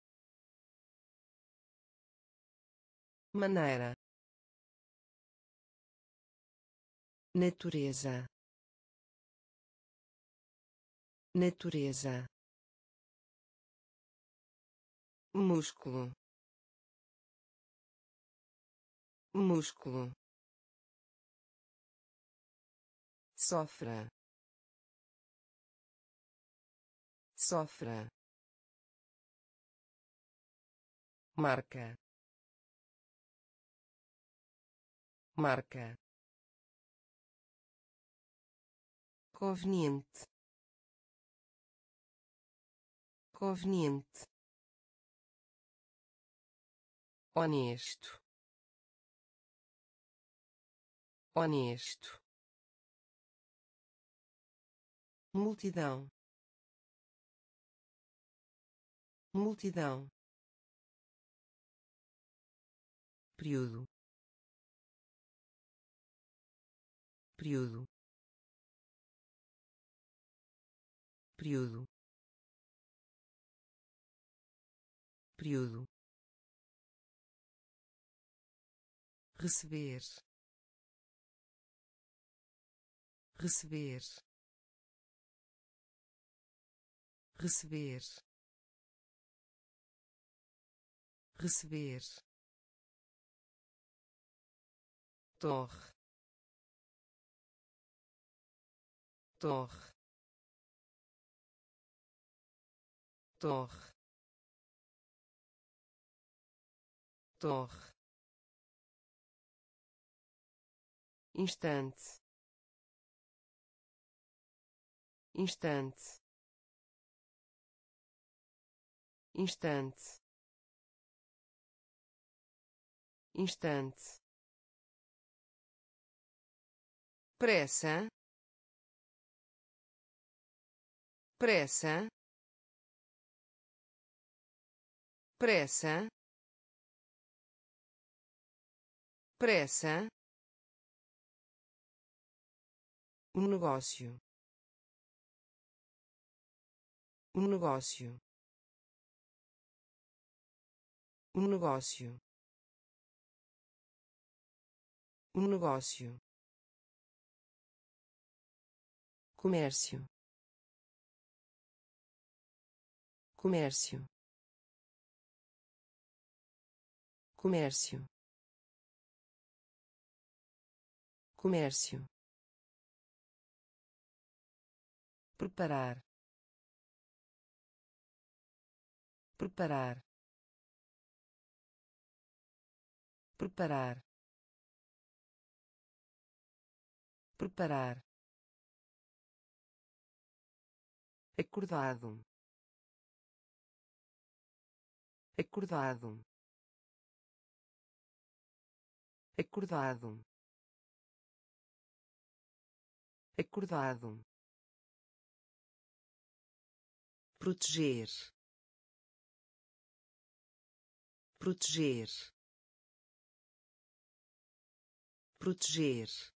Maneira. Natureza. Natureza. Músculo. Músculo. Sofra. Sofra marca. Marca. Conveniente. Conveniente. Honesto. Honesto. Multidão. Multidão período. Período. Período. Período. Receber. Receber. Receber. Receber torre. Torre. Torre. Torre. Instante. Instante. Instante. Instante pressa. Pressa. Pressa. Pressa. Um negócio. Um negócio. Um negócio. Um negócio comércio. Comércio. Comércio. Comércio. Preparar. Preparar. Preparar. Preparar acordado. Acordado. Acordado. Acordado. Proteger. Proteger. Proteger.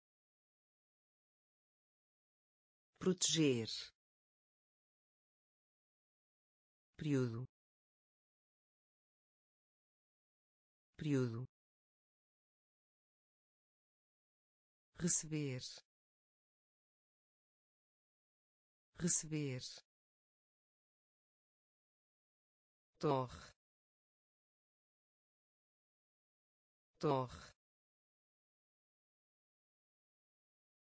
Proteger período. Período. Receber. Receber. Torre. Torre.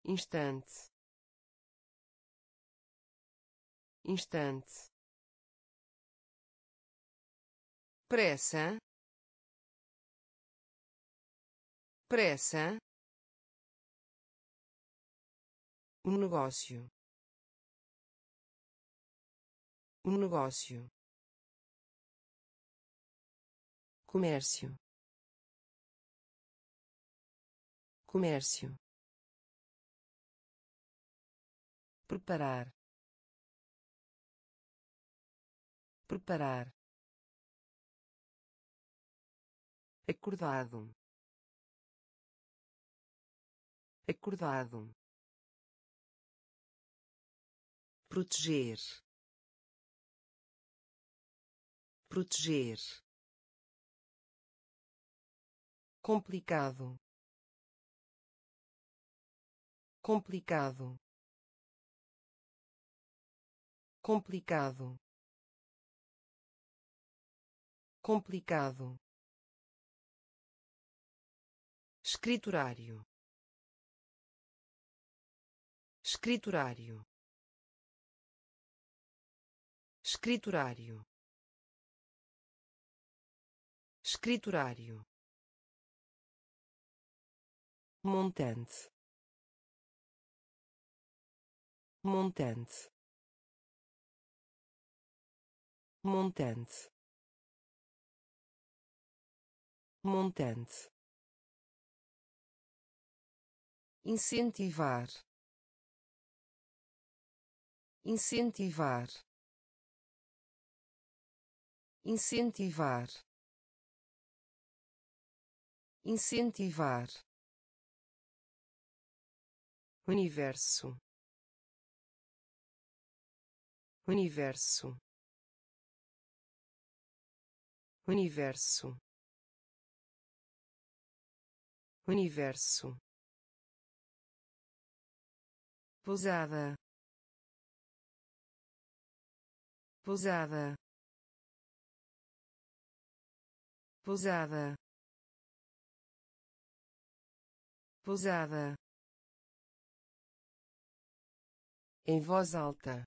Instante. Instante pressa. Pressa. Um negócio. Um negócio. Comércio. Comércio. Preparar. Preparar acordado. Acordado. Proteger. Proteger. Complicado. Complicado. Complicado. Complicado escriturário. Escriturário. Escriturário. Escriturário. Montante. Montante. Montante. Montante incentivar. Incentivar. Incentivar. Incentivar. Universo. Universo. Universo. Universo pousada pousada pousada pousada em voz alta.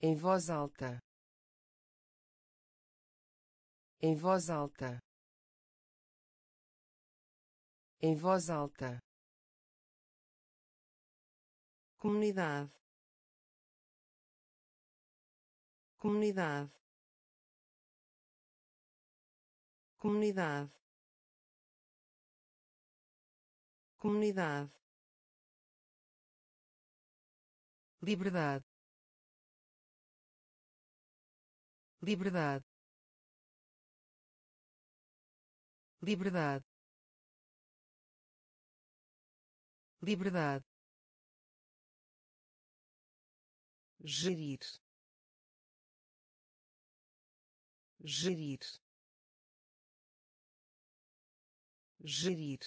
Em voz alta. Em voz alta. Em voz alta comunidade. Comunidade. Comunidade. Comunidade. Liberdade. Liberdade. Liberdade. Liberdade gerir. Gerir. Gerir.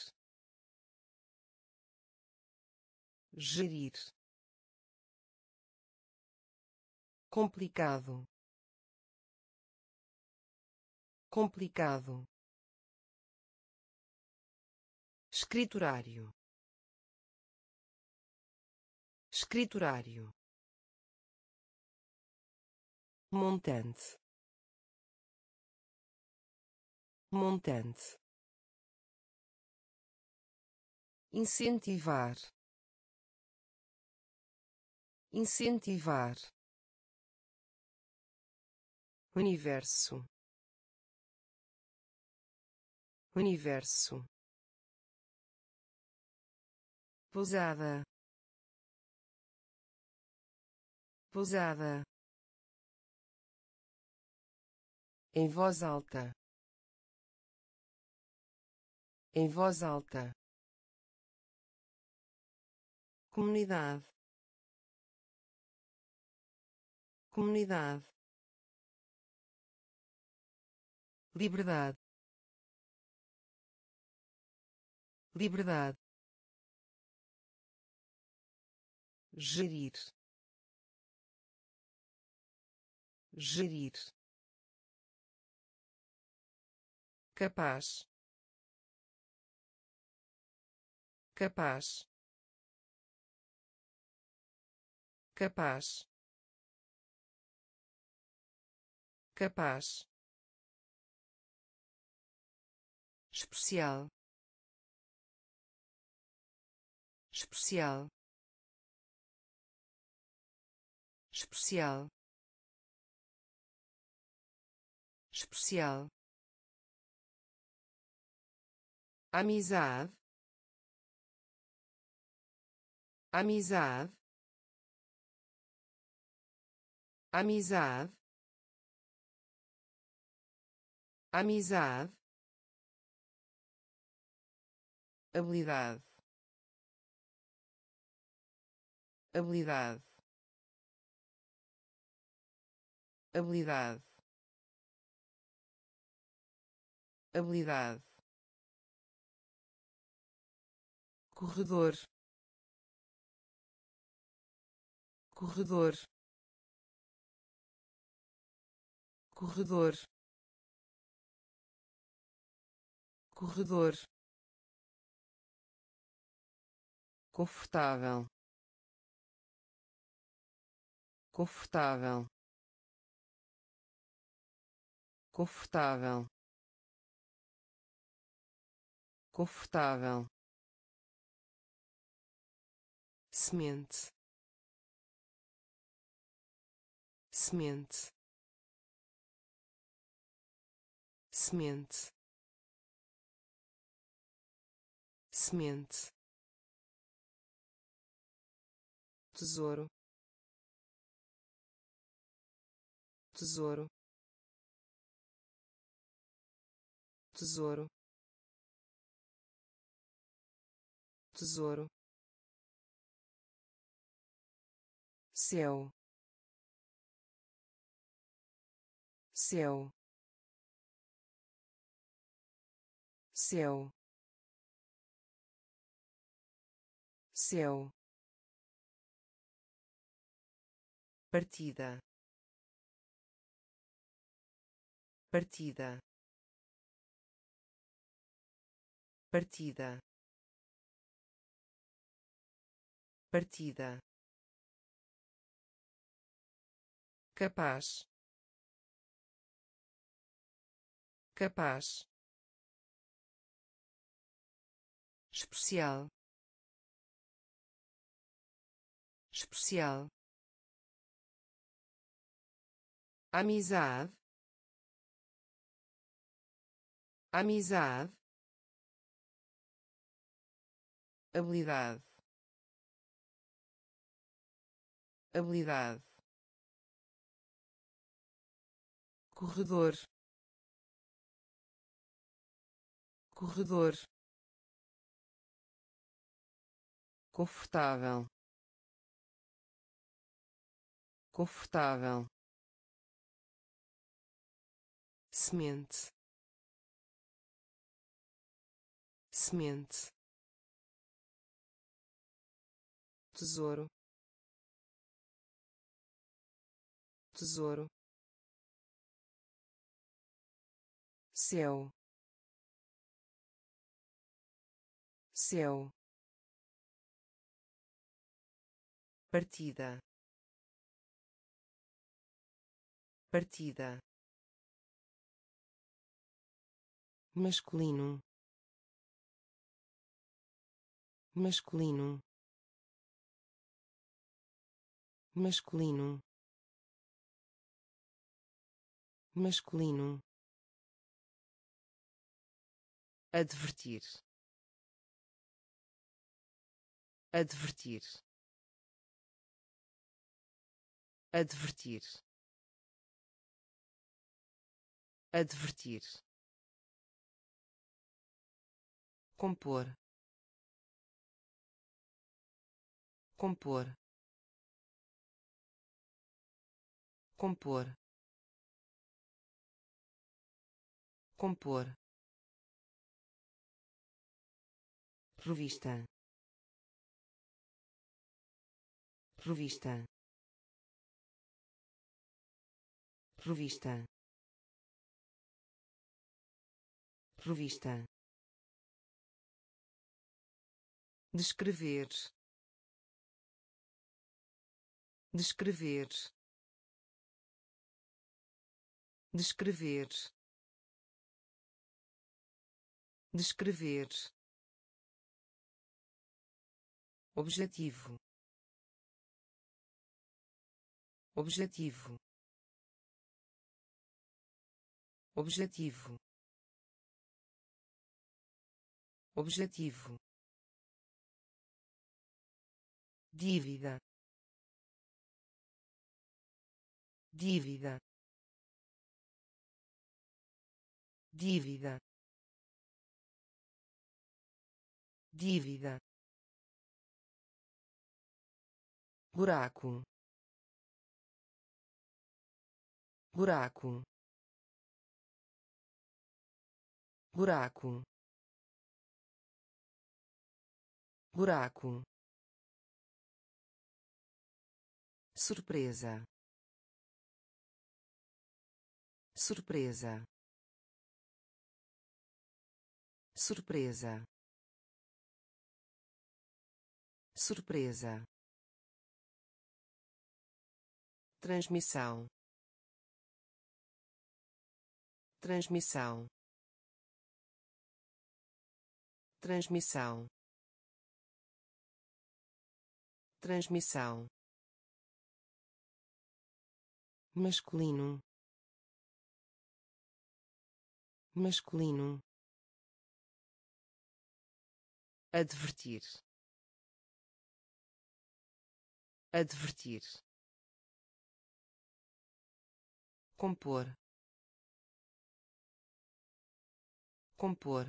Gerir. Complicado. Complicado. Escriturário. Escriturário montante. Montante. Incentivar. Incentivar. Universo. Universo. Pousada. Pousada em voz alta. Em voz alta. Comunidade. Comunidade. Liberdade. Liberdade. Gerir. Gerir capaz. Capaz. Capaz. Capaz. Especial. Especial. Especial. Especial amizade. Amizade. Amizade. Amizade. Habilidade. Habilidade. Habilidade. Habilidade corredor. Corredor. Corredor. Corredor. Confortável. Confortável. Confortável. Confortável semente. Semente. Semente. Semente. Tesouro. Tesouro. Tesouro. Tesouro céu céu céu céu partida. Partida. Partida. Partida capaz. Capaz. Especial. Especial. Amizade. Amizade. Habilidade. Habilidade corredor. Corredor. Confortável. Confortável. Semente. Semente. Tesouro. Tesouro céu céu partida. Partida. Masculino. Masculino. Masculino. Masculino advertir. Advertir. Advertir. Advertir. Compor. Compor. Compor. Compor revista revista revista revista descrever. Descrever. Descrever. Descrever objetivo. Objetivo. Objetivo. Objetivo. Dívida. Dívida. Dívida. Dívida buraco. Buraco. Buraco. Buraco. Surpresa. Surpresa. Surpresa. Surpresa transmissão. Transmissão. Transmissão. Transmissão. Masculino. Masculino. Advertir. Advertir compor. Compor.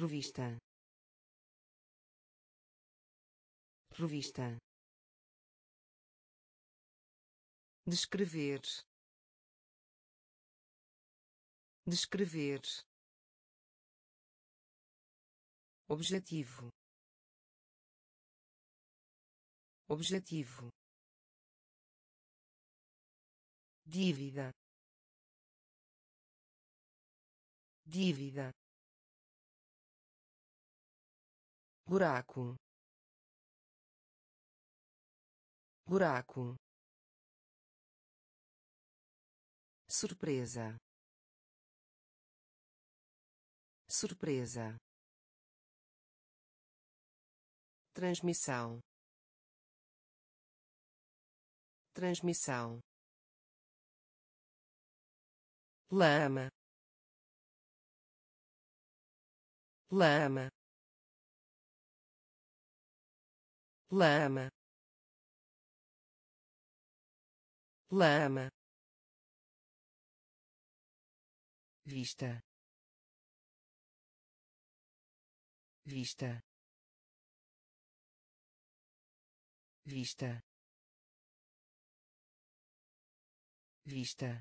Revista. Revista. Descrever. Descrever. Objetivo. Objetivo dívida. Dívida. Buraco. Buraco. Surpresa. Surpresa. Transmissão. Transmissão lama. Lama. Lama. Lama. Vista. Vista. Vista. Vista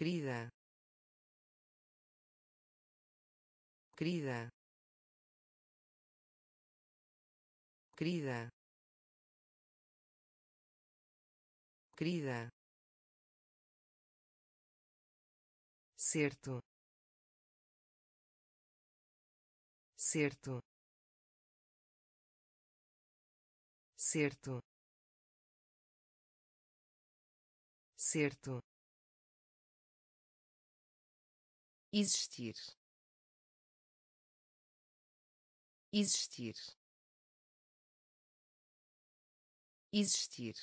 querida querida querida querida certo certo certo certo existir. Existir. Existir.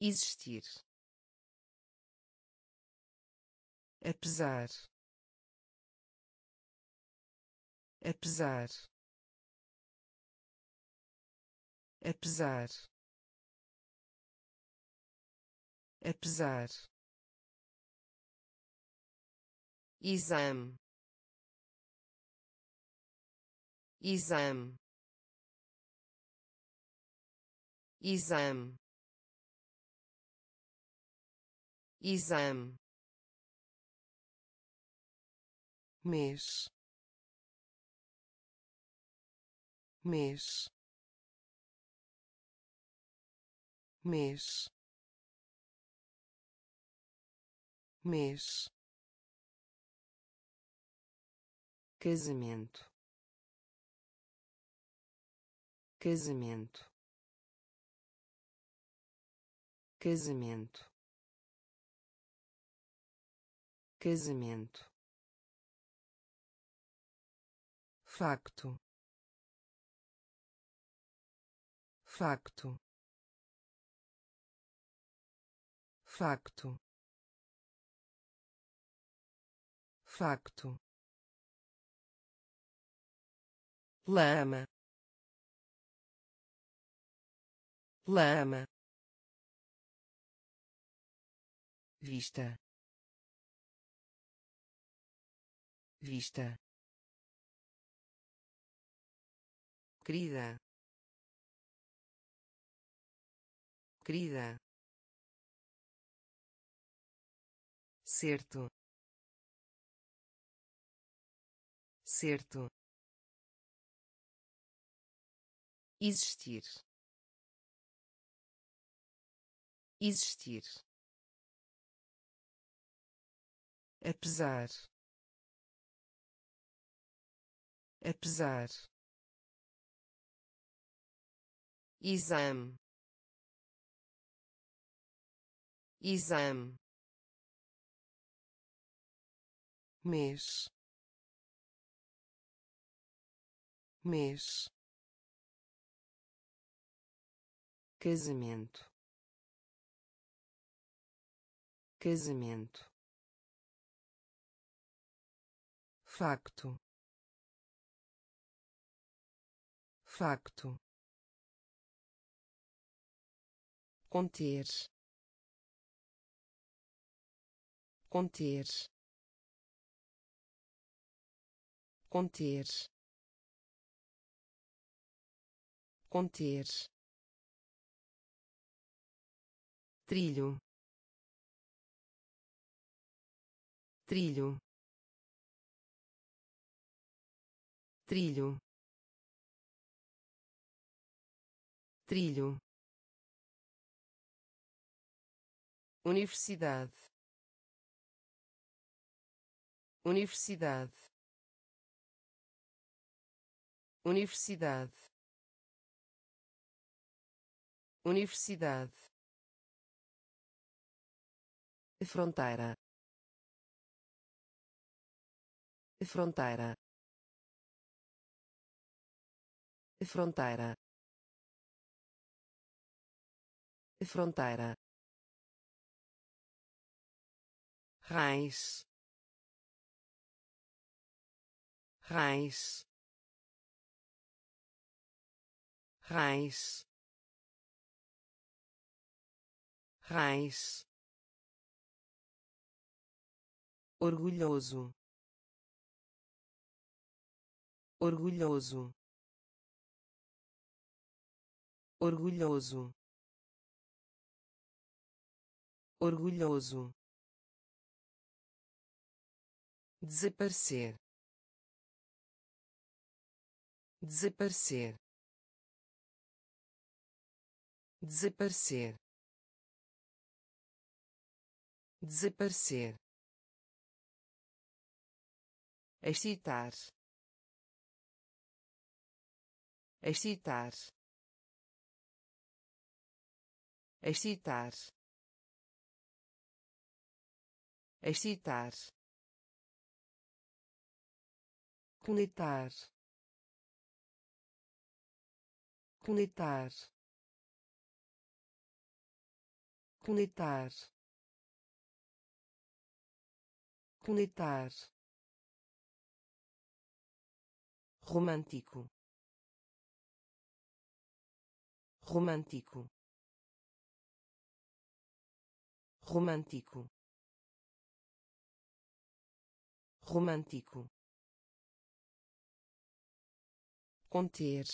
Existir. Apesar. Apesar. Apesar. Apesar exame exame exame exame mês mês mês mês casamento. Casamento. Casamento. Casamento. Facto. Facto. Facto. Facto lama. Lama. Vista. Vista. Querida. Querida. Certo. Certo existir. Existir. Apesar. Apesar. Exame. Exame. Mês. Mês casamento. Casamento. Facto. Facto. Conter. Conter. Conter. Conter trilho. Trilho. Trilho. Trilho. Universidade. Universidade. Universidade. Universidade fronteira. Fronteira. Fronteira. Fronteira. Raiz raiz raiz raiz orgulhoso. Orgulhoso. Orgulhoso. Orgulhoso. Desaparecer. Desaparecer. Desaparecer. Desaparecer excitar excitar excitar excitar conectar conectar conectar conectar romântico. Romântico. Romântico. Romântico. Conter.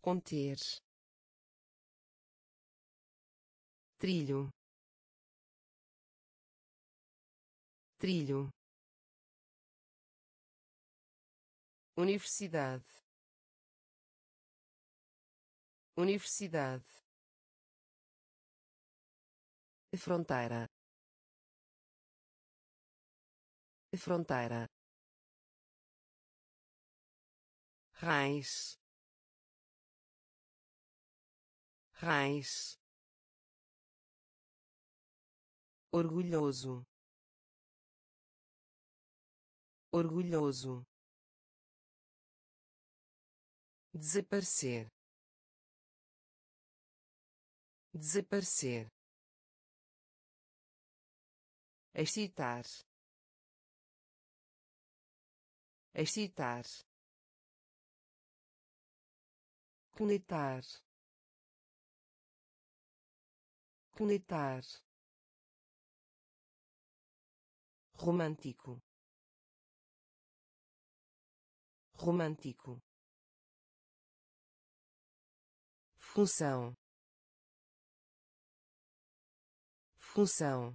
Conter. Trilho. Trilho universidade. Universidade. Fronteira. Fronteira. Raiz raiz orgulhoso. Orgulhoso desaparecer. Desaparecer. Excitar. Excitar. Conectar conectar romântico. Romântico função. Função.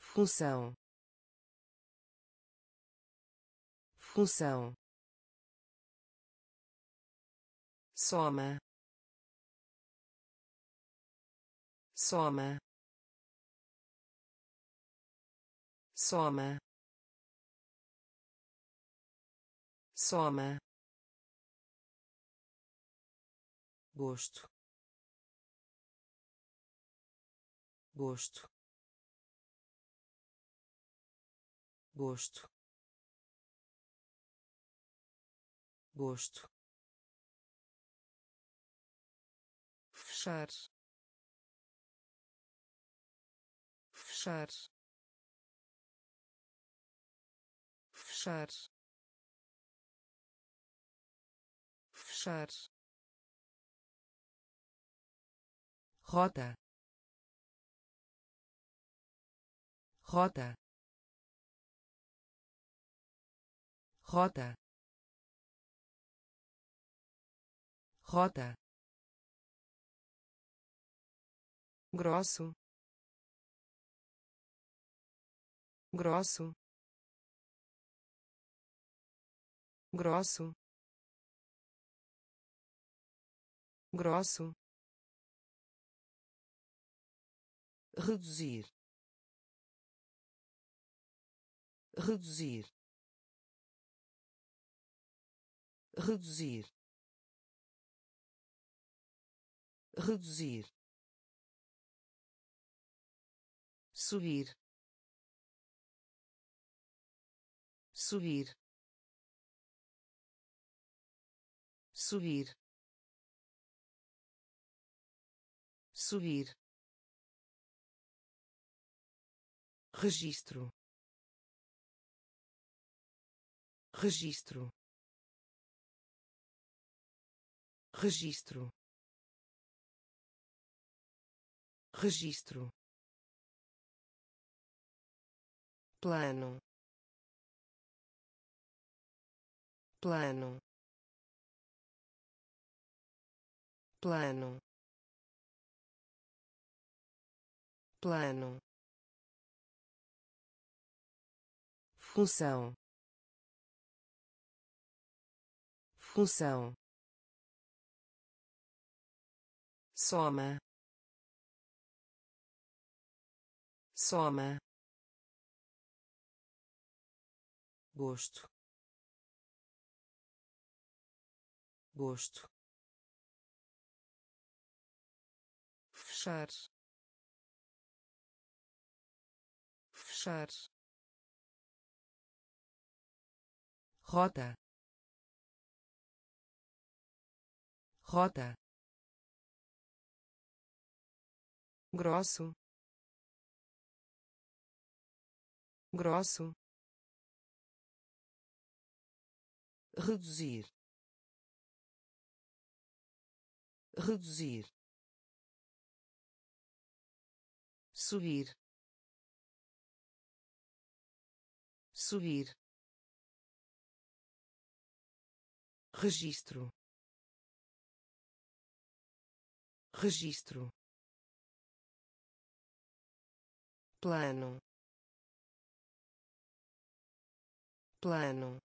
Função. Função. Soma. Soma. Soma. Soma gosto. Gosto. Gosto. Gosto. Fechar. Fechar. Fechar. Fechar rota. Rota. Rota. Rota. Grosso. Grosso. Grosso. Grosso reduzir. Reduzir. Reduzir. Reduzir. Subir. Subir. Subir. Subir registro. Registro. Registro. Registro. Plano. Plano. Plano. Plano função. Função. Soma. Soma. Gosto. Gosto. Fechar. Fechar rota. Rota. Grosso. Grosso. Reduzir. Reduzir. Subir. Subir registro. Registro. Plano. Plano.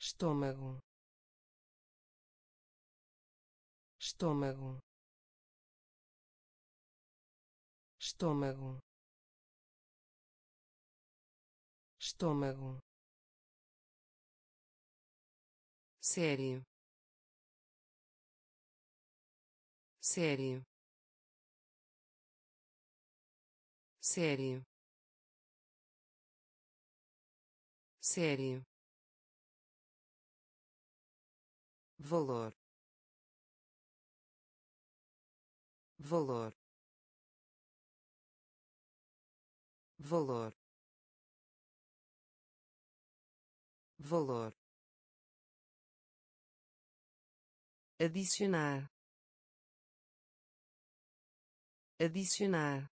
Estômago. Estômago. Estômago. Estômago sério. Sério. Sério. Sério. Valor. Valor. Valor. Valor adicionar adicionar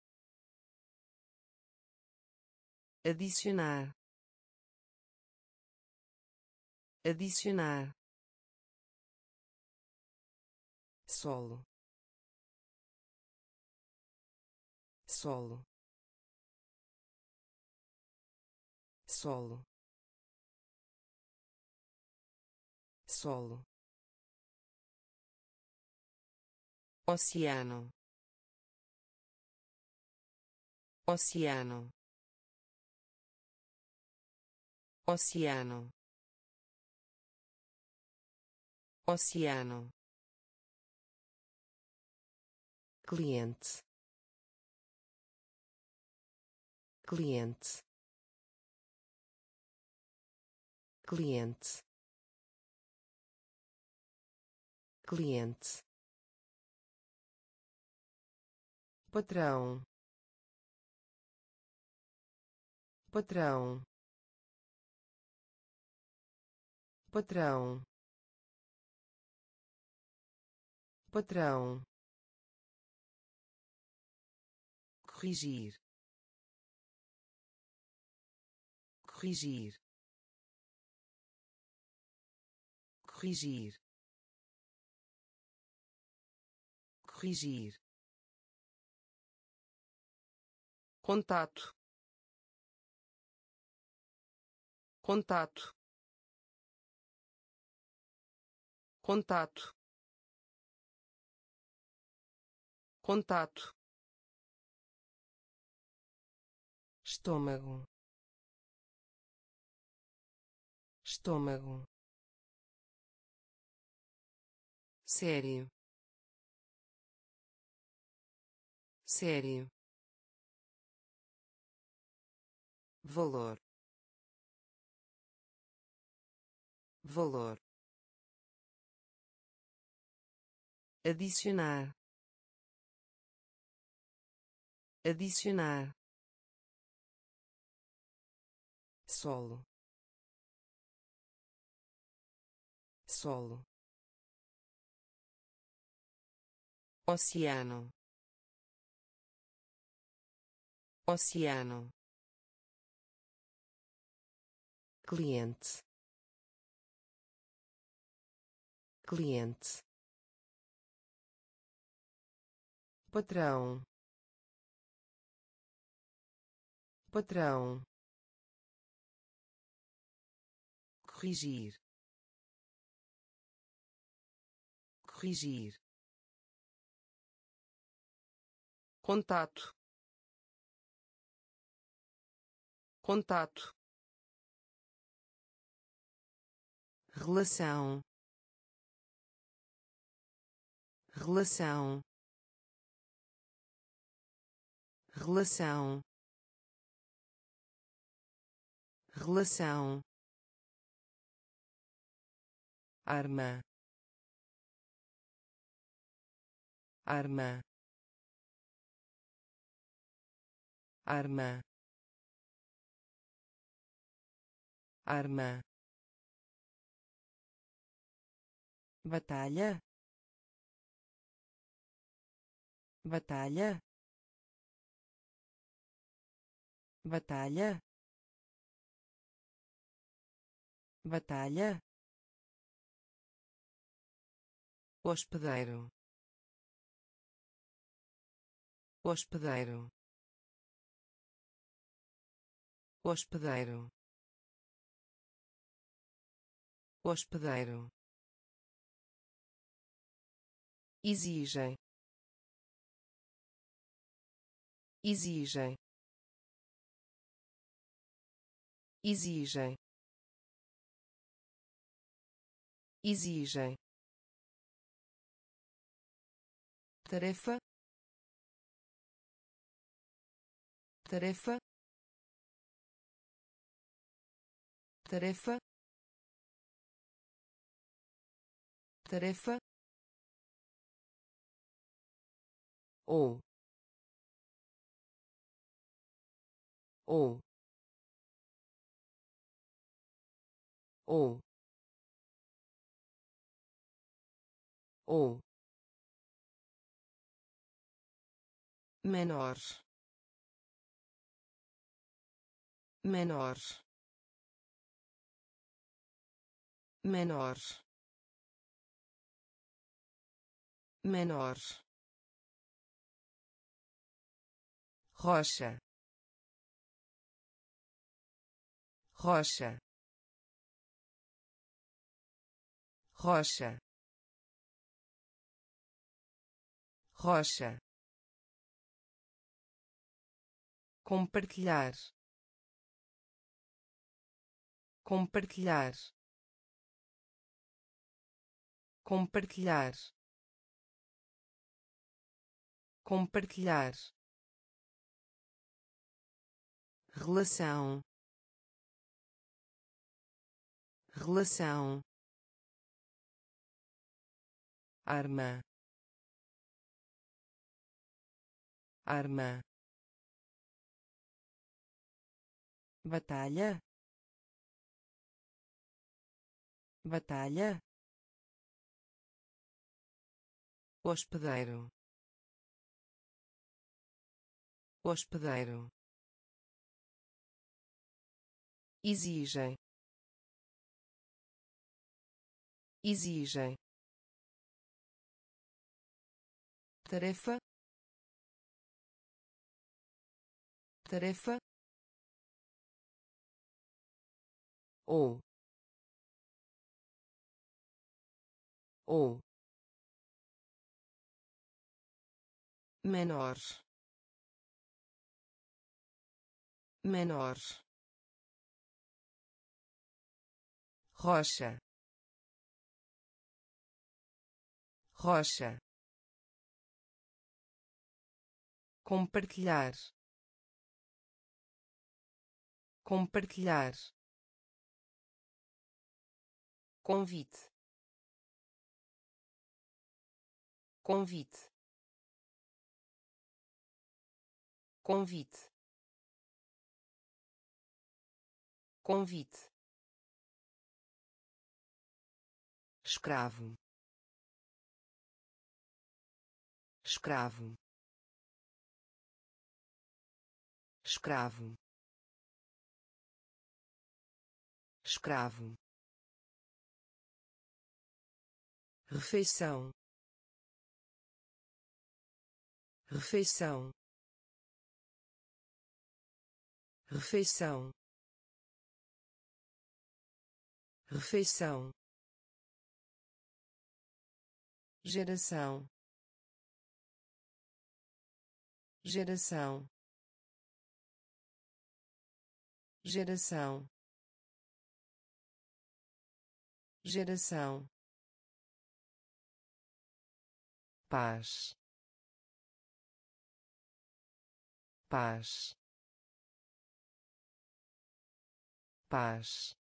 adicionar adicionar. Solo. Solo. Solo. Solo oceano. Oceano. Oceano. Oceano. Cliente. Cliente. Cliente. Cliente patrão. Patrão. Patrão. Patrão. Corrigir. Corrigir. Corrigir. Corrigir contato. Contato. Contato. Contato. Estômago. Estômago. Sério. Sério valor. Valor. Adicionar. Adicionar. Solo. Solo. Oceano. Oceano cliente. Cliente. Patrão. Patrão. Corrigir. Corrigir. Contato. Contato relação. Relação. Relação. Relação. Arma. Arma. Arma. Arma batalha. Batalha. Batalha. Batalha. Hospedeiro. Hospedeiro. Hospedeiro. Hospedeiro exigem. Exigem. Exigem. Exigem. Tarefa. Tarefa. Tarefa. Tarefa ou ou ou ou menor. Menor. Menor. Menor rocha. Rocha. Rocha. Rocha. Compartilhar. Compartilhar. Compartilhar. Compartilhar relação. Relação. Arma. Arma. Batalha. Batalha. Hospedeiro. Hospedeiro exigem. Exigem. Tarefa. Tarefa. Ou ou menor. Menor rocha. Rocha. Compartilhar. Compartilhar. Convite. Convite. Convite. Convite escravo. Escravo. Escravo. Escravo. Refeição. Refeição. Refeição. Refeição geração. Geração. Geração. Geração. Paz. Paz. Paz.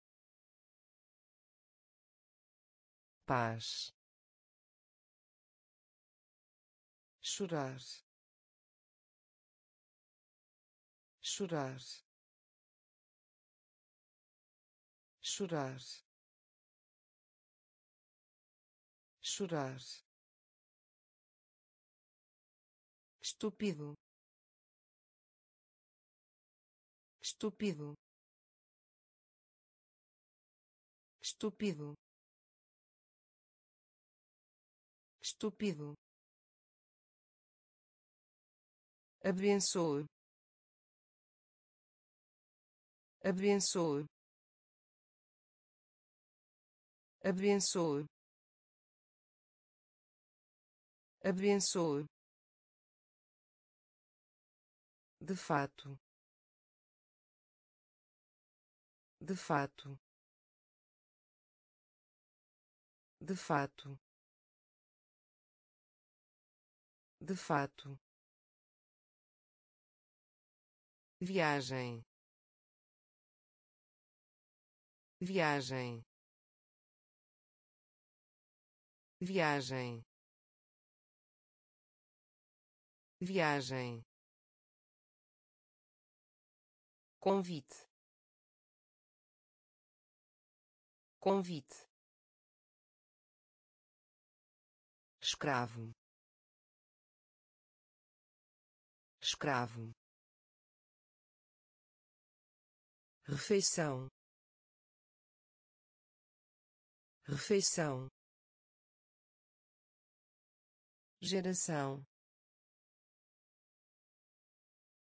Paz chorar. Chorar. Chorar. Chorar. Estúpido. Estúpido. Estúpido. Estúpido abençoe. Abençoe. Abençoe. Abençoe. De fato. De fato. De fato. De fato viagem. Viagem. Viagem. Viagem. Convite. Convite. Escravo. Escravo refeição. Refeição. Geração.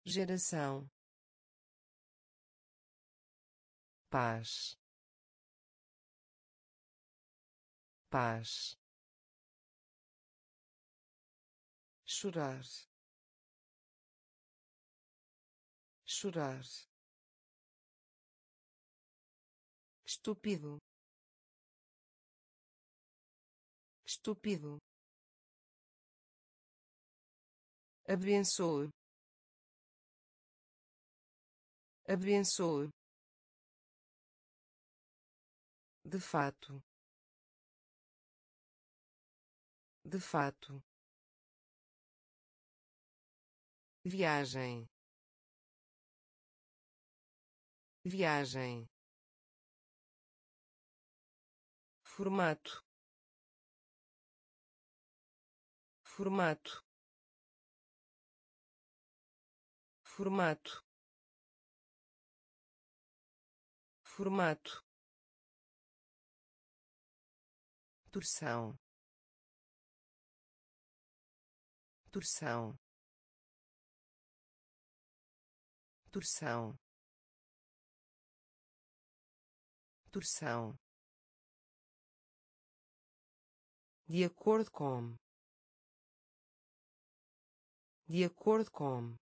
Geração. Paz. Paz. Chorar. Chorar estúpido. Estúpido. Abençoe. Abençoe. De fato. De fato. Viagem. Viagem formato. Formato. Formato. Formato. Torção. Torção. Torção. Torção de acordo com de acordo com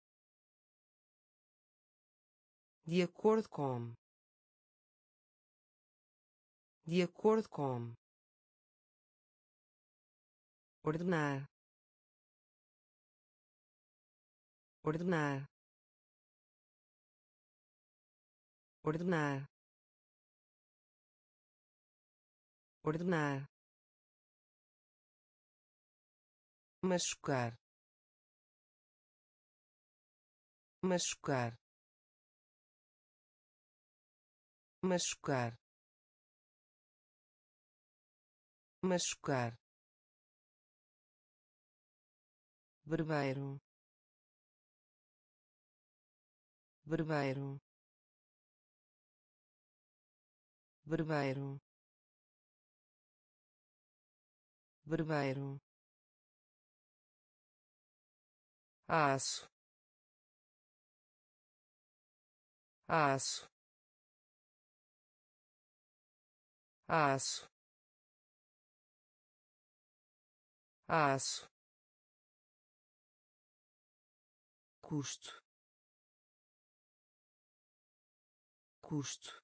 de acordo com de acordo com ordenar ordenar ordenar ordenar machucar. Machucar. Machucar. Machucar. Barbeiro. Barbeiro. Barbeiro. Barbeiro aço. Aço. Aço. Aço. Custo. Custo.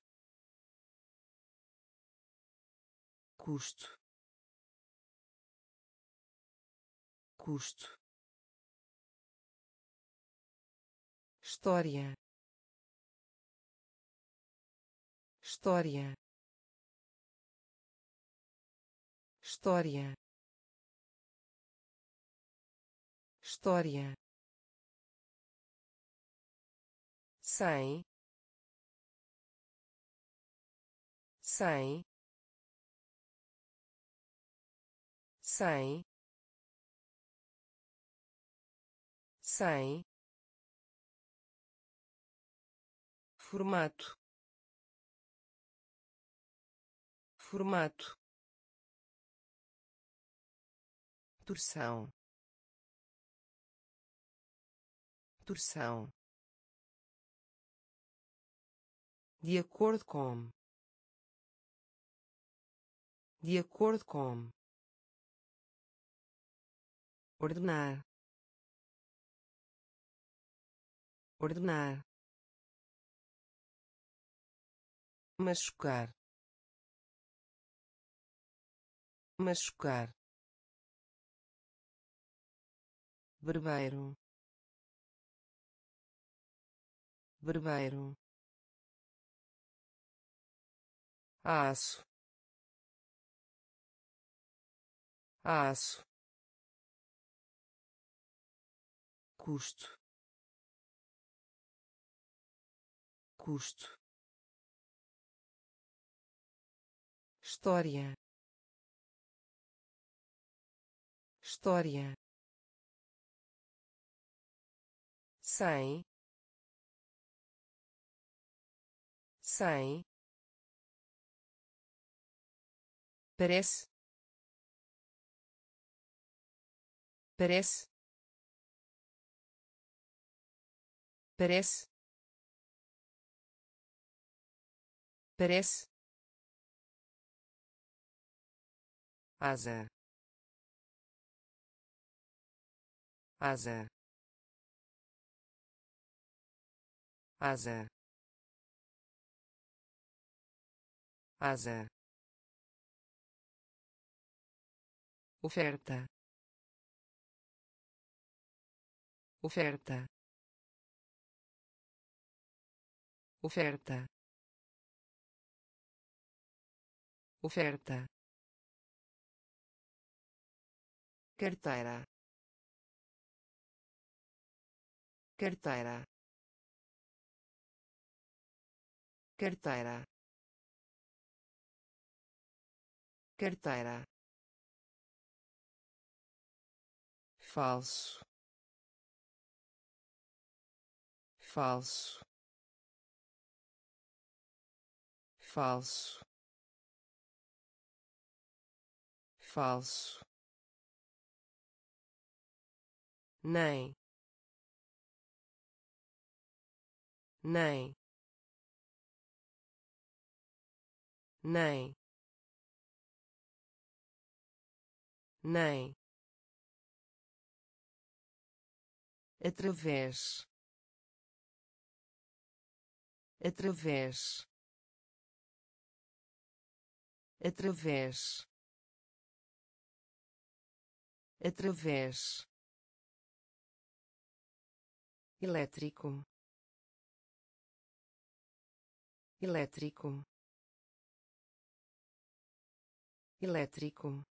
Custo. Custo história. História. História. História. Cem. Cem. Cem. Cem formato. Formato. Torção. Torção. De acordo com. De acordo com. Ordenar. Ordenar machucar. Machucar. Barbeiro. Barbeiro. Aço. Aço. Custo. Custo história. História. Cem. Cem. Parece. Parece. Parece. Parece asa. Asa. Asa. Asa. Oferta. Oferta. Oferta. Oferta carteira. Carteira. Carteira. Carteira. Falso. Falso. Falso. Falso nem. Nem. Nem. Nem. Através. Através. Através. Através elétrico. Elétrico. Elétrico.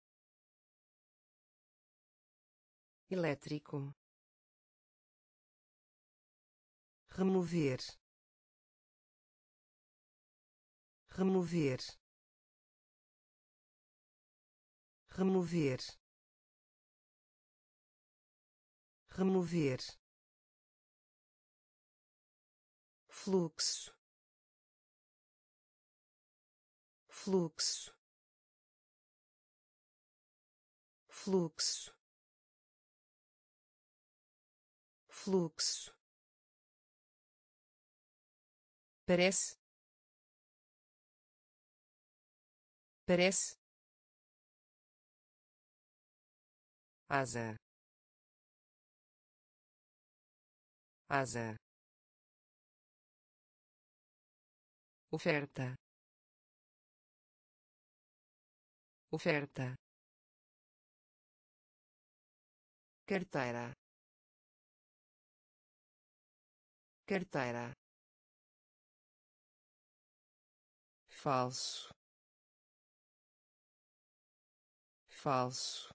Elétrico. Remover. Remover. Remover. Remover fluxo. Fluxo. Fluxo. Fluxo. Parece? Parece? Asa. Asa oferta. Oferta. Carteira. Carteira. Falso. Falso.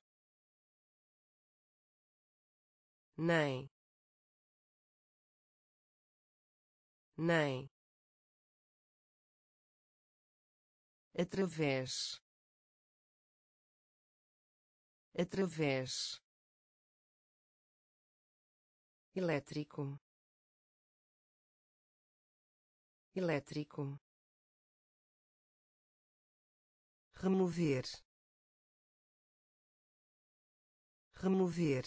Nem. Nem através. Através. Elétrico. Elétrico. Remover. Remover.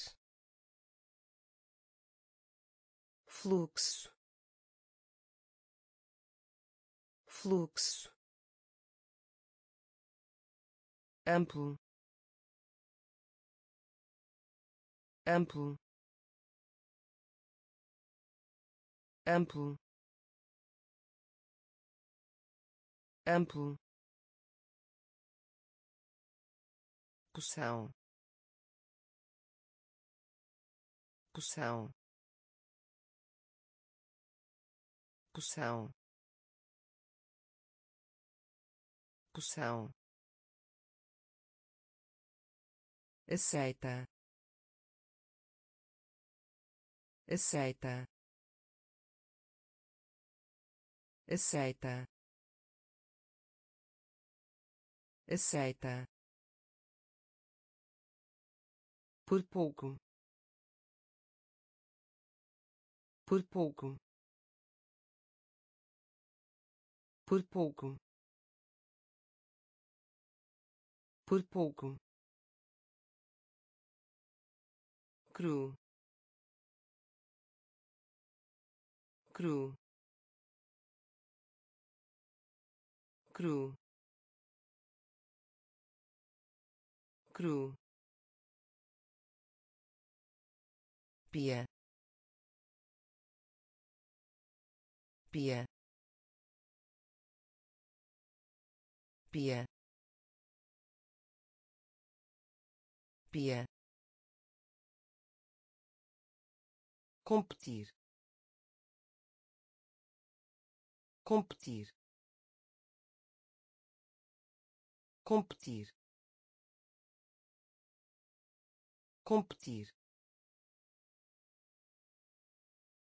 Fluxo. Fluxo amplo. Amplo. Amplo. Amplo. Poção poção poção poção aceita. Aceita. Aceita. Aceita. Por pouco. Por pouco. Por pouco. Por pouco cru. Cru. Cru. Cru. Pia pia pia pia competir. Competir. Competir. Competir.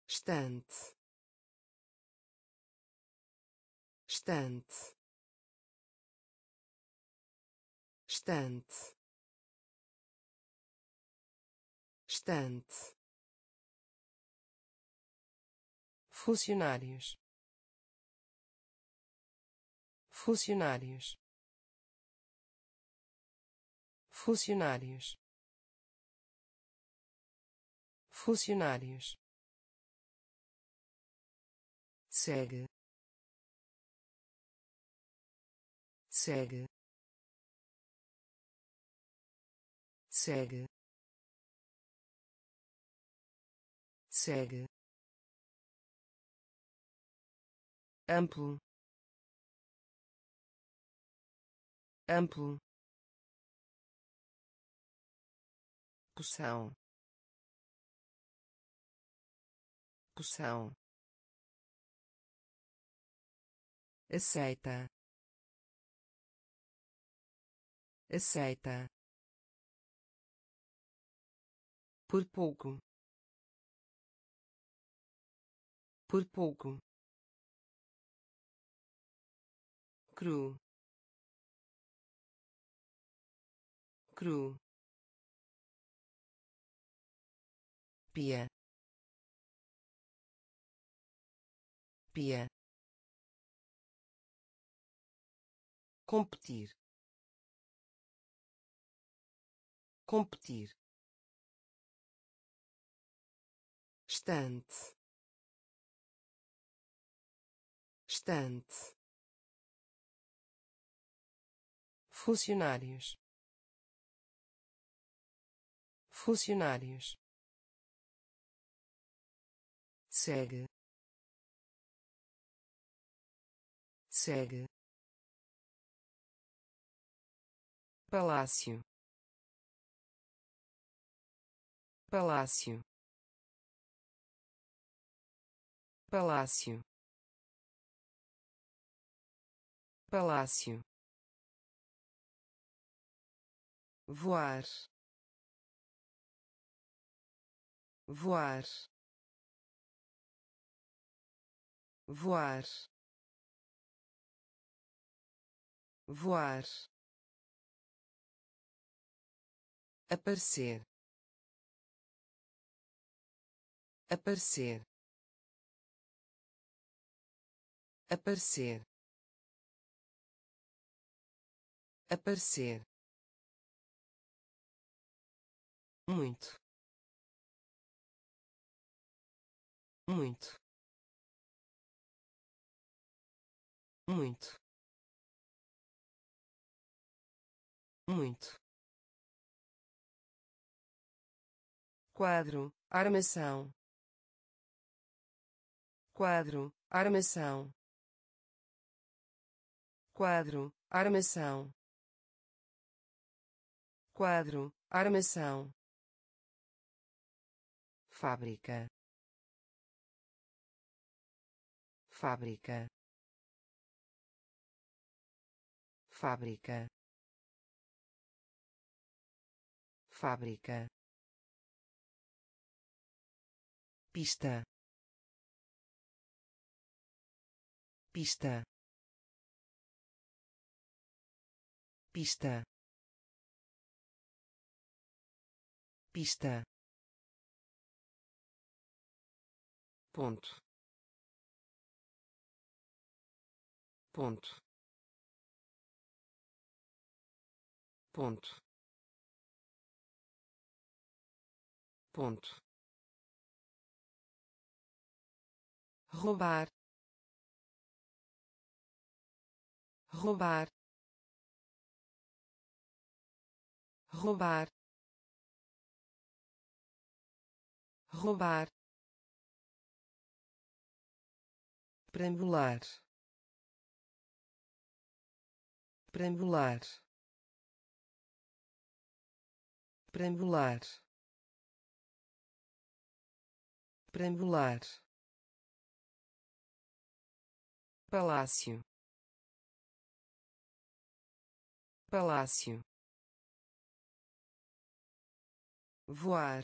Estante. Estante. Estante. Estante funcionários. Funcionários. Funcionários. Funcionários. Segue. Segue. Segue. Segue amplo. Amplo. Poção poção aceita. Aceita. Por pouco. Por pouco cru. Cru. Pia pia competir. Competir. Estante. Estante funcionários. Funcionários. Segue. Segue. Palácio. Palácio. Palácio. Palácio voar voar voar voar. Aparecer aparecer. Aparecer aparecer muito. Muito. Muito. Muito. Quadro armação. Quadro armação. Quadro armação. Quadro armação fábrica. Fábrica. Fábrica. Fábrica. Pista. Pista. Pista. Pista ponto ponto ponto ponto roubar roubar roubar roubar preambular. Preambular. Preambular. Preambular. Palácio. Palácio. Voar.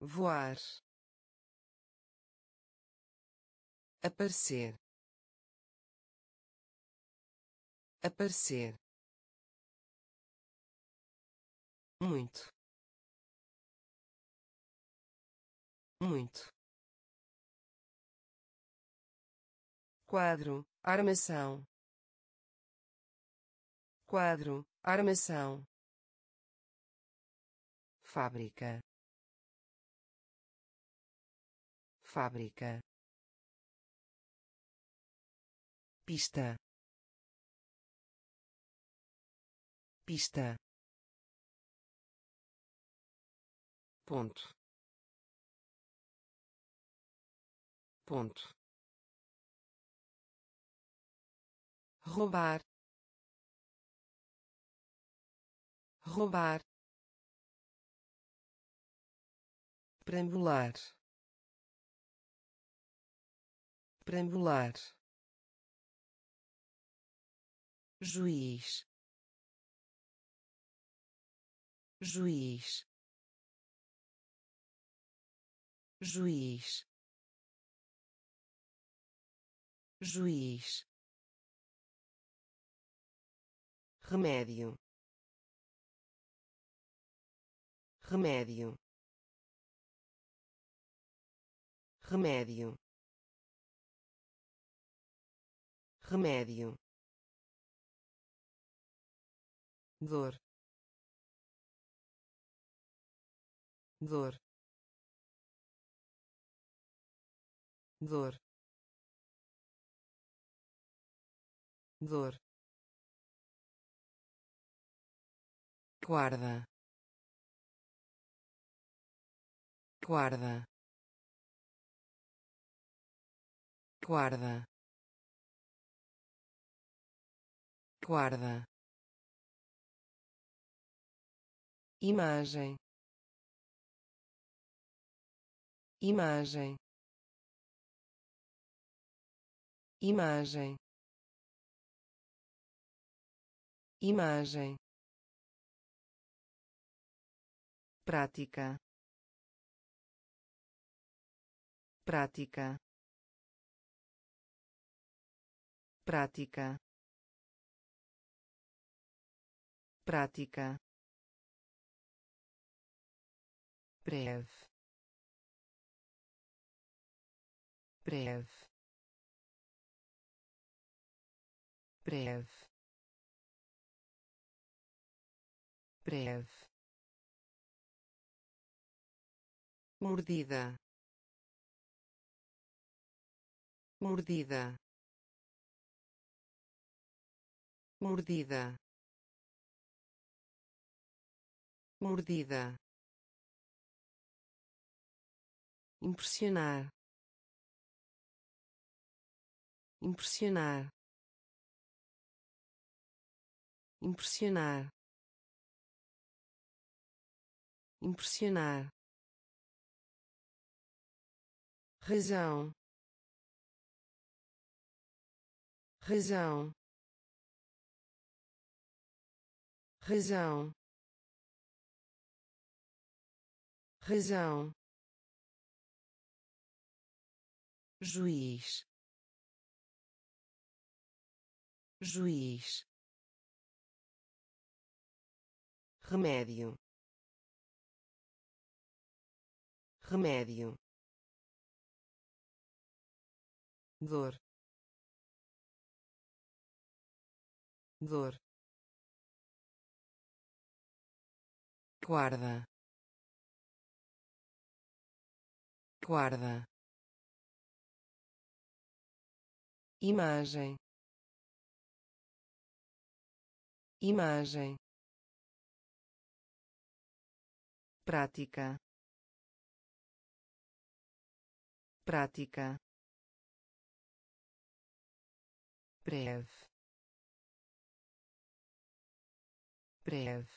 Voar aparecer. Aparecer. Muito. Muito. Quadro armação. Quadro armação. Fábrica. Fábrica pista. Pista. Ponto. Ponto. Roubar. Roubar. Preambular. Preambular juiz. Juiz. Juiz. Juiz. Remédio. Remédio. Remédio. Remédio dor. Dor. Dor. Dor. Guarda. Guarda. Guarda. Guarda imagem. Imagem. Imagem. Imagem. Prática. Prática. Prática. Prática breve. Breve. Breve. Breve. Mordida. Mordida. Mordida. Mordida impressionar. Impressionar. Impressionar. Impressionar. Razão. Razão. Razão. Razão juiz. Juiz. Remédio. Remédio. Dor. Dor. Guarda. Guarda imagem. Imagem. Prática. Prática. Breve. Breve.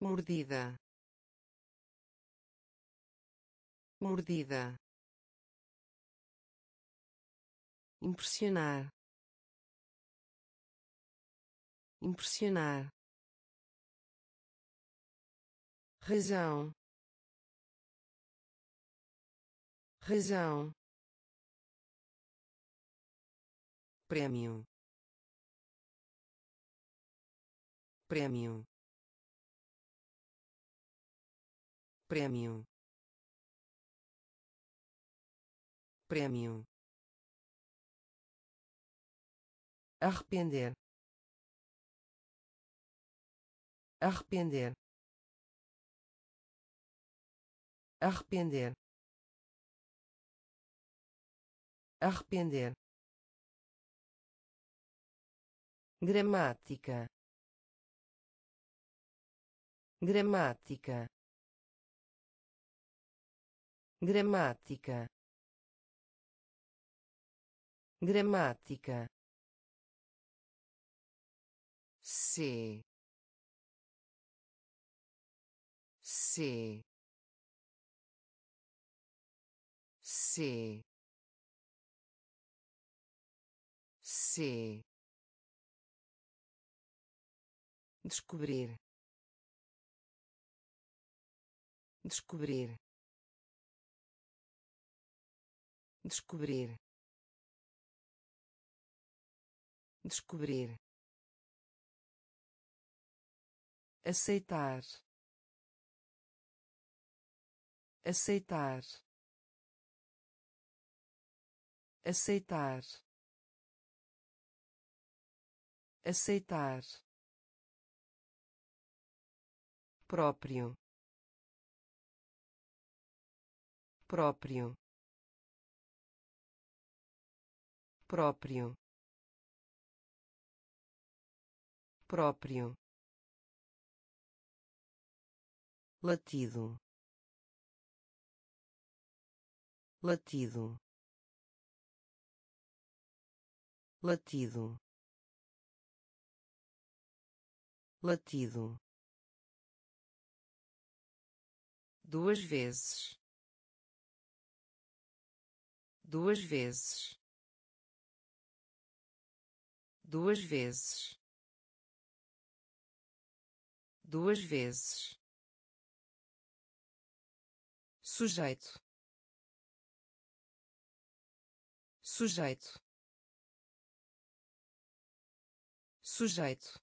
Mordida. Mordida impressionar. Impressionar. Razão. Razão. Prêmio prêmio prêmio prêmio arrepender. Arrepender. Arrepender. Arrepender. Gramática. Gramática. Gramática. Gramática se se se C. descobrir. Descobrir. Descobrir. Descobrir aceitar. Aceitar. Aceitar. Aceitar. Próprio. Próprio. Próprio. Próprio latido. Latido. Latido. Latido. Duas vezes. Duas vezes. Duas vezes. Duas vezes sujeito. Sujeito. Sujeito.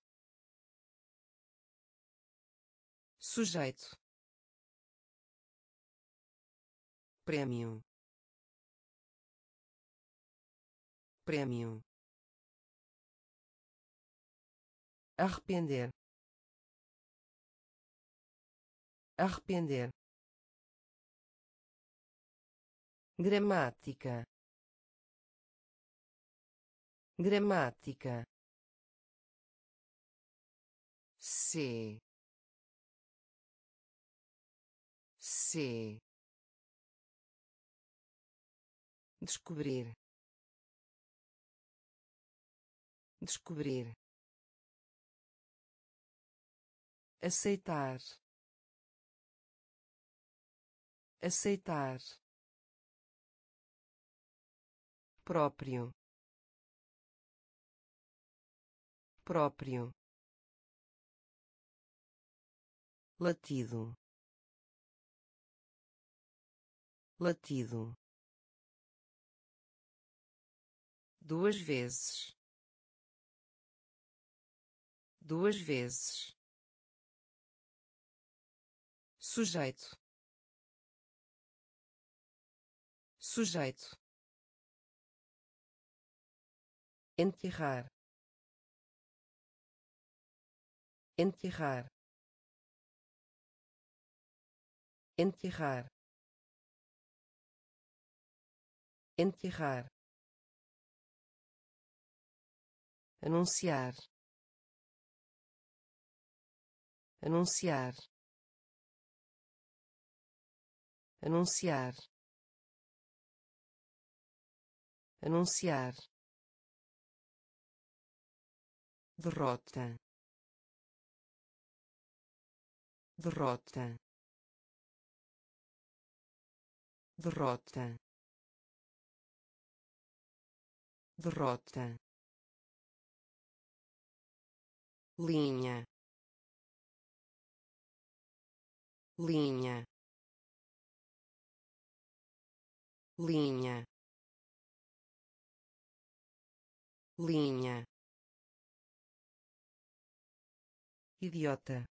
Sujeito. Prêmio. Prêmio. Arrepender. Arrepender gramática. Gramática. C. C. Descobrir. Descobrir. Aceitar. Aceitar próprio. Próprio. Latido. Latido. Duas vezes. Duas vezes. Sujeito. Sujeito enterrar enterrar enterrar enterrar. Anunciar anunciar anunciar. Anunciar derrota derrota derrota derrota linha linha linha linha idiota.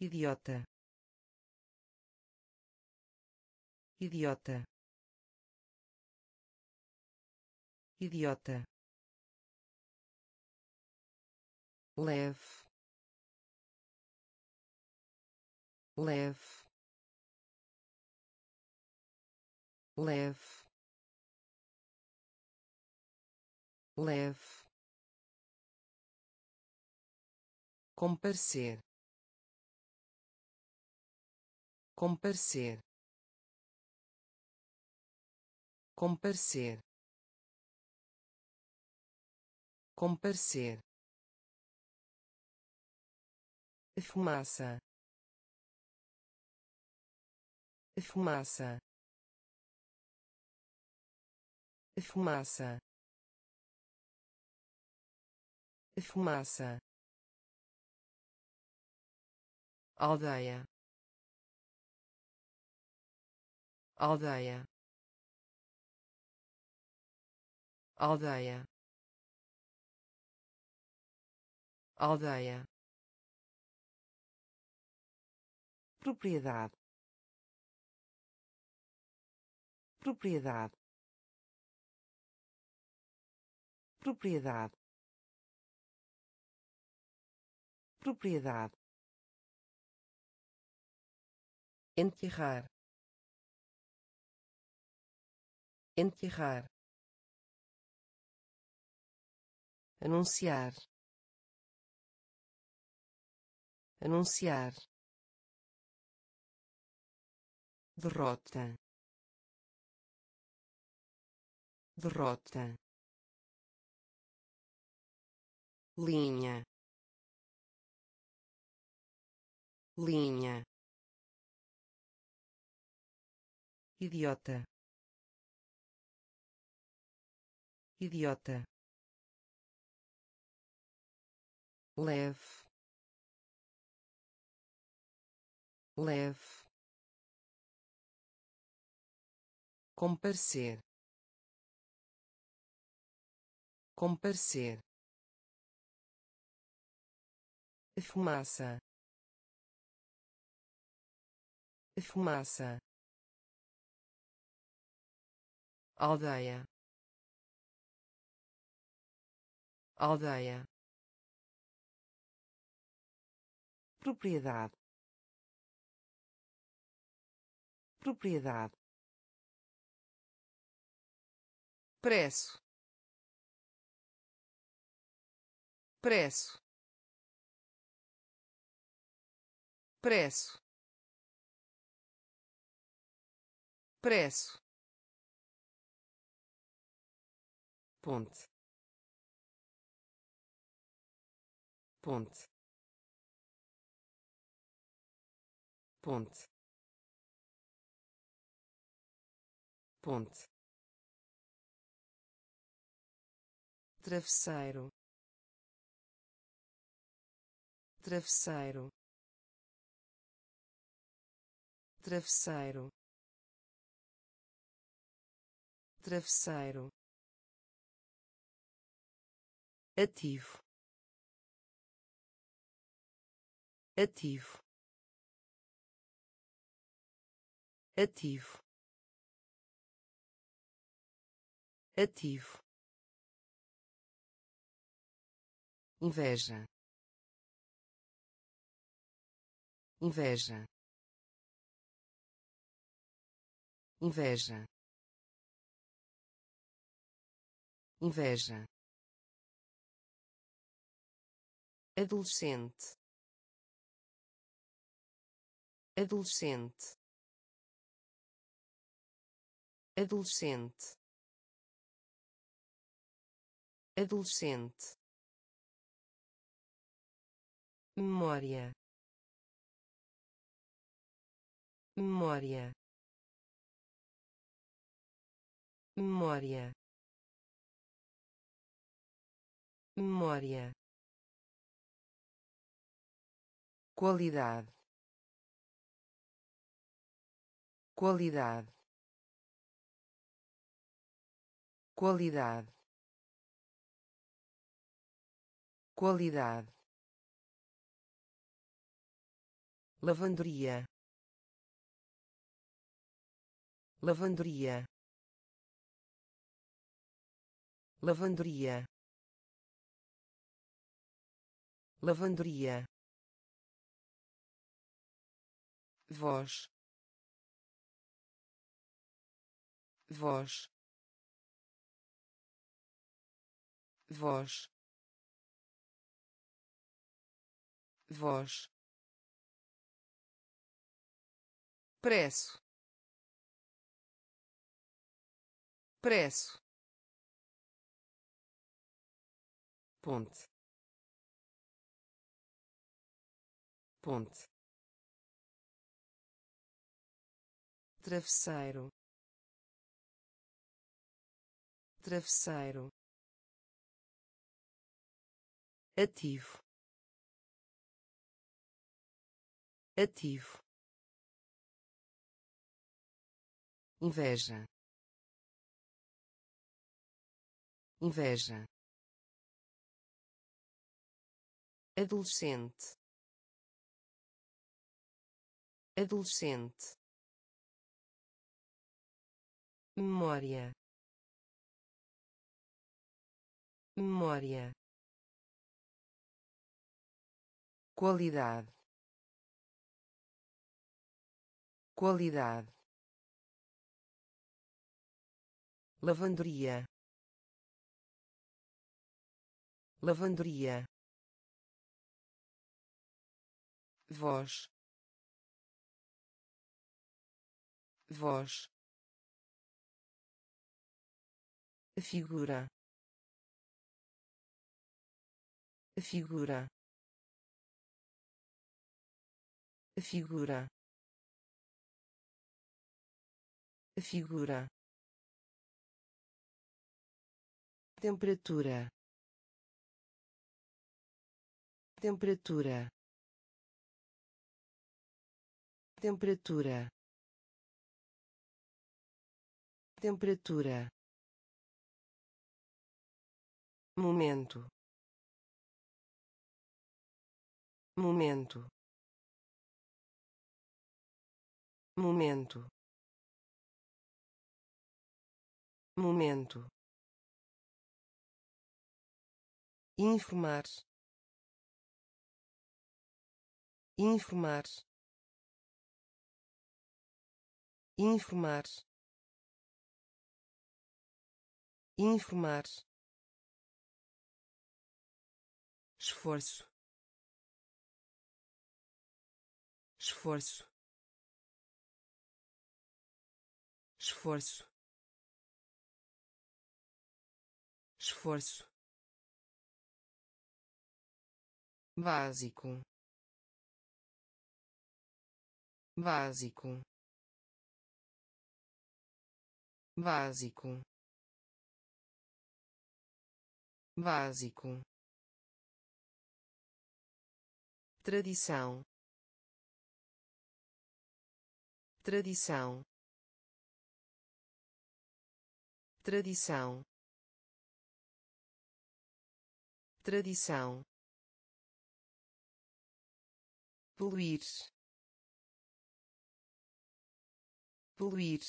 Idiota. Idiota. Idiota. Leve leve leve leve comparecer. Comparecer. Comparecer. Comparecer. Fumaça. Fumaça. Fumaça. Fumaça aldeia. Aldeia. Aldeia. Aldeia. Propriedade. Propriedade. Propriedade. Propriedade enterrar enterrar anunciar anunciar derrota derrota linha linha idiota. Idiota. Leve. Leve. Comparecer. Comparecer. Fumaça. Fumaça aldeia. Aldeia. Propriedade. Propriedade. Preço. Preço. Preço. Preço ponte. Ponte. Ponte. Ponte. Travesseiro. Travesseiro. Travesseiro. Travesseiro ativo. Ativo. Ativo. Ativo. Inveja. Inveja. Inveja. Inveja adolescente. Adolescente. Adolescente. Adolescente. Memória. Memória. Memória. Memória qualidade. Qualidade. Qualidade. Qualidade. Lavanderia. Lavanderia. Lavanderia. Lavanderia voz. Voz. Voz. Voz. Preço. Preço. Ponte. Ponte travesseiro. Travesseiro. Ativo. Ativo. Inveja. Inveja. Adolescente. Adolescente memória. Memória. Qualidade. Qualidade. Lavanderia. Lavanderia. Voz. Voz figura. Figura. Figura. Figura. Temperatura. Temperatura. Temperatura. Temperatura momento. Momento. Momento. Momento. Informar. Informar. Informar. Informar esforço. Esforço. Esforço. Esforço. Básico. Básico. Básico. Básico tradição. Tradição. Tradição. Tradição. Poluir. Poluir.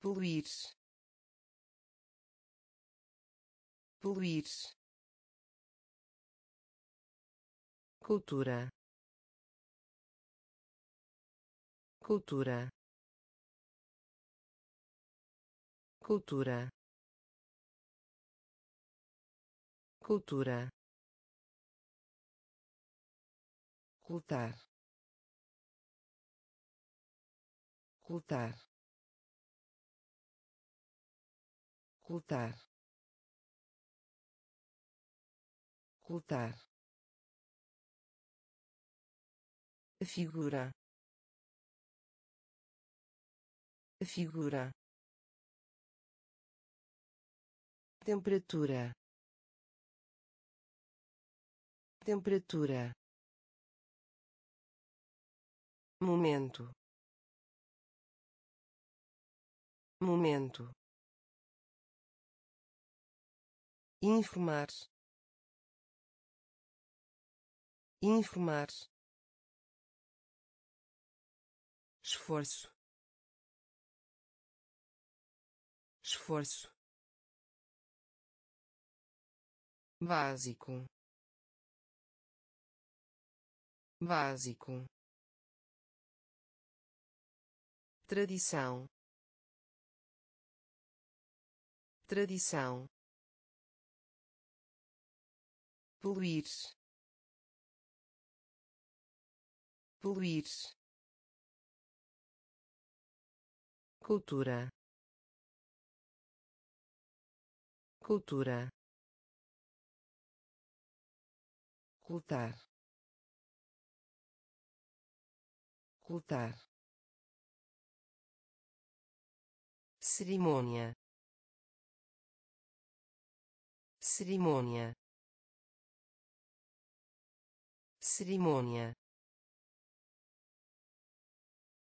Poluir. Poluir cultura. Cultura. Cultura. Cultura. Ocultar ocultar ocultar ocultar figura. Figura. Temperatura. Temperatura. Momento. Momento. Informar. Informar esforço. Esforço. Básico. Básico. Tradição. Tradição. Poluir. Poluir cultura. Cultura. Ocultar ocultar cerimônia. Cerimônia. Cerimônia.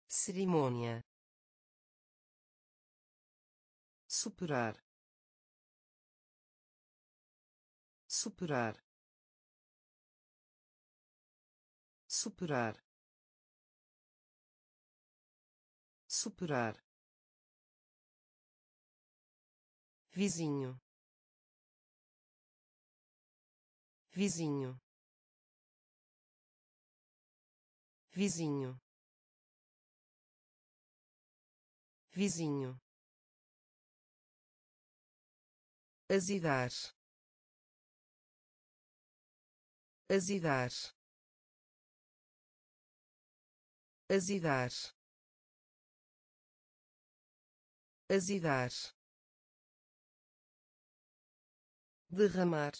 Cerimônia superar. Superar. Superar. Superar. Vizinho. Vizinho. Vizinho. Vizinho azidar. Azidar. Azidar. Azidar. Derramar.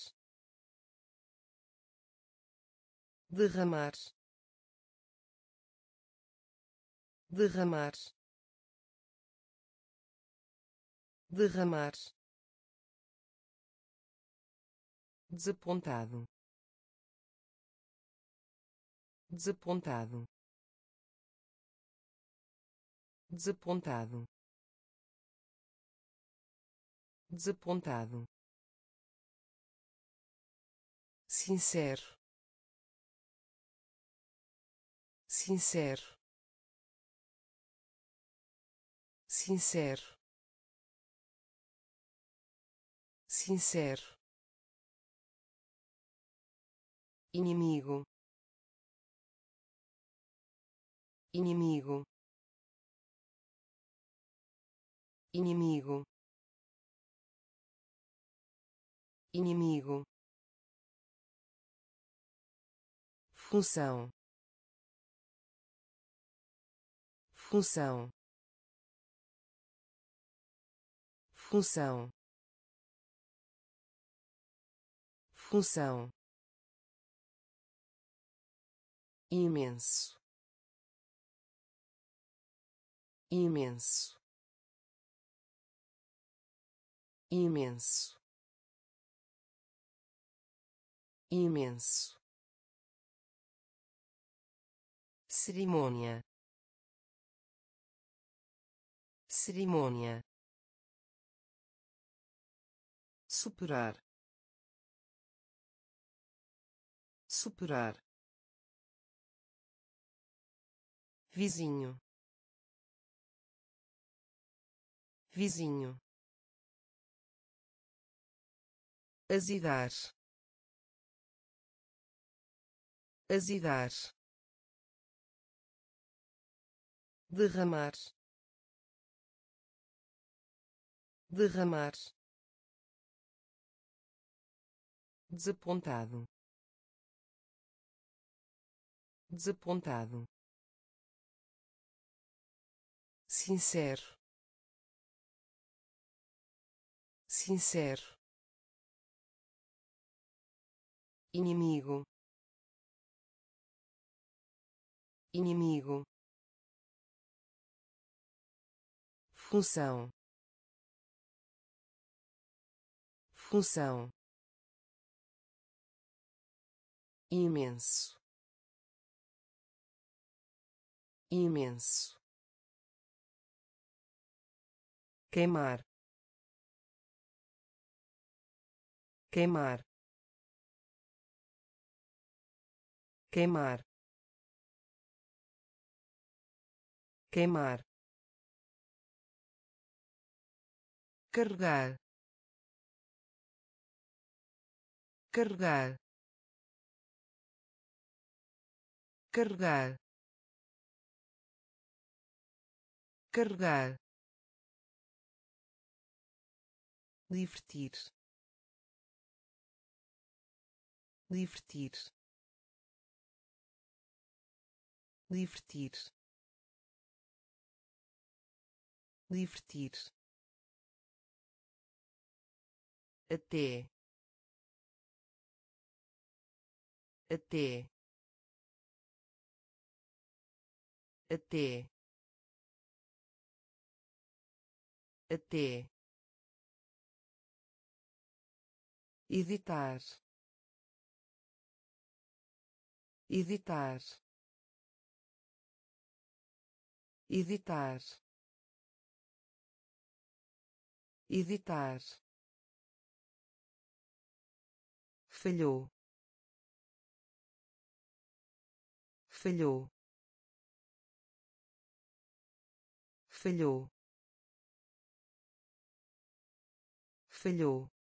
Derramar. Derramar. Derramar desapontado. Desapontado. Desapontado. Desapontado. Sincero. Sincero. Sincero. Sincero inimigo. Inimigo. Inimigo. Inimigo. Função. Função. Função. Função imenso. Imenso. Imenso. Imenso. Cerimônia. Cerimônia. Superar. Superar vizinho. Vizinho. Azidar. Azidar. Derramar. Derramar. Desapontado. Desapontado sincero. Sincero. Inimigo. Inimigo. Função. Função. Imenso. Imenso queimar queimar queimar queimar carregar carregar carregar carregar divertir. Divertir. Divertir. Divertir. Até. Até. Até. Até editar. Editar. Editar. Editar. Falhou. Falhou. Falhou. Falhou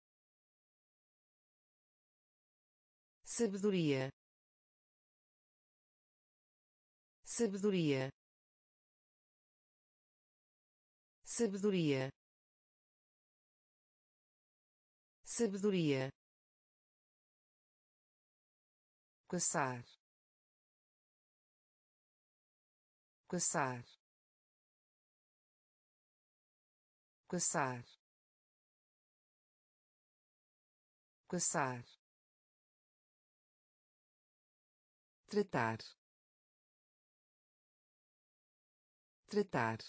sabedoria. Sabedoria. Sabedoria. Sabedoria. Caçar. Caçar. Caçar. Caçar tratar. Tratar.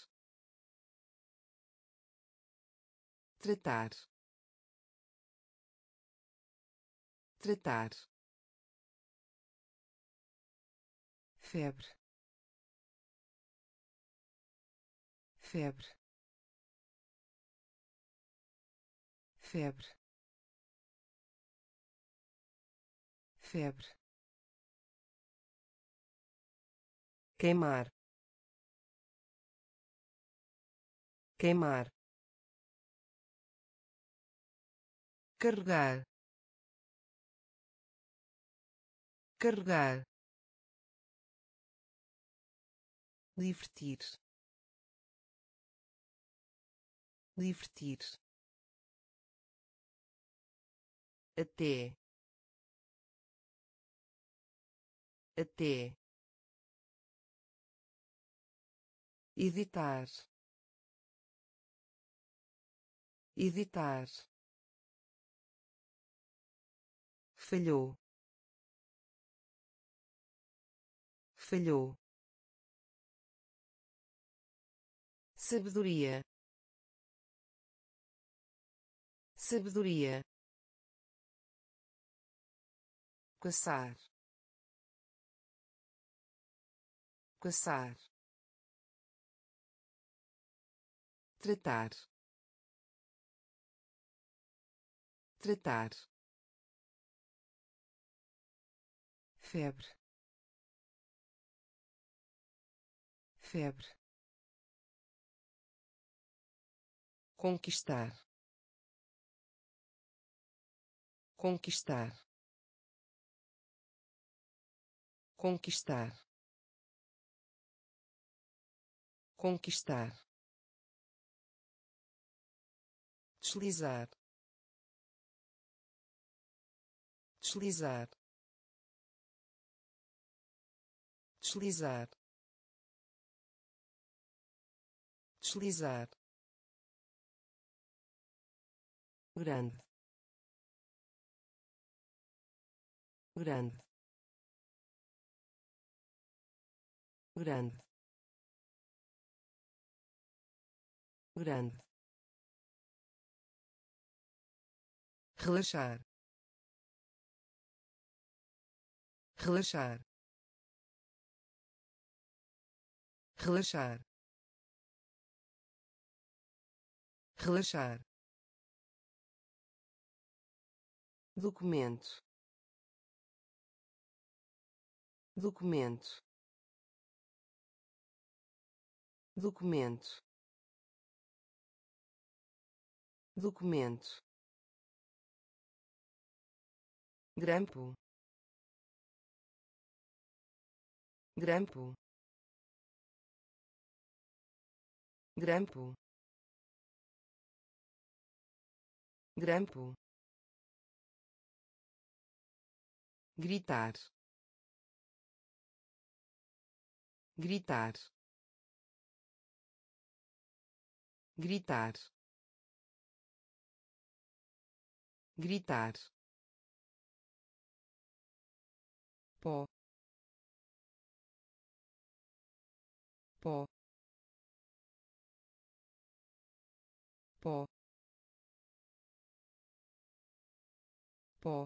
Tratar. Tratar. Febre. Febre. Febre. Febre queimar. Queimar. Carregar. Carregar. Divertir. Divertir. Até. Até editar. Editar. Falhou. Falhou. Sabedoria. Sabedoria. Caçar. Caçar tratar. Tratar. Febre. Febre. Conquistar. Conquistar. Conquistar. Conquistar deslizar. Deslizar. Deslizar. Deslizar. Grande. Grande. Grande. Grande relaxar. Relaxar. Relaxar. Relaxar. Documento. Documento. Documento. Documento grampo. Grampo. Grampo. Grampo. Gritar. Gritar. Gritar. Gritar pó. Pó. Pó. Pó.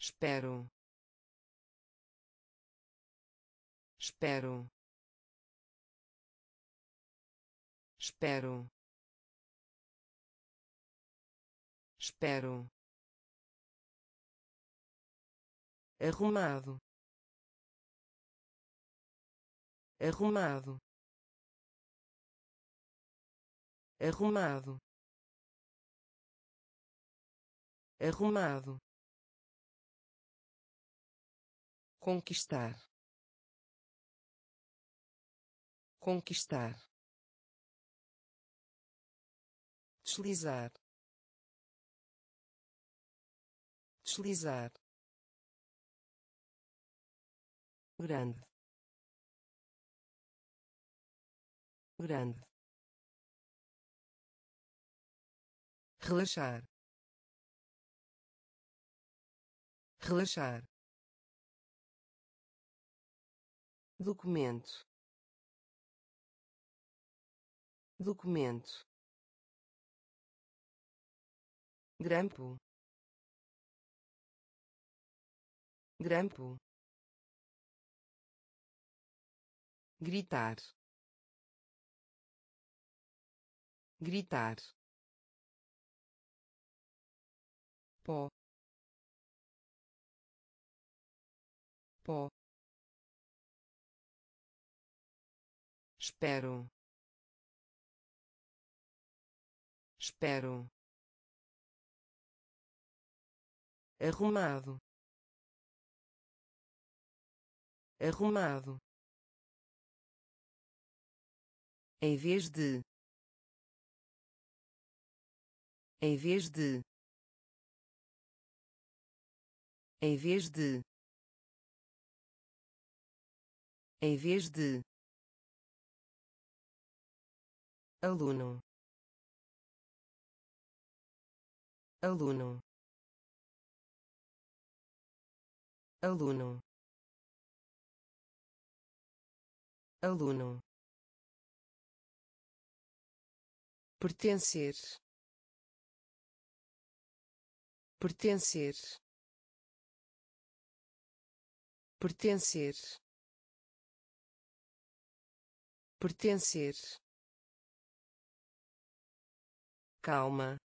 Espero. Espero. Espero. Espero arrumado. Arrumado. Arrumado. Arrumado. Conquistar. Conquistar. Deslizar. Deslizar grande. Grande. Relaxar. Relaxar. Documento. Documento. Grampo. Grampo gritar. Gritar. Pó. Pó. Espero. Espero. Arrumado. Arrumado em vez de em vez de em vez de em vez de. Aluno. Aluno. Aluno. Aluno pertencer. Pertencer. Pertencer. Pertencer. Calma.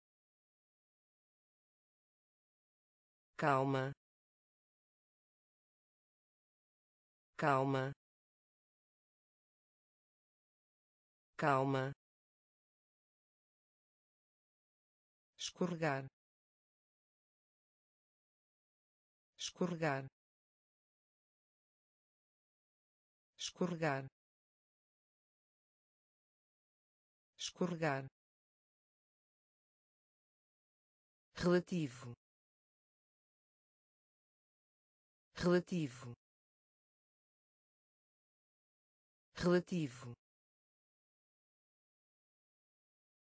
Calma. Calma. Calma escorregar. Escorregar. Escorregar. Escorregar. Relativo. Relativo. Relativo.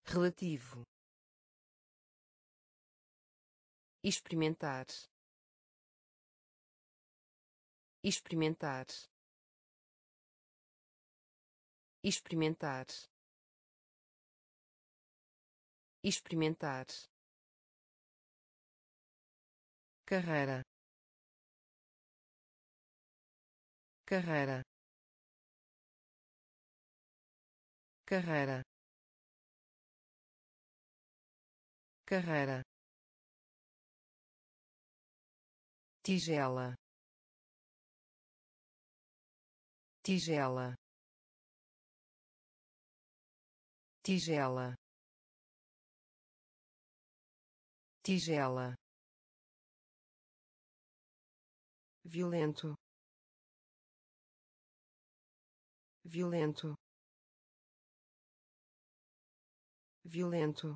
Relativo experimentar. Experimentar. Experimentar. Experimentar. Carreira. Carreira. Carreira. Carreira tigela. Tigela. Tigela. Tigela. Violento. Violento. Violento.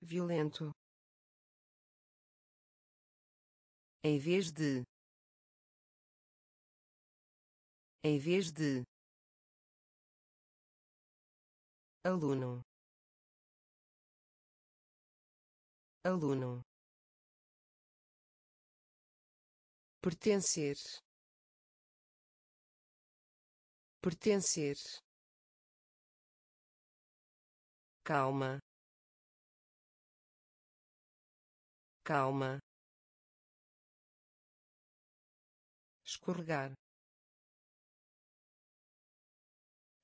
Violento em vez de em vez de aluno aluno pertencer pertencer calma calma escorregar.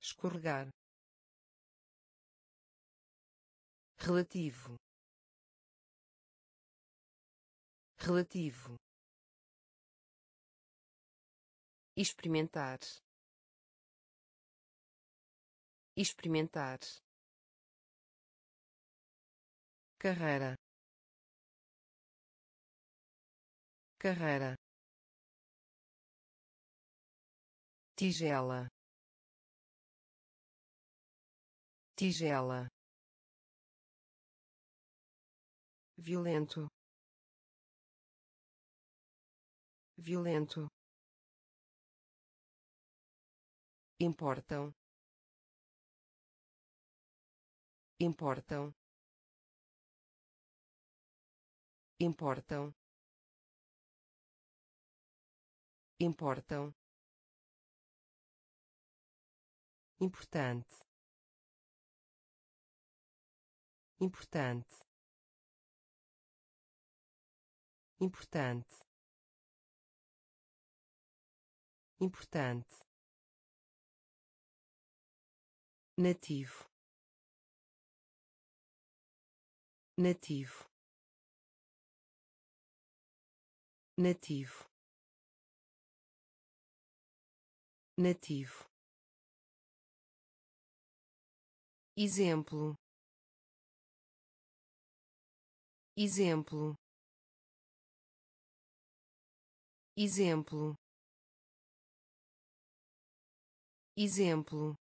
Escorregar. Relativo. Relativo. Experimentar. Experimentar. Carreira. Carreira tigela. Tigela. Violento. Violento. Importam. Importam. Importam. Importam importante. Importante. Importante. Importante. Nativo. Nativo. Nativo. Nativo exemplo. Exemplo. Exemplo. Exemplo.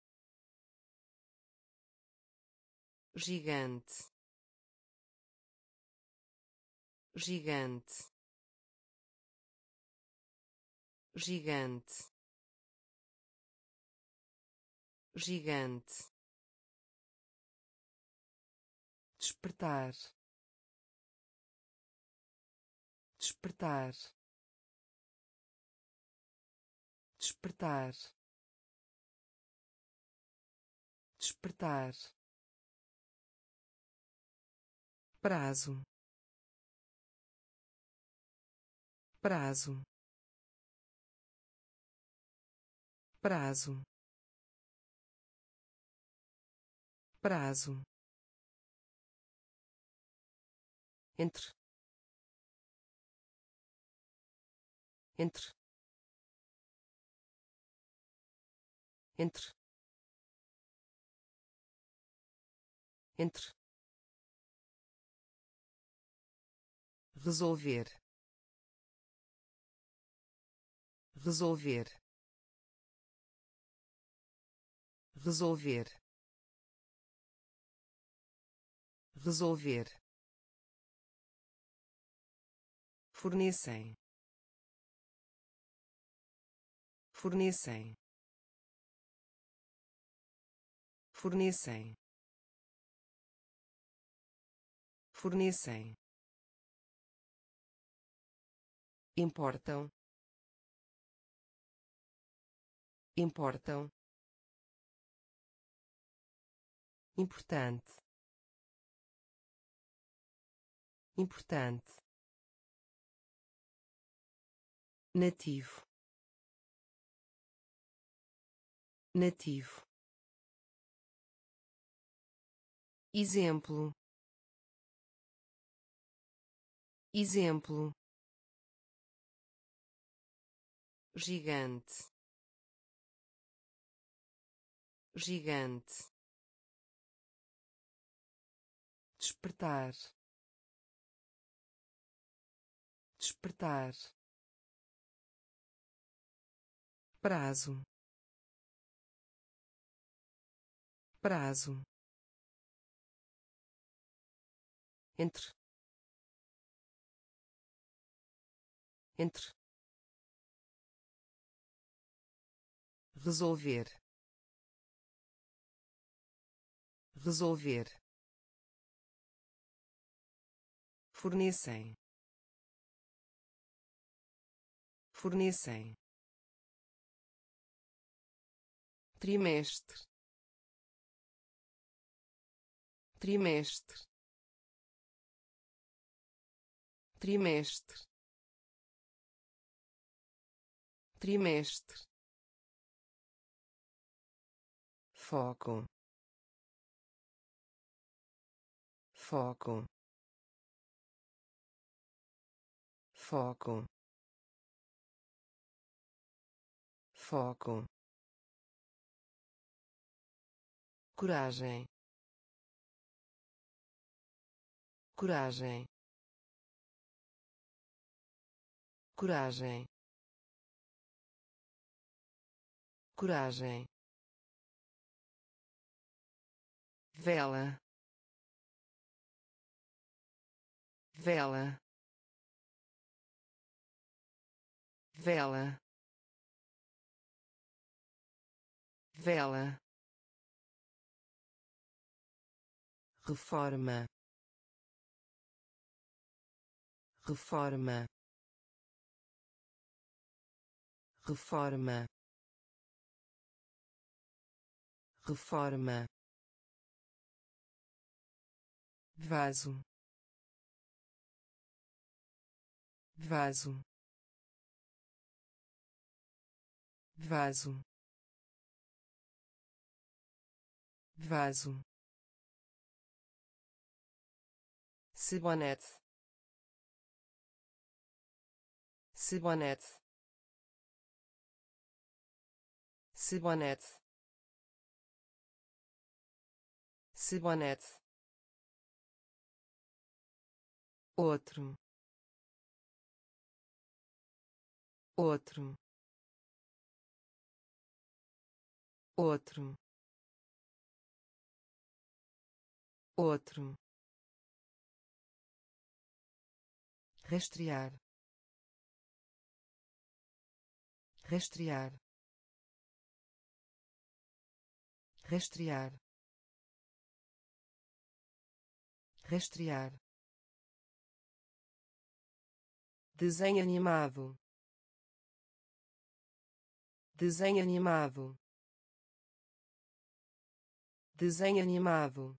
Gigante. Gigante. Gigante. Gigante despertar. Despertar. Despertar. Despertar. Prazo. Prazo. Prazo. Prazo entre. Entre. Entre. Entre. Resolver. Resolver. Resolver. Resolver fornecem. Fornecem. Fornecem. Fornecem. Importam. Importam. Importante. Importante nativo. Nativo. Exemplo. Exemplo. Gigante. Gigante. Despertar. Despertar prazo. Prazo. Entre. Entre. Resolver. Resolver. Fornecem. Fornecem trimestre. Trimestre. Trimestre. Trimestre. Foco. Foco. Foco. Foco coragem. Coragem. Coragem. Coragem. Vela. Vela. Vela. Vela reforma. Reforma. Reforma. Reforma. Vaso. Vaso. Vaso. Vaso Cibonete. Cibonete. Cibonete. Cibonete. Outro. Outro. Outro. Outro. Rastrear. Rastrear. Rastrear. Rastrear. Desenho animado. Desenho animado. Desenho animado.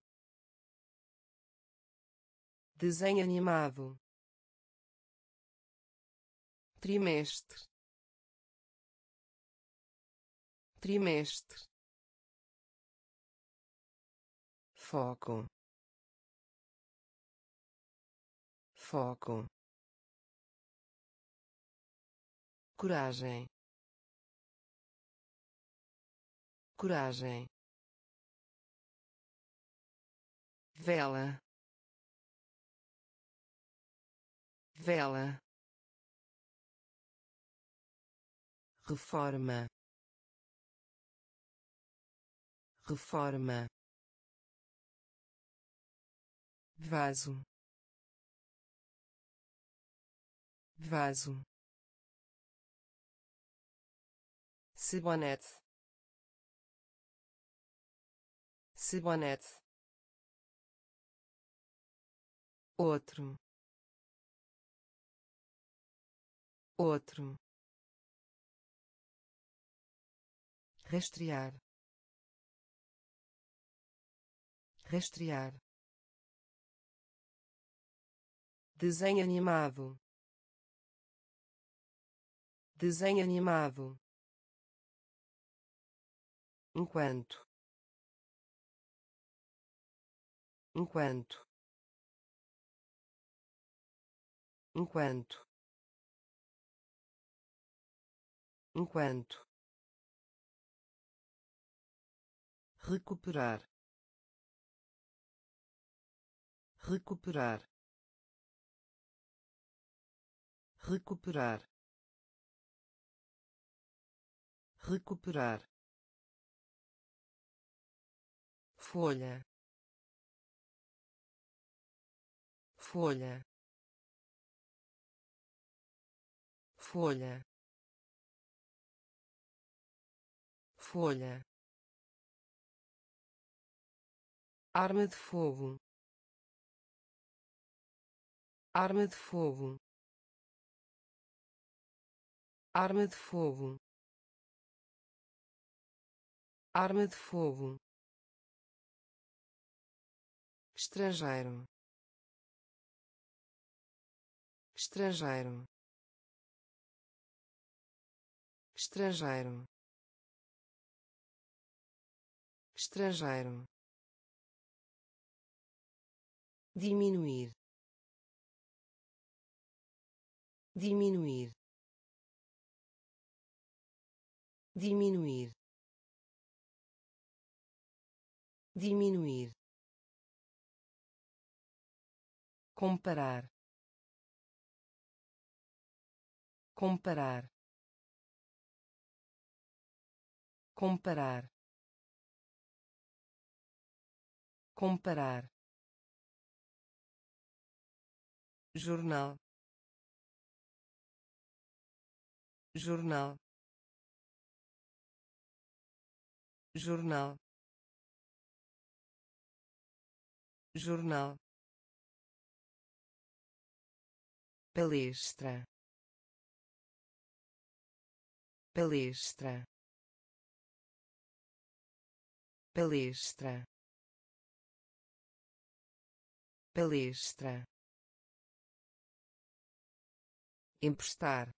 Desenho animado trimestre. Trimestre. Foco. Foco. Coragem. Coragem. Vela. Vela reforma reforma vaso vaso Cibonete. Cibonete. Outro. Outro. Rastrear. Rastrear. Desenho animado. Desenho animado. Enquanto. Enquanto. Enquanto. Enquanto recuperar recuperar recuperar recuperar. Folha folha folha. Folha arma de fogo. Arma de fogo. Arma de fogo. Arma de fogo. Estrangeiro. Estrangeiro. Estrangeiro. Estrangeiro diminuir. Diminuir. Diminuir. Diminuir. Comparar. Comparar. Comparar. Comparar jornal jornal jornal jornal. Palestra palestra palestra. Palestra emprestar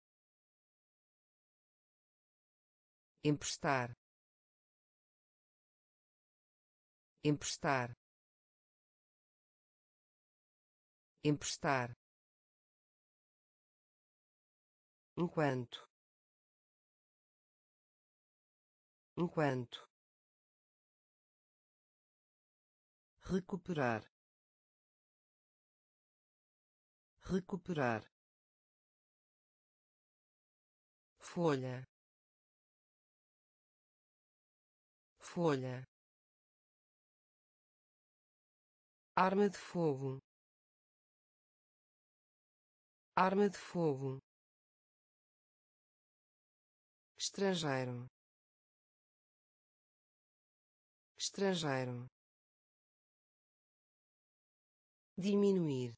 emprestar emprestar emprestar. Enquanto. Enquanto. Recuperar. Recuperar folha. Folha. Arma de fogo. Arma de fogo. Estrangeiro. Estrangeiro. Diminuir.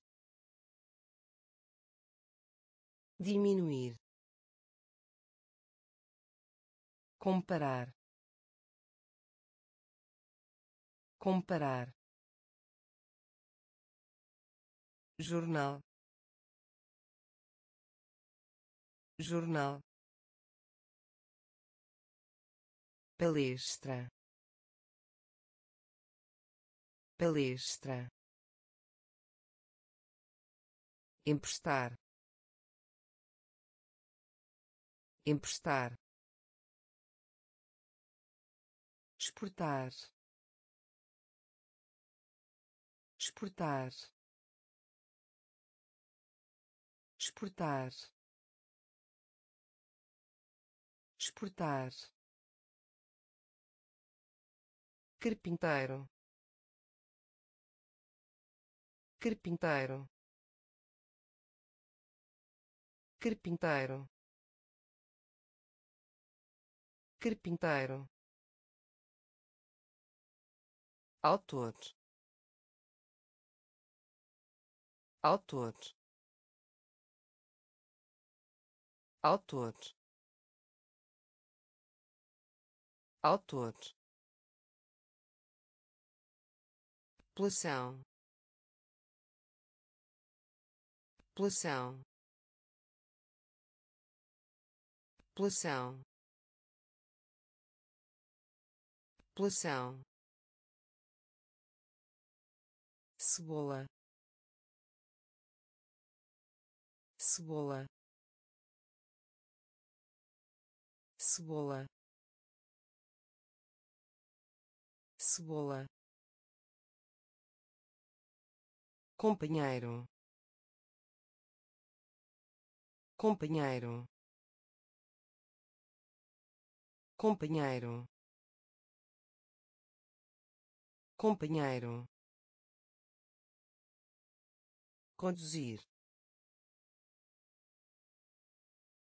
Diminuir comparar. Comparar. Jornal. Jornal. Palestra. Palestra. Emprestar. Emprestar exportar. Exportar. Exportar. Exportar. Carpinteiro. Carpinteiro. Carpinteiro. Carpinteiro autor. Autor. Autor. Autor. População população população população cebola. Cebola. Cebola. Cebola. Companheiro. Companheiro. Companheiro. Companheiro conduzir.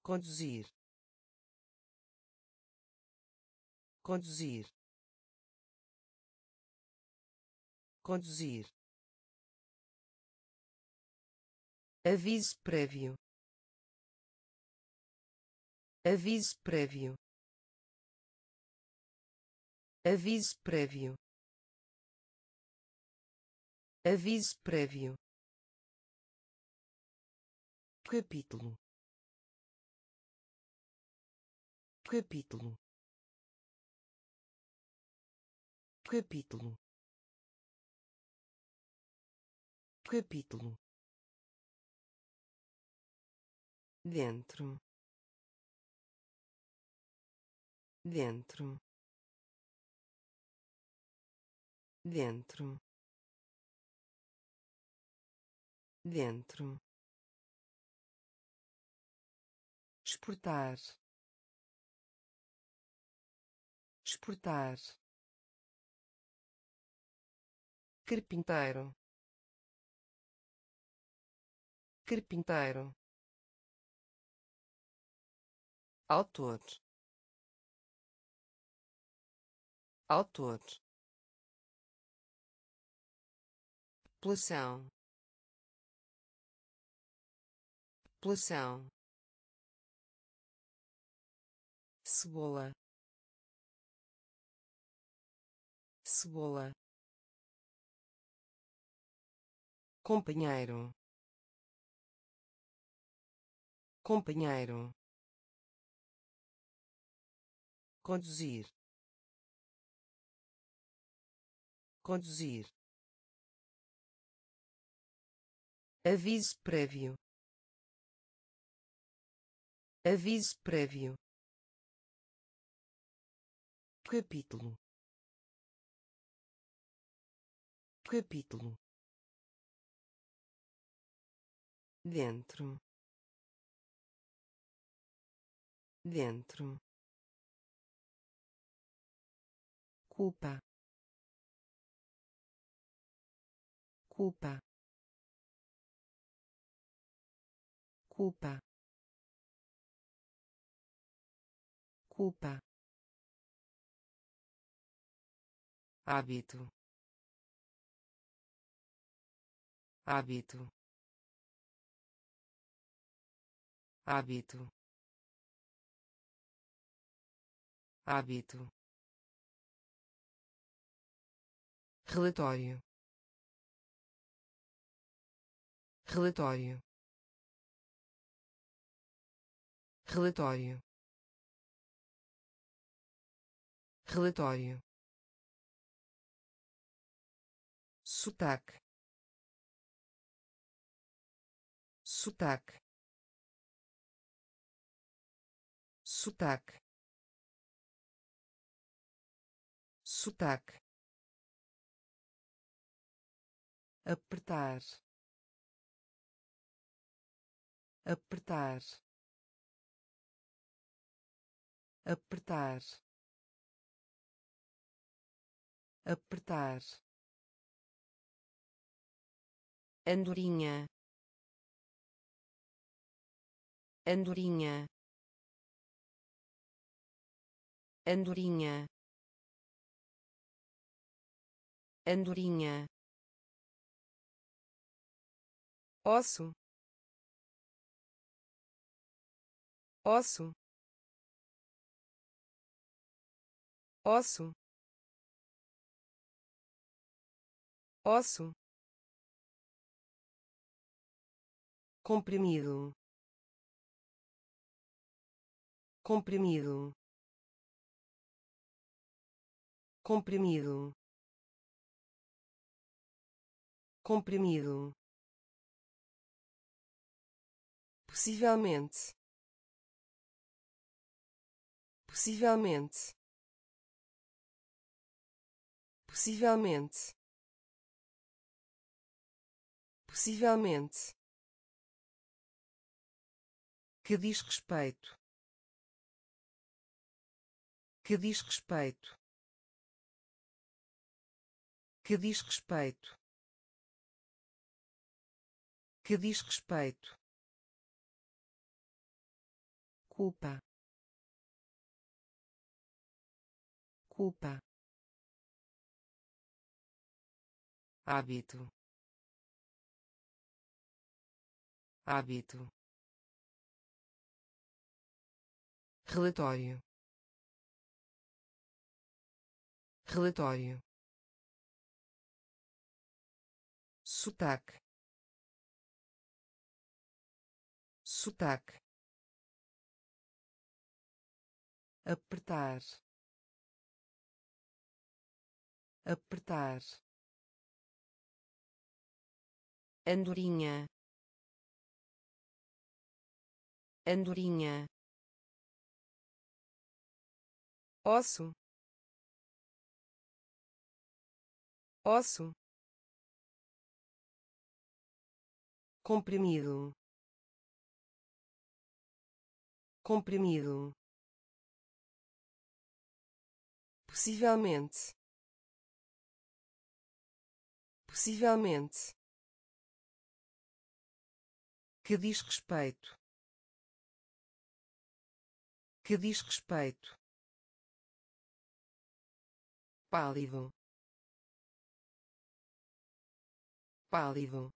Conduzir. Conduzir. Conduzir. Aviso prévio. Aviso prévio. Aviso prévio. Aviso prévio capítulo. Capítulo. Capítulo. Capítulo. Dentro. Dentro. Dentro. Dentro exportar. Exportar. Carpinteiro. Carpinteiro. Autor. Autor. População. População cebola. Cebola. Companheiro. Companheiro. Conduzir. Conduzir. Aviso prévio. Aviso prévio capítulo. Capítulo. Dentro. Dentro. Culpa. Culpa. Culpa. Culpa hábito. Hábito. Hábito. Hábito. Relatório. Relatório. Relatório. Relatório sotaque. Sotaque. Sotaque. Sotaque. Apertar. Apertar. Apertar. Apertar andorinha. Andorinha. Andorinha. Andorinha. Osso. Osso. Osso. Osso comprimido. Comprimido. Comprimido. Comprimido. Possivelmente. Possivelmente. Possivelmente. Possivelmente que diz respeito. Que diz respeito. Que diz respeito. Que diz respeito. Culpa. Culpa. Hábito. Hábito relatório. Relatório. Sotaque. Sotaque. Apertar. Apertar. Andorinha. Andorinha osso osso comprimido. Comprimido. Possivelmente. Possivelmente. Que diz respeito. Que diz respeito pálido. Pálido.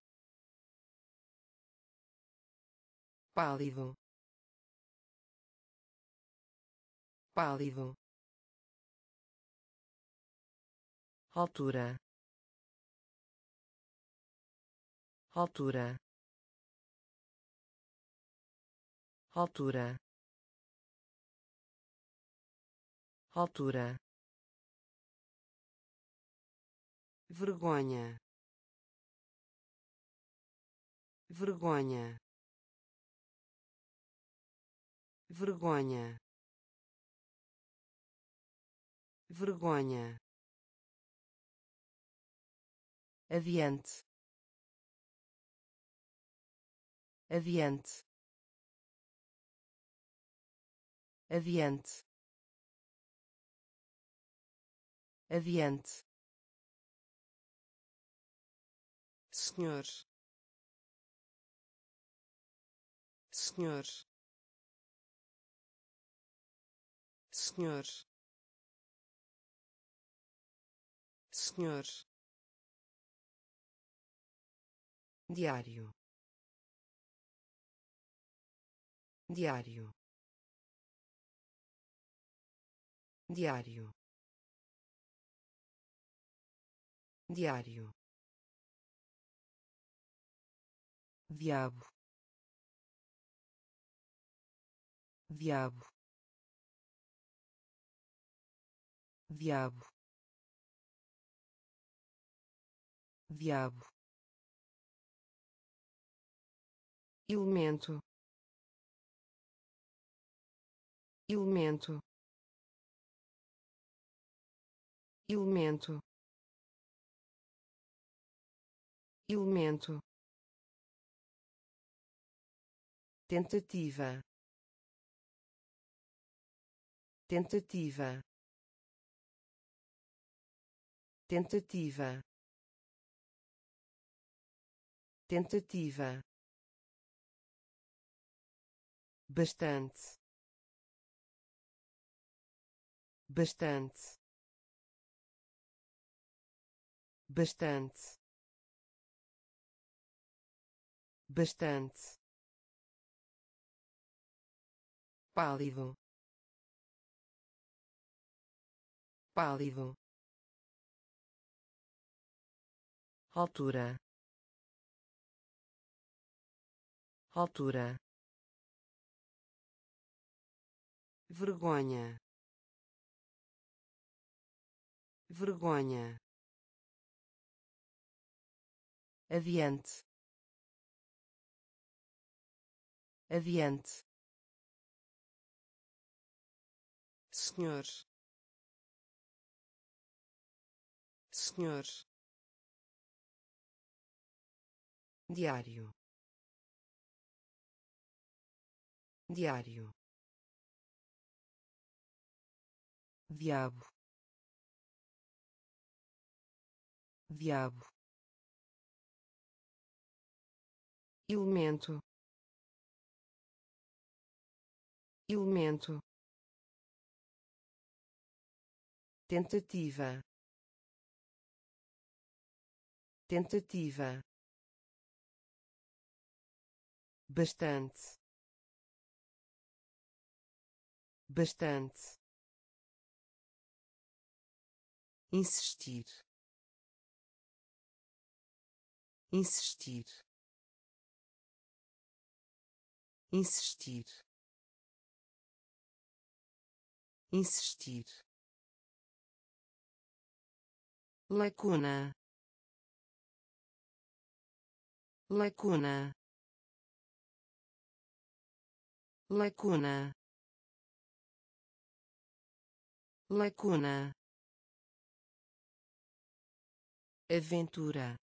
Pálido. Pálido. Altura. Altura. Altura. Altura vergonha. Vergonha. Vergonha. Vergonha. Aviante. Aviante. Aviante. Aviante senhor. Senhor. Senhor. Senhor. Diário. Diário. Diário. Diário diabo. Diabo. Diabo. Diabo. Elemento. Elemento. Elemento. Elemento tentativa. Tentativa. Tentativa. Tentativa. Bastante. Bastante. Bastante. Bastante pálido. Pálido. Altura. Altura. Vergonha. Vergonha. Aviante. Aviante senhor. Senhor. Diário. Diário. Diabo. Diabo. Elemento. Elemento tentativa. Tentativa. Bastante. Bastante. Insistir. Insistir. Insistir. Insistir lacuna. Lacuna. Lacuna. Lacuna. Aventura.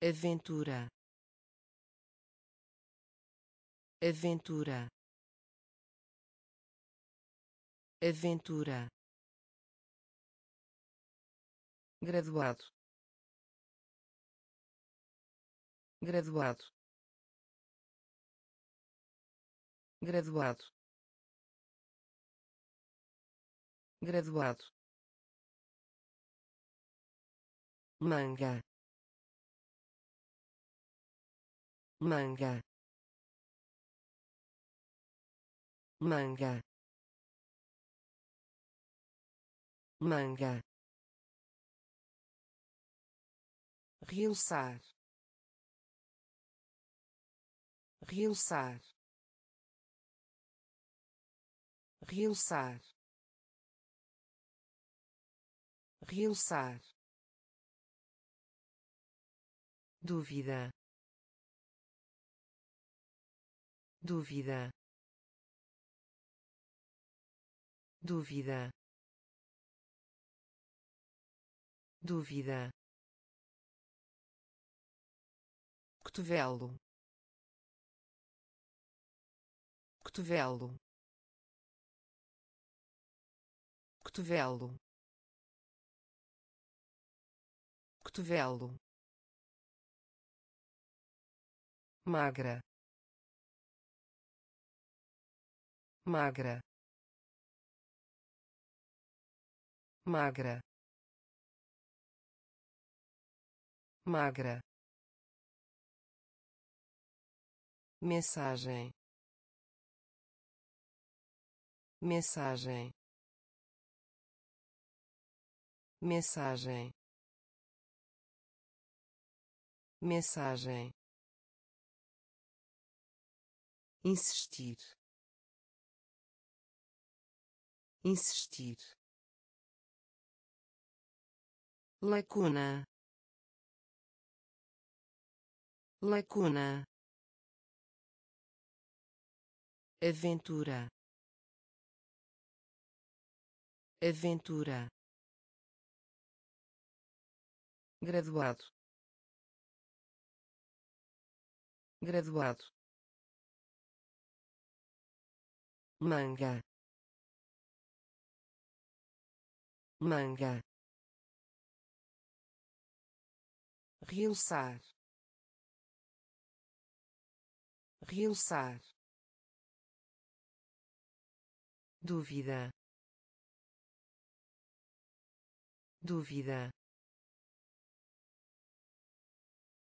Aventura. Aventura. Aventura graduado. Graduado. Graduado. Graduado. Manga. Manga. Manga. Manga realçar realçar realçar realçar. Dúvida. Dúvida. Dúvida. Dúvida cotovelo. Cotovelo. Cotovelo. Cotovelo. Magra. Magra. Magra. Magra mensagem. Mensagem. Mensagem. Mensagem. Insistir. Insistir. Lacuna. Lacuna aventura. Aventura. Graduado. Graduado. Manga. Manga. Realçar. Realçar dúvida. Dúvida.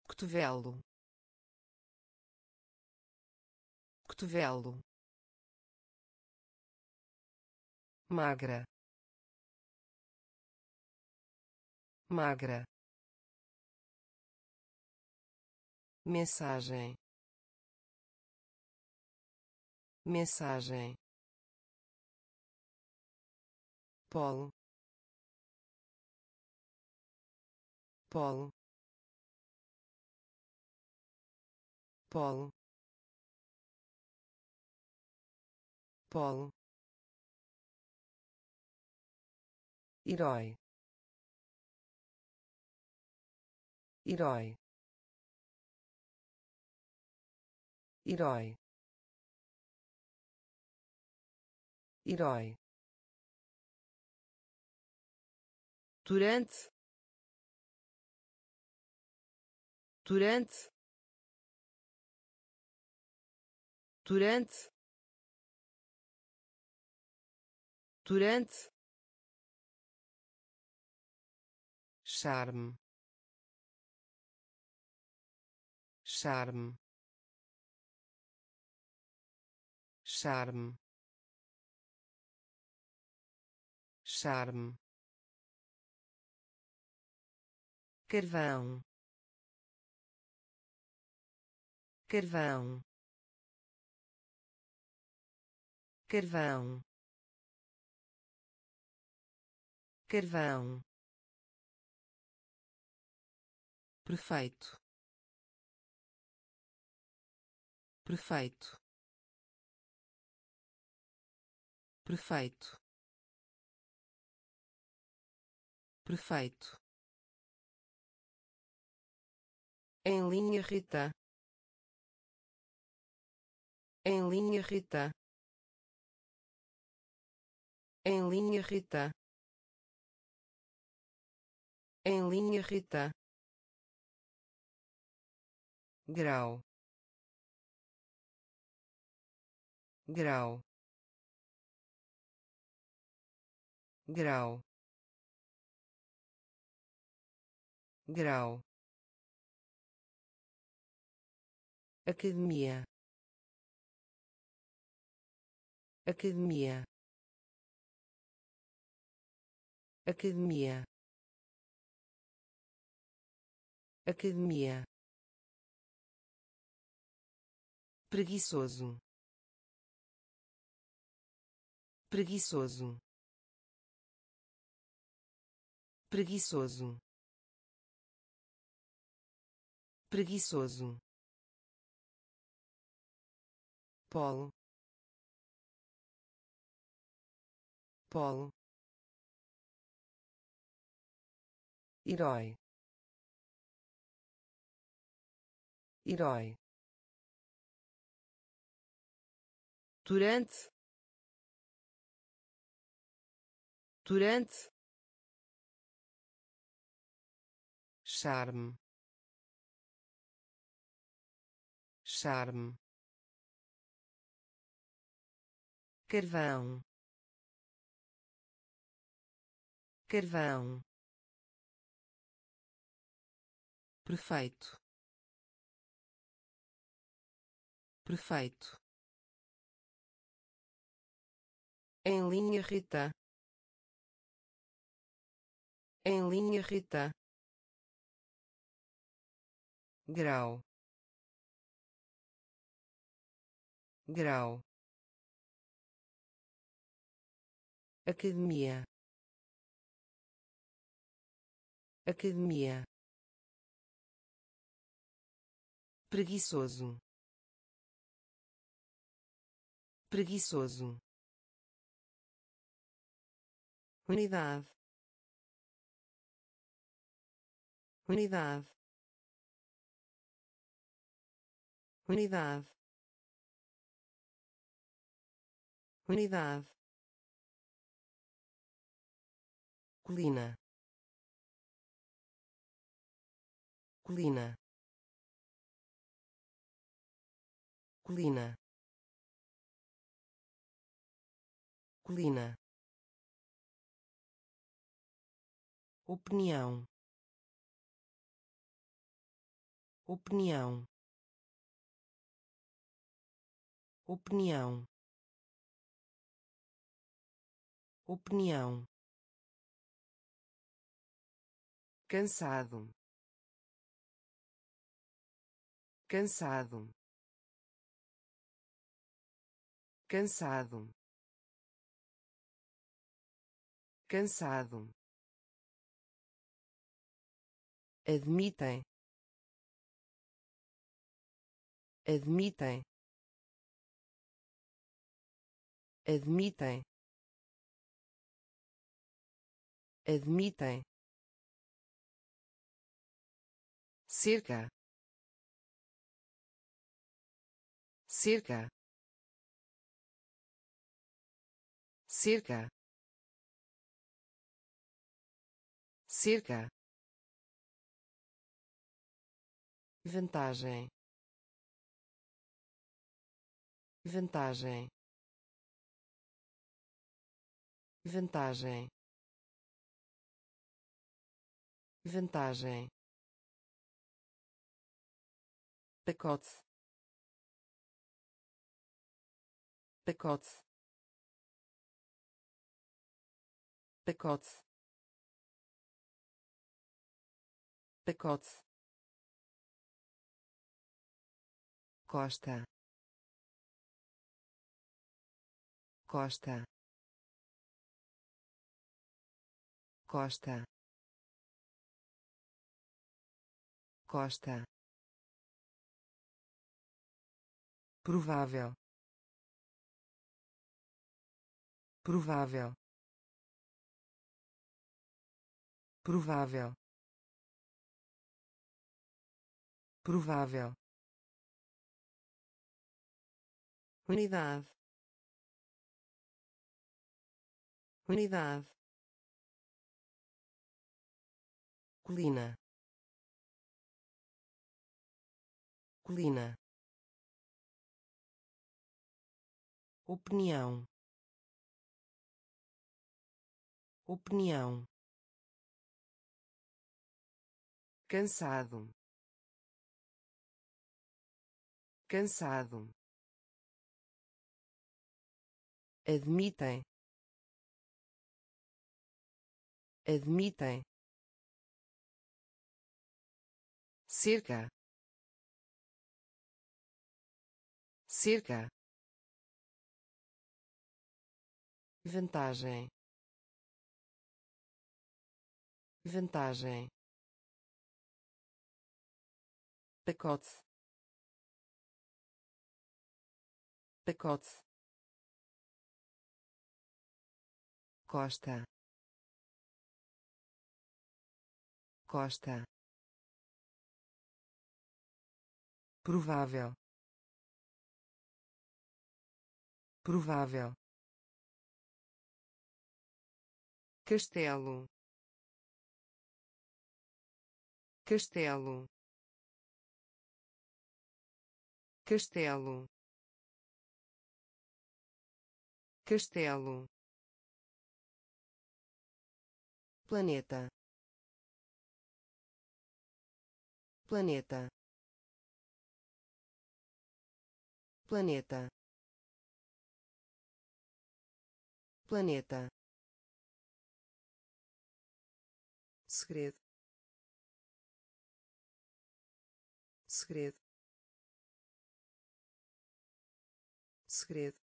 Cotovelo. Cotovelo. Magra. Magra. Mensagem. Mensagem polo polo polo polo herói herói herói herói durante. Durante. Durante. Durante. Charme. Charme. Charme. Charme carvão. Carvão. Carvão. Carvão. Perfeito perfeito perfeito perfeito em linha Rita em linha Rita em linha Rita em linha Rita grau. Grau. Grau. Grau academia. Academia. Academia. Academia. Preguiçoso. Preguiçoso. Preguiçoso. Preguiçoso polo. Polo. Herói. Herói. Durante. Durante. Charme. Charme carvão. Carvão. Perfeito perfeito em linha Rita em linha Rita grau. Grau academia. Academia. Preguiçoso. Preguiçoso. Unidade. Unidade. Unidade. Unidade colina. Colina. Colina. Colina. Opinião. Opinião. Opinião. Opinião cansado. Cansado. Cansado. Cansado. Admitem. Admitem. Admitem. Admitem cerca. Cerca. Cerca. Cerca. Vantagem. Vantagem. Vantagem. Vantagem pacote. Pacote. Pacote. Pacote. Costa. Costa. Costa. Costa provável. Provável. Provável. Provável. Unidade. Unidade. Colina. Colina opinião. Opinião. Cansado. Cansado. Admitem. Admitem. Cerca. Cerca vantagem. Vantagem. Pacote. Pacote. Costa. Costa. Provável. Provável castelo. Castelo. Castelo. Castelo. Planeta. Planeta. Planeta. Planeta segredo. Segredo. Segredo.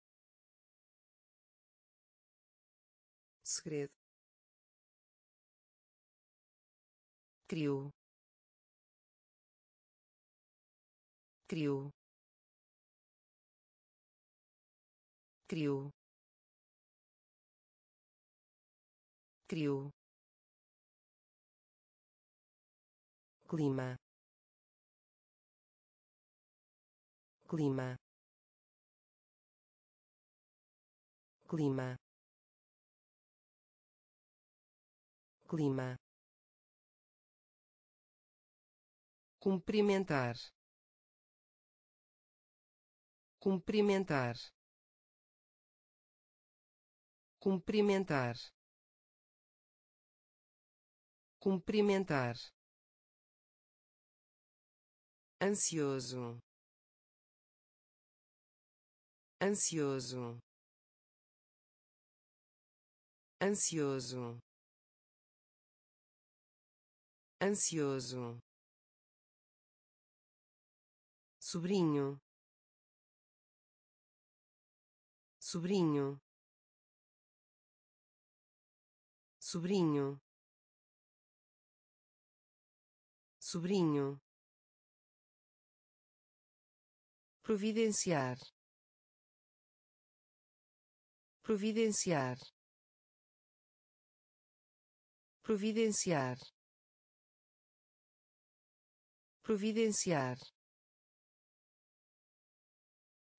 Segredo. Criou. Criou. Criou. Criou clima. Clima. Clima. Clima. Cumprimentar. Cumprimentar. Cumprimentar. Cumprimentar ansioso. Ansioso. Ansioso. Ansioso. Sobrinho. Sobrinho. Sobrinho. Sobrinho providenciar. Providenciar. Providenciar. Providenciar.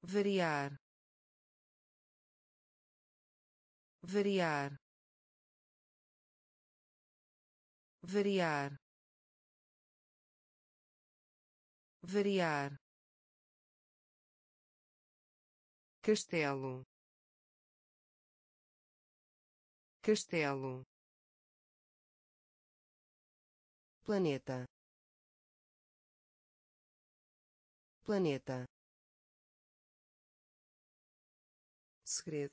Variar. Variar. Variar. Variar castelo. Castelo. Planeta. Planeta. Segredo.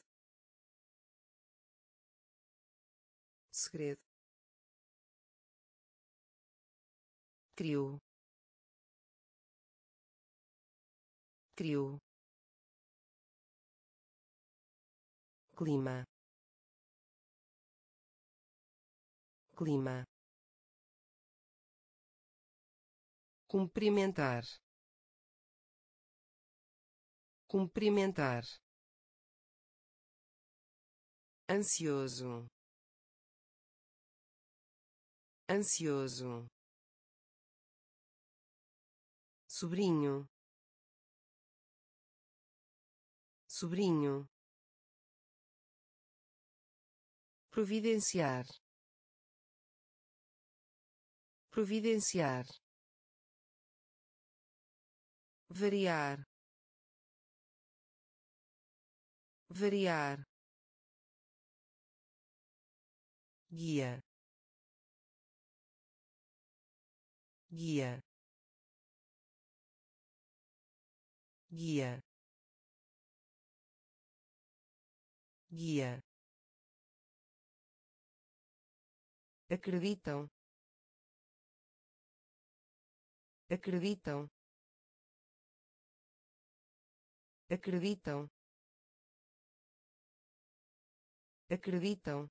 Segredo. Criou criou clima. Clima. Cumprimentar. Cumprimentar. Ansioso. Ansioso. Sobrinho. Sobrinho providenciar. Providenciar. Variar. Variar. Guia. Guia. Guia. Guia acreditam. Acreditam. Acreditam. Acreditam.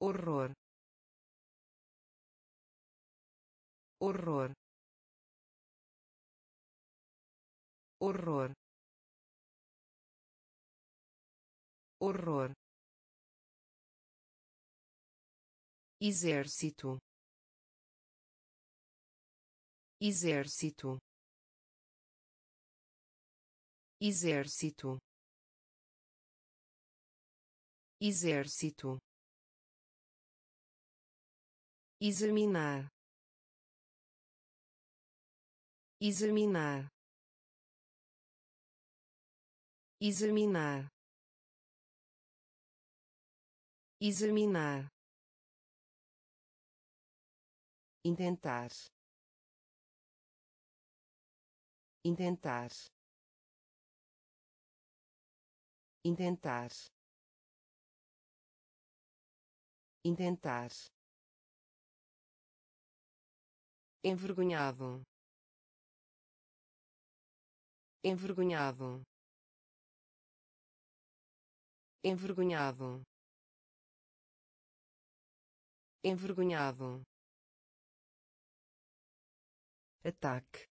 Horror. Horror. Horror. Horror exército. Exército. Exército. Exército. Examinar. Examinar. Examinar. Examinar intentar. Intentar. Intentar. Intentar. Envergonhado. Envergonhado. Envergonhado. Envergonhado ataque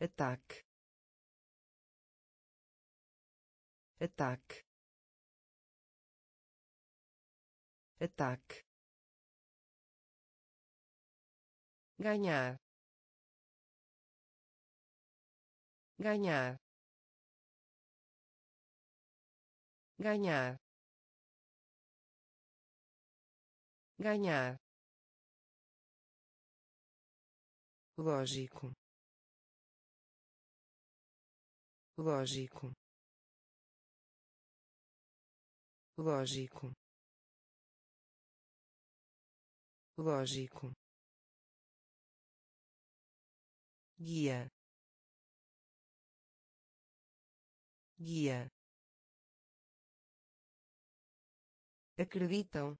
ataque ataque ataque ganhar ganhar ganhar ganhar lógico. Lógico. Lógico. Lógico. Guia. Guia. Acreditam.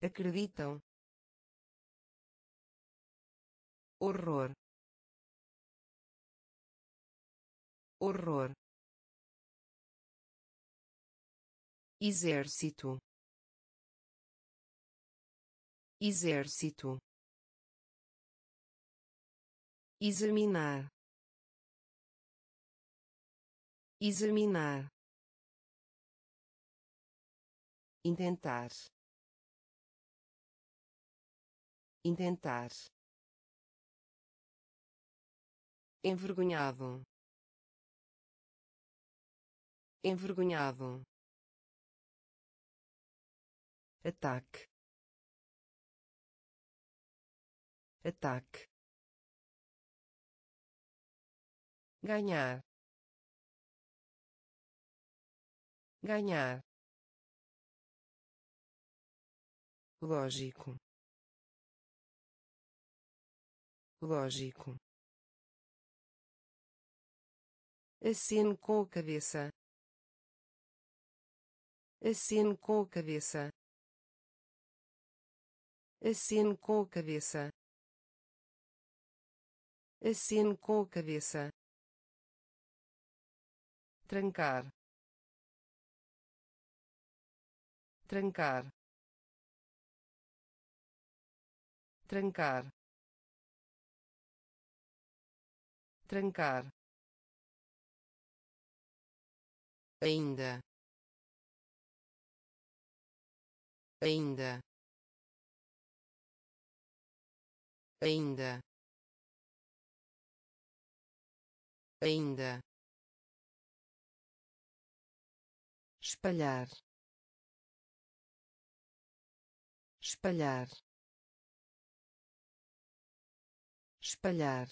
Acreditam horror. Horror. Exército. Exército. Examinar. Examinar. Intentar. Intentar envergonhado. Envergonhado. Ataque. Ataque. Ganhar. Ganhar. Lógico. Lógico aceno com a cabeça. Aceno com a cabeça. Aceno com a cabeça. Aceno com a cabeça. Trancar. Trancar. Trancar. Trancar ainda. Ainda. Ainda. Ainda. Espalhar. Espalhar. Espalhar.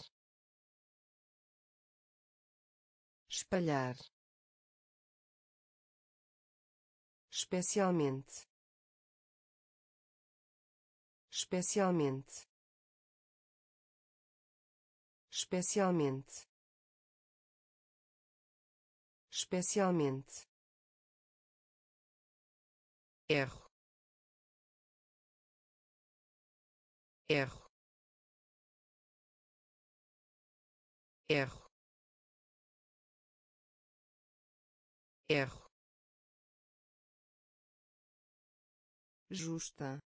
Espalhar especialmente. Especialmente. Especialmente. Especialmente. Erro. Erro. Erro. Erro justa.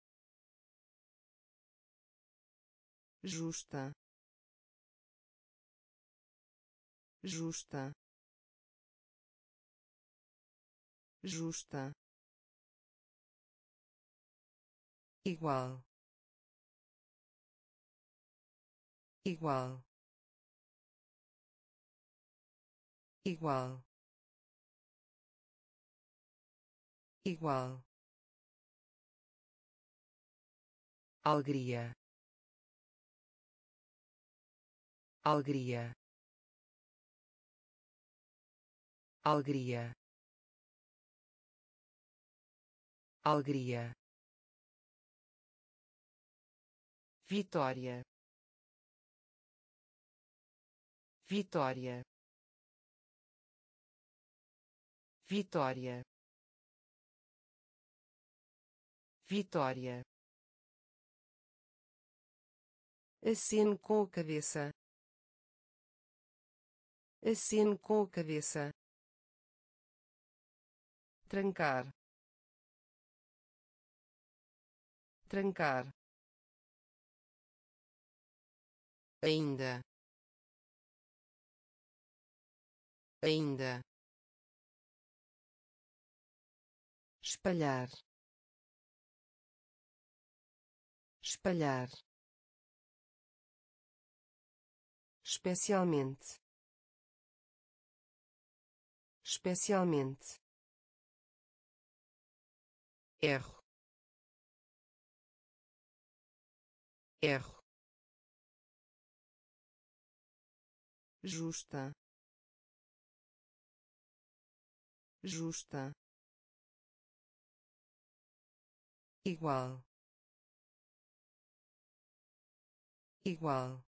Justa. Justa. Justa. Igual. Igual. Igual. Igual alegria alegria alegria alegria Vitória. Vitória. Vitória. Vitória. Aceno com a cabeça. Aceno com a cabeça. Trancar. Trancar. Ainda. Ainda. Espalhar. Espalhar especialmente. Especialmente. Erro. Erro. Justa. Justa. Igual. Igual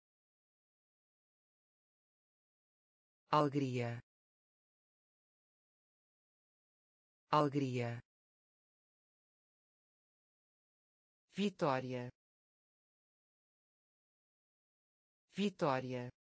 alegria. Alegria. Vitória. Vitória